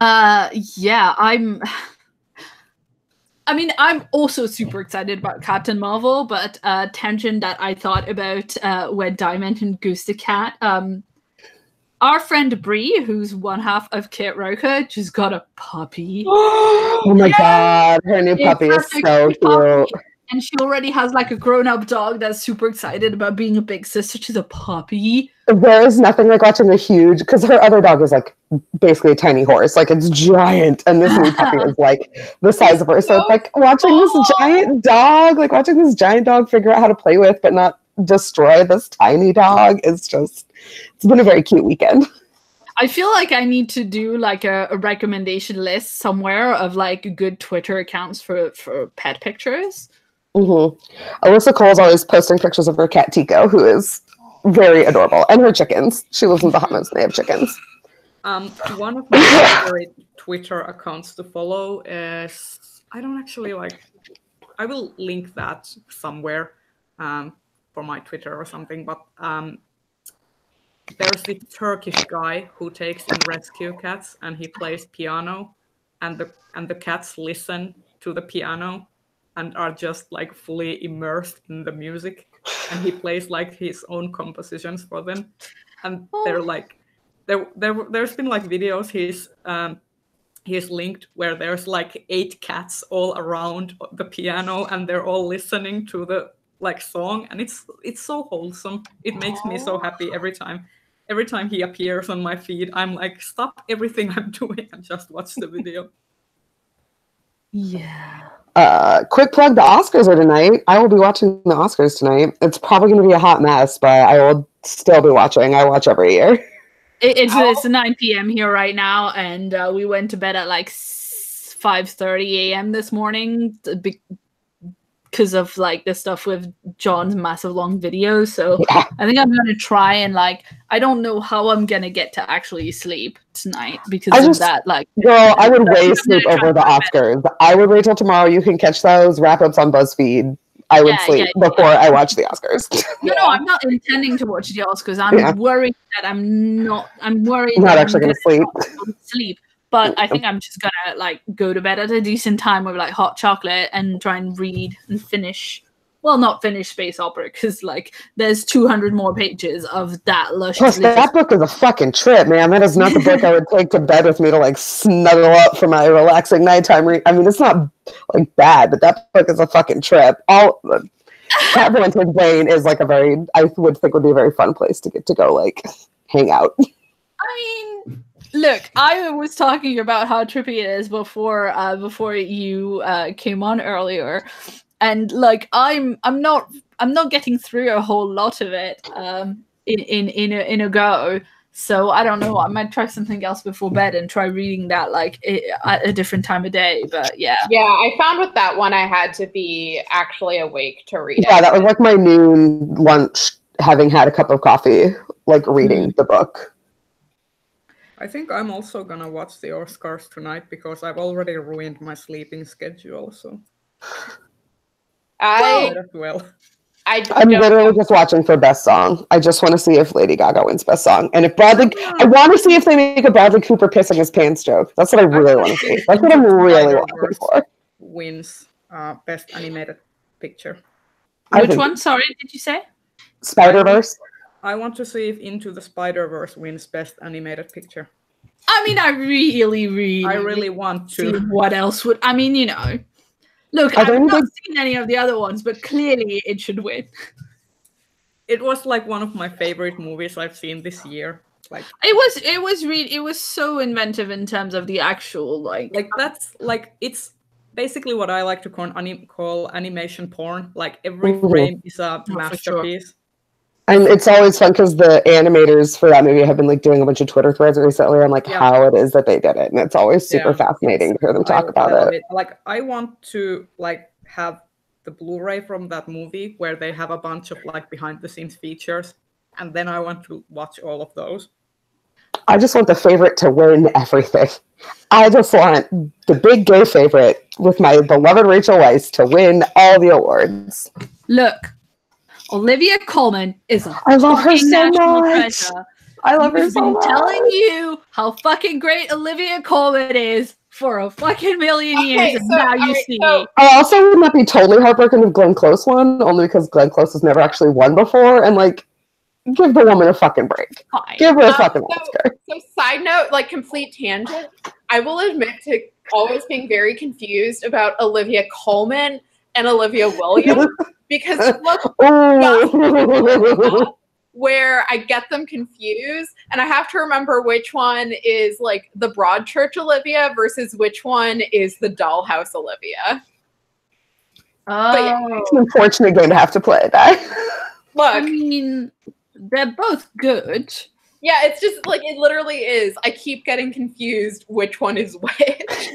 S1: Uh, yeah, I'm. I mean, I'm also super excited about Captain Marvel, but uh, tangent that I thought about uh, when Di mentioned Goose the Cat. Um, our friend Bree, who's one half of Kit Rocha, just got a puppy.
S5: oh my god, her new puppy is so cute.
S1: And she already has like a grown up dog that's super excited about being a big sister to the puppy.
S5: There is nothing like watching a huge because her other dog is like basically a tiny horse, like it's giant, and this new puppy is like the size of her. So it's like watching this giant dog, like watching this giant dog figure out how to play with, but not destroy this tiny dog. Is just it's been a very cute weekend.
S1: I feel like I need to do like a, a recommendation list somewhere of like good Twitter accounts for for pet pictures.
S5: hmm Alyssa Cole is always posting pictures of her cat Tico, who is very adorable, and her chickens. She lives in the Bahamas, and they have chickens.
S4: Um, one of my favorite Twitter accounts to follow is I don't actually like. I will link that somewhere um, for my Twitter or something. But um, there's the Turkish guy who takes in rescue cats and he plays piano, and the and the cats listen to the piano and are just like fully immersed in the music. And he plays like his own compositions for them, and they're like there, there there's been like videos he's um he's linked where there's like eight cats all around the piano and they're all listening to the like song. And it's it's so wholesome. It makes me so happy every time every time he appears on my feed. I'm like stop everything i'm doing and just watch the video.
S1: Yeah.
S5: Uh, quick plug: the Oscars are tonight. I will be watching the Oscars tonight. It's probably going to be a hot mess, but I will still be watching. I watch every year.
S1: It, it's it's 9 p.m. here right now, and uh, we went to bed at like 5:30 a.m. this morning because of like the stuff with John's massive long videos. So
S5: Yeah.
S1: I think I'm gonna try and like I don't know how I'm gonna get to actually sleep tonight because
S5: I
S1: of
S5: just-
S1: that. Like
S5: Girl, I would way sleep over the. Oscars. I would wait till tomorrow. You can catch those wrap ups on BuzzFeed. I would
S1: Yeah,
S5: sleep
S1: yeah,
S5: before I watch the Oscars.
S1: no, no, I'm not intending to watch the Oscars. I'm worried that I'm not. I'm worried
S5: I'm not
S1: that
S5: actually
S1: I'm
S5: gonna sleep.
S1: gonna sleep. But oh, I think um, I'm just gonna like go to bed at a decent time with like hot chocolate and try and read and finish. Well, not finish space opera because like there's 200 more pages of that lush.
S5: Plus, that book is a fucking trip, man. That is not the book I would take to bed with me to like snuggle up for my relaxing nighttime read. I mean, it's not like bad, but that book is a fucking trip. All uh, Cat Valente's Brain is like a very, I would think would be a very fun place to get to go like hang out.
S1: I mean, look, I was talking about how trippy it is before uh before you uh came on earlier. And like I'm I'm not I'm not getting through a whole lot of it um in in in a, in a go. So I don't know. I might try something else before bed and try reading that like at a different time of day. But yeah,
S3: Yeah, I found with that one I had to be actually awake to read
S5: Yeah,
S3: it.
S5: that was like my noon lunch, having had a cup of coffee, like reading the book.
S4: I think i'm also gonna watch the oscars tonight because i've already ruined my sleeping schedule so
S3: I
S4: might as well
S3: I
S5: I'm
S3: don't
S5: literally just watching for best song. I just want to see if Lady Gaga wins best song, and if Bradley. I want to see if they make a Bradley Cooper pissing his pants joke. That's what I really want to see. That's what I'm really looking for.
S4: wins uh, best animated picture
S5: I
S1: which
S5: think
S1: one? Sorry, did you say?
S5: Spider Verse.
S4: I want to see if into the spider verse wins best animated picture
S1: I mean, I really, really,
S4: i really want
S1: see
S4: to
S1: what else would. I mean, you know. Look, I've not
S5: big-
S1: seen any of the other ones, but clearly it should win.
S4: it was like one of my favorite movies i've seen this year like
S1: It was it was really it was so inventive in terms of the actual like
S4: like that's like it's basically what I like to call, anim- call animation porn. Like every
S5: Mhm.
S4: frame is a
S1: for sure.
S4: masterpiece.
S5: And it's always fun because the animators for that movie have been like doing a bunch of Twitter threads recently on like
S4: Yeah.
S5: how it is that they did it, and it's always super
S4: Yeah.
S5: fascinating to hear them talk
S4: I-
S5: about
S4: I love
S5: it.
S4: Like I want to like have the Blu-ray from that movie where they have a bunch of like behind the scenes features, and then I want to watch all of those.
S5: I just want the favorite to win everything. I just want the big gay favorite with my beloved Rachel Weisz to win all the awards.
S1: Look, Olivia Colman is a
S5: I love her
S1: fucking
S5: so
S1: national
S5: much.
S1: treasure.
S5: I love her
S1: I've
S5: so
S1: been
S5: much.
S1: telling you how fucking great Olivia Colman is for a fucking million
S3: Okay,
S1: years, and now you
S3: alright,
S1: see.
S3: so-
S5: I also would not be totally heartbroken if Glenn Close won, only because Glenn Close has never actually won before, and like, give the woman a fucking break.
S1: Fine.
S5: Give her a
S3: Um,
S5: fucking
S3: so-
S5: Oscar.
S3: So, side note, like complete tangent, I will admit to always being very confused about Olivia Colman and Olivia Williams because she looks
S5: Ooh.
S3: where I get them confused, and I have to remember which one is like the Broadchurch Olivia versus which one is the Dollhouse Olivia.
S1: Oh,
S5: it's an unfortunate game to have to play that.
S3: Look.
S1: I mean, they're both good.
S3: yeah, it's just like it literally is. I keep getting confused which one is which.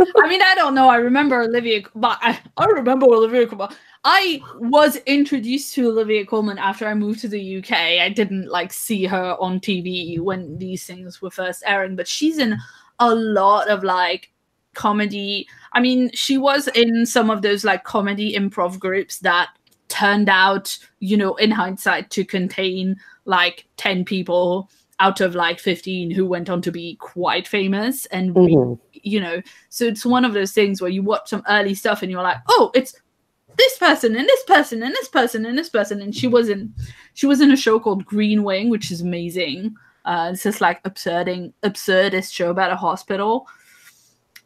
S1: I mean, I don't know. I remember Olivia, but I, I remember Olivia Colman. I was introduced to Olivia Colman after I moved to the UK. I didn't like see her on TV when these things were first airing, but she's in a lot of like comedy. I mean, she was in some of those like comedy improv groups that turned out, you know, in hindsight to contain like 10 people out of like 15 who went on to be quite famous and
S5: Mhm.
S1: you know so it's one of those things where you watch some early stuff and you're like oh it's this person and this person and this person and this person. And she was in she was in a show called green wing which is amazing. Uh it's this like absurding absurdist show about a hospital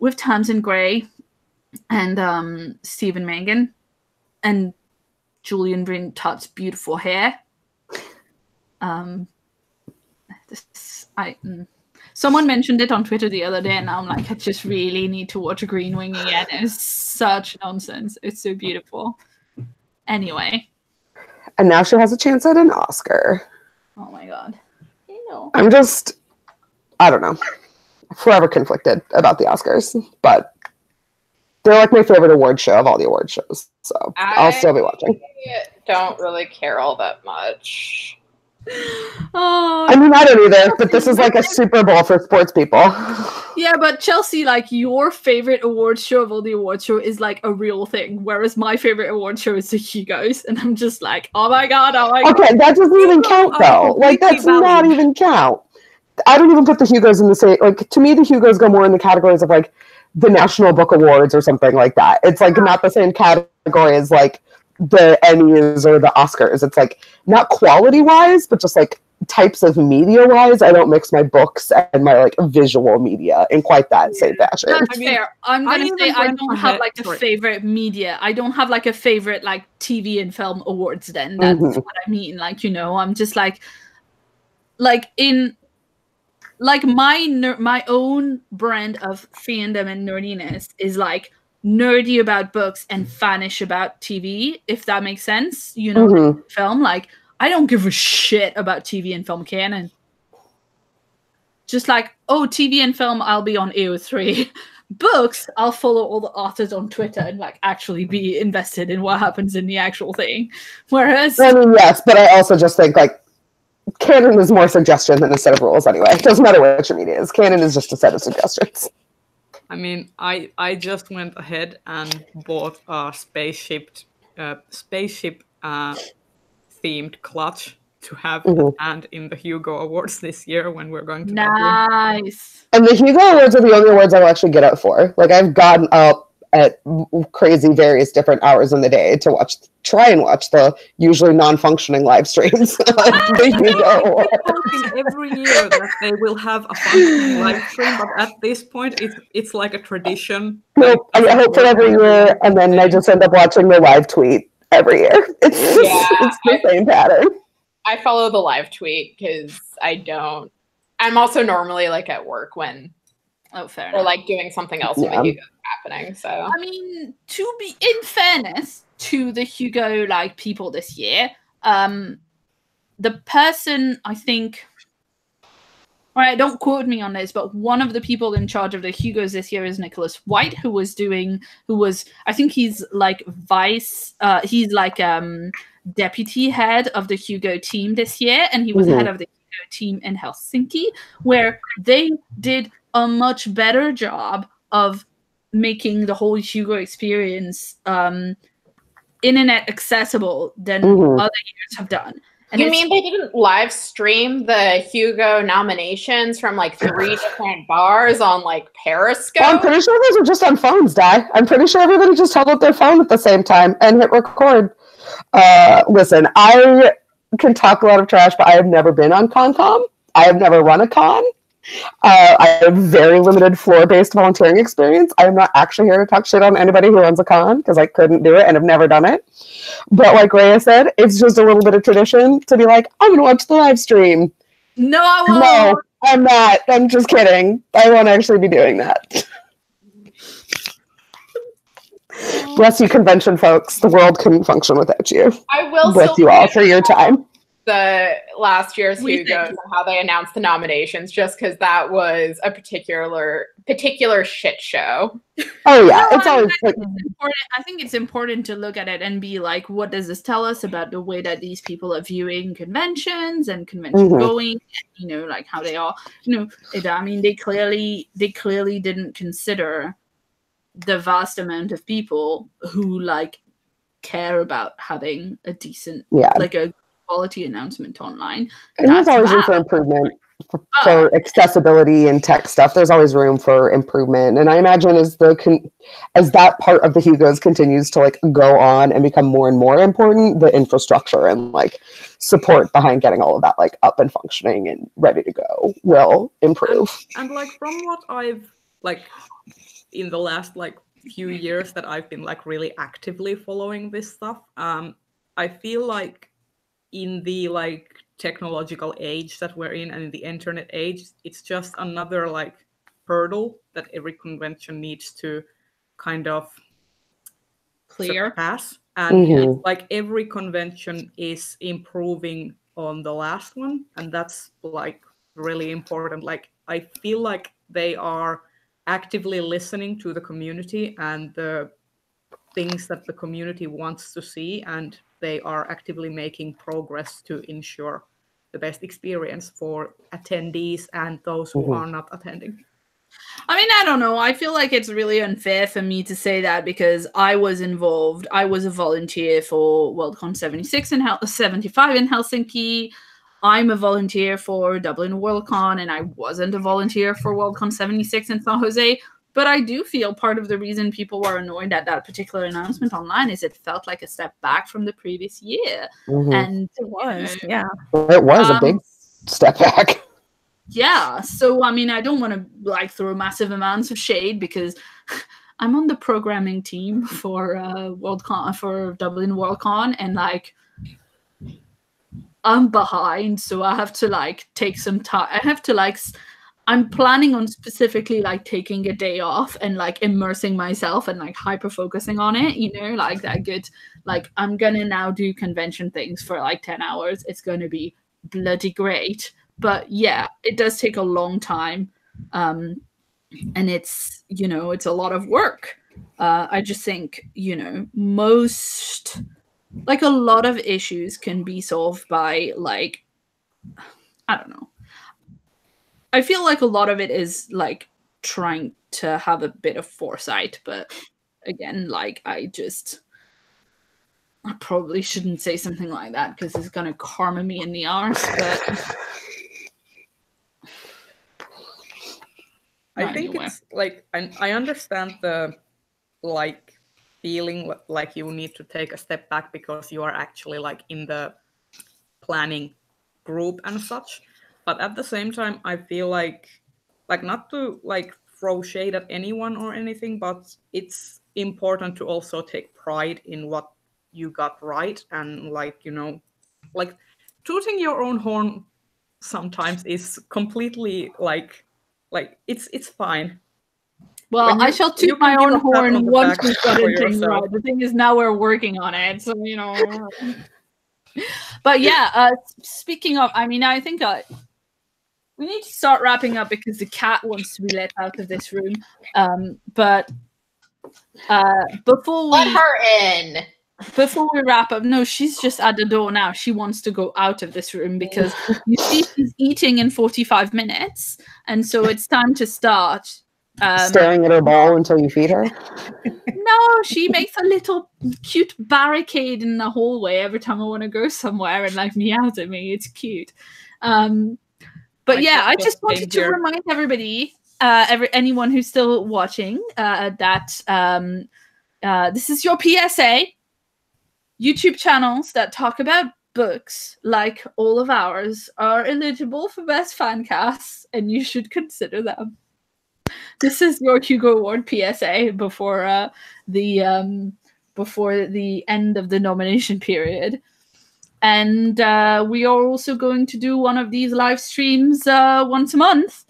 S1: with tamsin greig and um stephen mangan and julian rhind-tutt's beautiful hair. Um this i mm. Someone mentioned it on Twitter the other day, and I'm like, I just really need to watch Green Wing again. It's such nonsense. It's so beautiful. Anyway,
S5: And now she has a chance at an Oscar.
S1: oh my god. You know.
S5: I'm just, I don't know, forever conflicted about the Oscars, but they're like my favorite award show of all the award shows. So I'll still be watching.
S3: Don't really care all that much.
S1: Oh,
S5: I mean, I don't either, but this is like a Super Bowl for sports people.
S1: yeah, but Chelsea, like your favorite award show of all the award show is like a real thing, whereas my favorite award show is the Hugos, and I'm just like, oh my god, oh my god.
S5: Okay, that doesn't even oh,
S4: count
S5: though. Oh, like
S4: completely
S5: that's not even count. I don't even put the Hugos in the same. Like to me, the Hugos go more in the categories of like the National Book Awards or something like that. It's like not the same category as like the Emmys or the Oscars. It's like not quality wise, but just like types of media wise. I don't mix my books and my like visual media in quite that same fashion.
S1: That's
S4: I mean,
S1: fair. I'm gonna
S4: even
S1: say I don't have like a favorite media. I don't have like a favorite like TV and film awards. Then that's
S5: Mhm.
S1: what I mean. Like you know, I'm just like, like in, like my ner- my own brand of fandom and nerdiness is like nerdy about books and fanish about TV. If that makes sense, you know,
S5: Mhm.
S1: film. Like I don't give a shit about TV and film canon. Just like, oh, TV and film, I'll be on AO3. Books, I'll follow all the authors on Twitter and like actually be invested in what happens in the actual thing. Whereas,
S5: I mean, yes, but I also just think like canon is more suggestion than a set of rules anyway. It doesn't matter what your media is. Canon is just a set of suggestions.
S4: I mean, I I just went ahead and bought a spaceship, uh, spaceship uh, themed clutch to have
S5: Mhm.
S4: and in the Hugo Awards this year when we're going to Dublin.
S1: nice.
S5: And the Hugo Awards are the only awards I'll actually get up for. Like I've gotten up at crazy various different hours in the day to watch, try and watch the usually non-functioning live streams of the Hugo Awards.
S4: hoping every year that they will have a functioning live stream, but at this point, it's it's like a tradition.
S5: Nope,
S4: it
S5: I hope for every year, and then I just end up watching the live tweet every year. It's just,
S3: Yeah,
S5: it's the same pattern.
S3: I follow the live tweet because I don't. I'm also normally like at work when
S1: Oh, fair
S3: or
S1: enough.
S3: like doing something else when
S5: Yeah.
S3: the Hugo's happening. So
S1: I mean, to be in fairness to the Hugo like people this year, um, the person I think all right, don't quote me on this, but one of the people in charge of the Hugos this year is Nicholas Whyte, who was doing, who was, I think he's like vice, uh, he's like um deputy head of the Hugo team this year, and he was
S5: Mhm.
S1: head of the Hugo team in Helsinki, where they did a much better job of making the whole Hugo experience um internet accessible than
S5: Mhm.
S1: other years have done. And
S3: you mean they didn't live stream the Hugo nominations from like three different bars on like Periscope?
S5: Well, I'm pretty sure those are just on phones, Di. I'm pretty sure everybody just held up their phone at the same time and hit record. Uh, listen, I can talk a lot of trash, but I have never been on ConCom. I have never run a con. Uh, I have very limited floor-based volunteering experience. I am not actually here to talk shit on anybody who runs a con because I couldn't do it and have never done it. But like Reija said, it's just a little bit of tradition to be like, I'm gonna watch the live stream.
S1: no, I won't.
S5: No, I'm not. I'm just kidding. I won't actually be doing that. Bless you, convention folks. The world couldn't function without you.
S3: I will
S5: Bless you all for your time.
S3: The last year's
S1: We
S3: Hugos and how they announced the nominations, just because that was a particular particular shit show.
S5: Oh yeah,
S1: No,
S5: it's
S1: I
S5: always
S1: mean,
S5: like
S1: it's important. I think it's important to look at it and be like, what does this tell us about the way that these people are viewing conventions and convention
S5: Mhm.
S1: going? You know, like how they are. You know, it, I mean, they clearly they clearly didn't consider the vast amount of people who like care about having a decent,
S5: yeah.
S1: like a quality announcement online.
S5: And there's
S1: that's
S5: always room for improvement for,
S1: Ah.
S5: for accessibility and tech stuff. There's always room for improvement, and I imagine as the con- as that part of the Hugos continues to like go on and become more and more important, the infrastructure and like support behind getting all of that like up and functioning and ready to go will improve.
S4: and like from what i've like in the last like few years that i've been like really actively following this stuff um i feel like in the like technological age that we're in and in the internet age it's just another like hurdle that every convention needs to kind of
S1: Clear.
S4: pass and
S5: Mhm.
S4: it's like every convention is improving on the last one and that's like really important like i feel like they are actively listening to the community and the things that the community wants to see and they are actively making progress to ensure the best experience for attendees and those who
S5: Mhm.
S4: are not attending
S1: I mean, I don't know. I feel like it's really unfair for me to say that because I was involved. I was a volunteer for Worldcon 76 and Hel- 75 in Helsinki. I'm a volunteer for Dublin Worldcon, and I wasn't a volunteer for Worldcon 76 in San Jose. But I do feel part of the reason people were annoyed at that particular announcement online is it felt like a step back from the previous year.
S5: Mhm.
S1: And
S2: It was, yeah.
S5: It was a big
S1: um,
S5: step back.
S1: yeah so i mean i don't want to like throw massive amounts of shade because i'm on the programming team for uh worldcon for dublin worldcon and like i'm behind so i have to like take some time i have to like s- i'm planning on specifically like taking a day off and like immersing myself and like hyper focusing on it you know like that good like i'm gonna now do convention things for like 10 hours. It's gonna be bloody great. But yeah it does take a long time um and it's you know it's a lot of work. Uh i just think you know most like a lot of issues can be solved by like i don't know i feel like a lot of it is like trying to have a bit of foresight but again like i just i probably shouldn't say something like that because it's gonna karma me in the arse but
S4: I think
S1: anyway.
S4: it's like I, I understand the like feeling like you need to take a step back because you are actually like in the planning group and such. But at the same time, I feel like like not to like throw shade at anyone or anything, but it's important to also take pride in what you got right and like you know like tooting your own horn sometimes is completely like like it's it's fine
S1: Well,
S4: When
S1: I shall toot my own
S4: pat on
S1: horn once we've got it right. The thing is, now we're working on it, so you know. but yeah, uh, speaking of, I mean, I think uh, we need to start wrapping up because the cat wants to be let out of this room. Um, but uh, before we Let
S6: her in.
S1: before we wrap up, no, she's just at the door now. She wants to go out of this room because you see she's eating in forty five minutes, and so it's time to start. Um,
S5: Staring at her ball until you feed her.
S1: no, she makes a little cute barricade in the hallway every time I want to go somewhere and like meows at me. It's cute. Um, but
S4: I
S1: yeah, I
S4: just
S1: wanted to
S4: here.
S1: remind everybody, uh, every anyone who's still watching, uh, that um, uh, this is your PSA. YouTube channels that talk about books, like all of ours, are eligible for best fan casts, and you should consider them. This is your Hugo Award PSA before uh, the um, before the end of the nomination period. And uh, we are also going to do one of these live streams uh, once a month.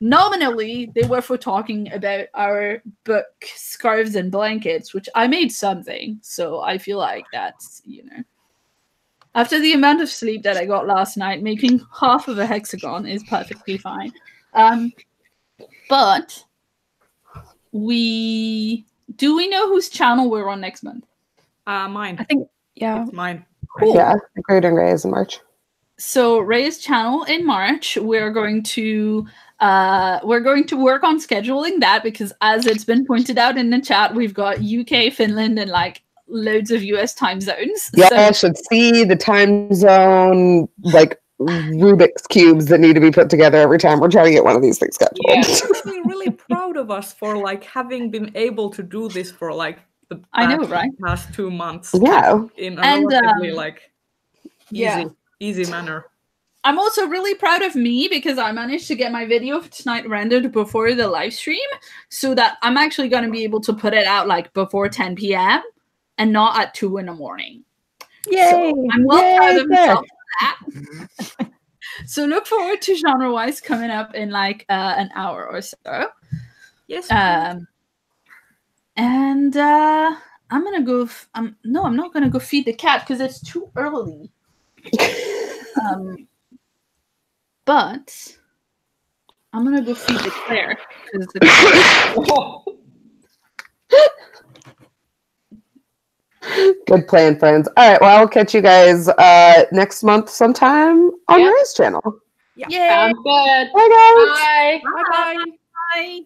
S1: Nominally, they were for talking about our book, Scarves and Blankets, which I made something. So I feel like that's, you know. After the amount of sleep that I got last night, making half of a hexagon is perfectly fine. Um, but we do we know whose channel we're on next month?
S4: Uh, mine.
S2: I think, yeah.
S4: It's mine.
S1: Cool.
S5: Yeah, Great and Gray is in March.
S1: so Ray's channel in March, we're going to uh we're going to work on scheduling that because as it's been pointed out in the chat, we've got UK, Finland, and like loads of US time zones.
S5: Yeah,
S1: So-
S5: I should see the time zone like Rubik's cubes that need to be put together every time we're trying to get one of these things scheduled.
S4: Yeah, actually really proud of us for like having been able to do this for like the
S1: I know, right?
S4: past two months
S5: Yeah.
S4: in a
S1: And,
S4: relatively
S1: um,
S4: like easy
S1: yeah.
S4: easy manner.
S1: I'm also really proud of me because I managed to get my video for tonight rendered before the live stream so that I'm actually going to be able to put it out like before 10 p.m. and not at 2 in the morning.
S2: Yay!
S1: I'm well
S5: Yay,
S1: proud of
S5: there.
S1: myself for that. so look forward to genre wise coming up in like uh, an hour or so.
S4: Yes.
S1: Um, and uh, I'm gonna go. F- um, no, I'm not gonna go feed the cat because it's too early. um, but I'm gonna go feed the Claire because the
S5: Good plan, friends. All right, well, I'll catch you guys uh next month sometime on
S6: Yeah.
S5: Ray's channel.
S1: Yay!
S6: Sounds good.
S5: Bye guys.
S6: Bye.
S4: Bye bye.
S1: Bye.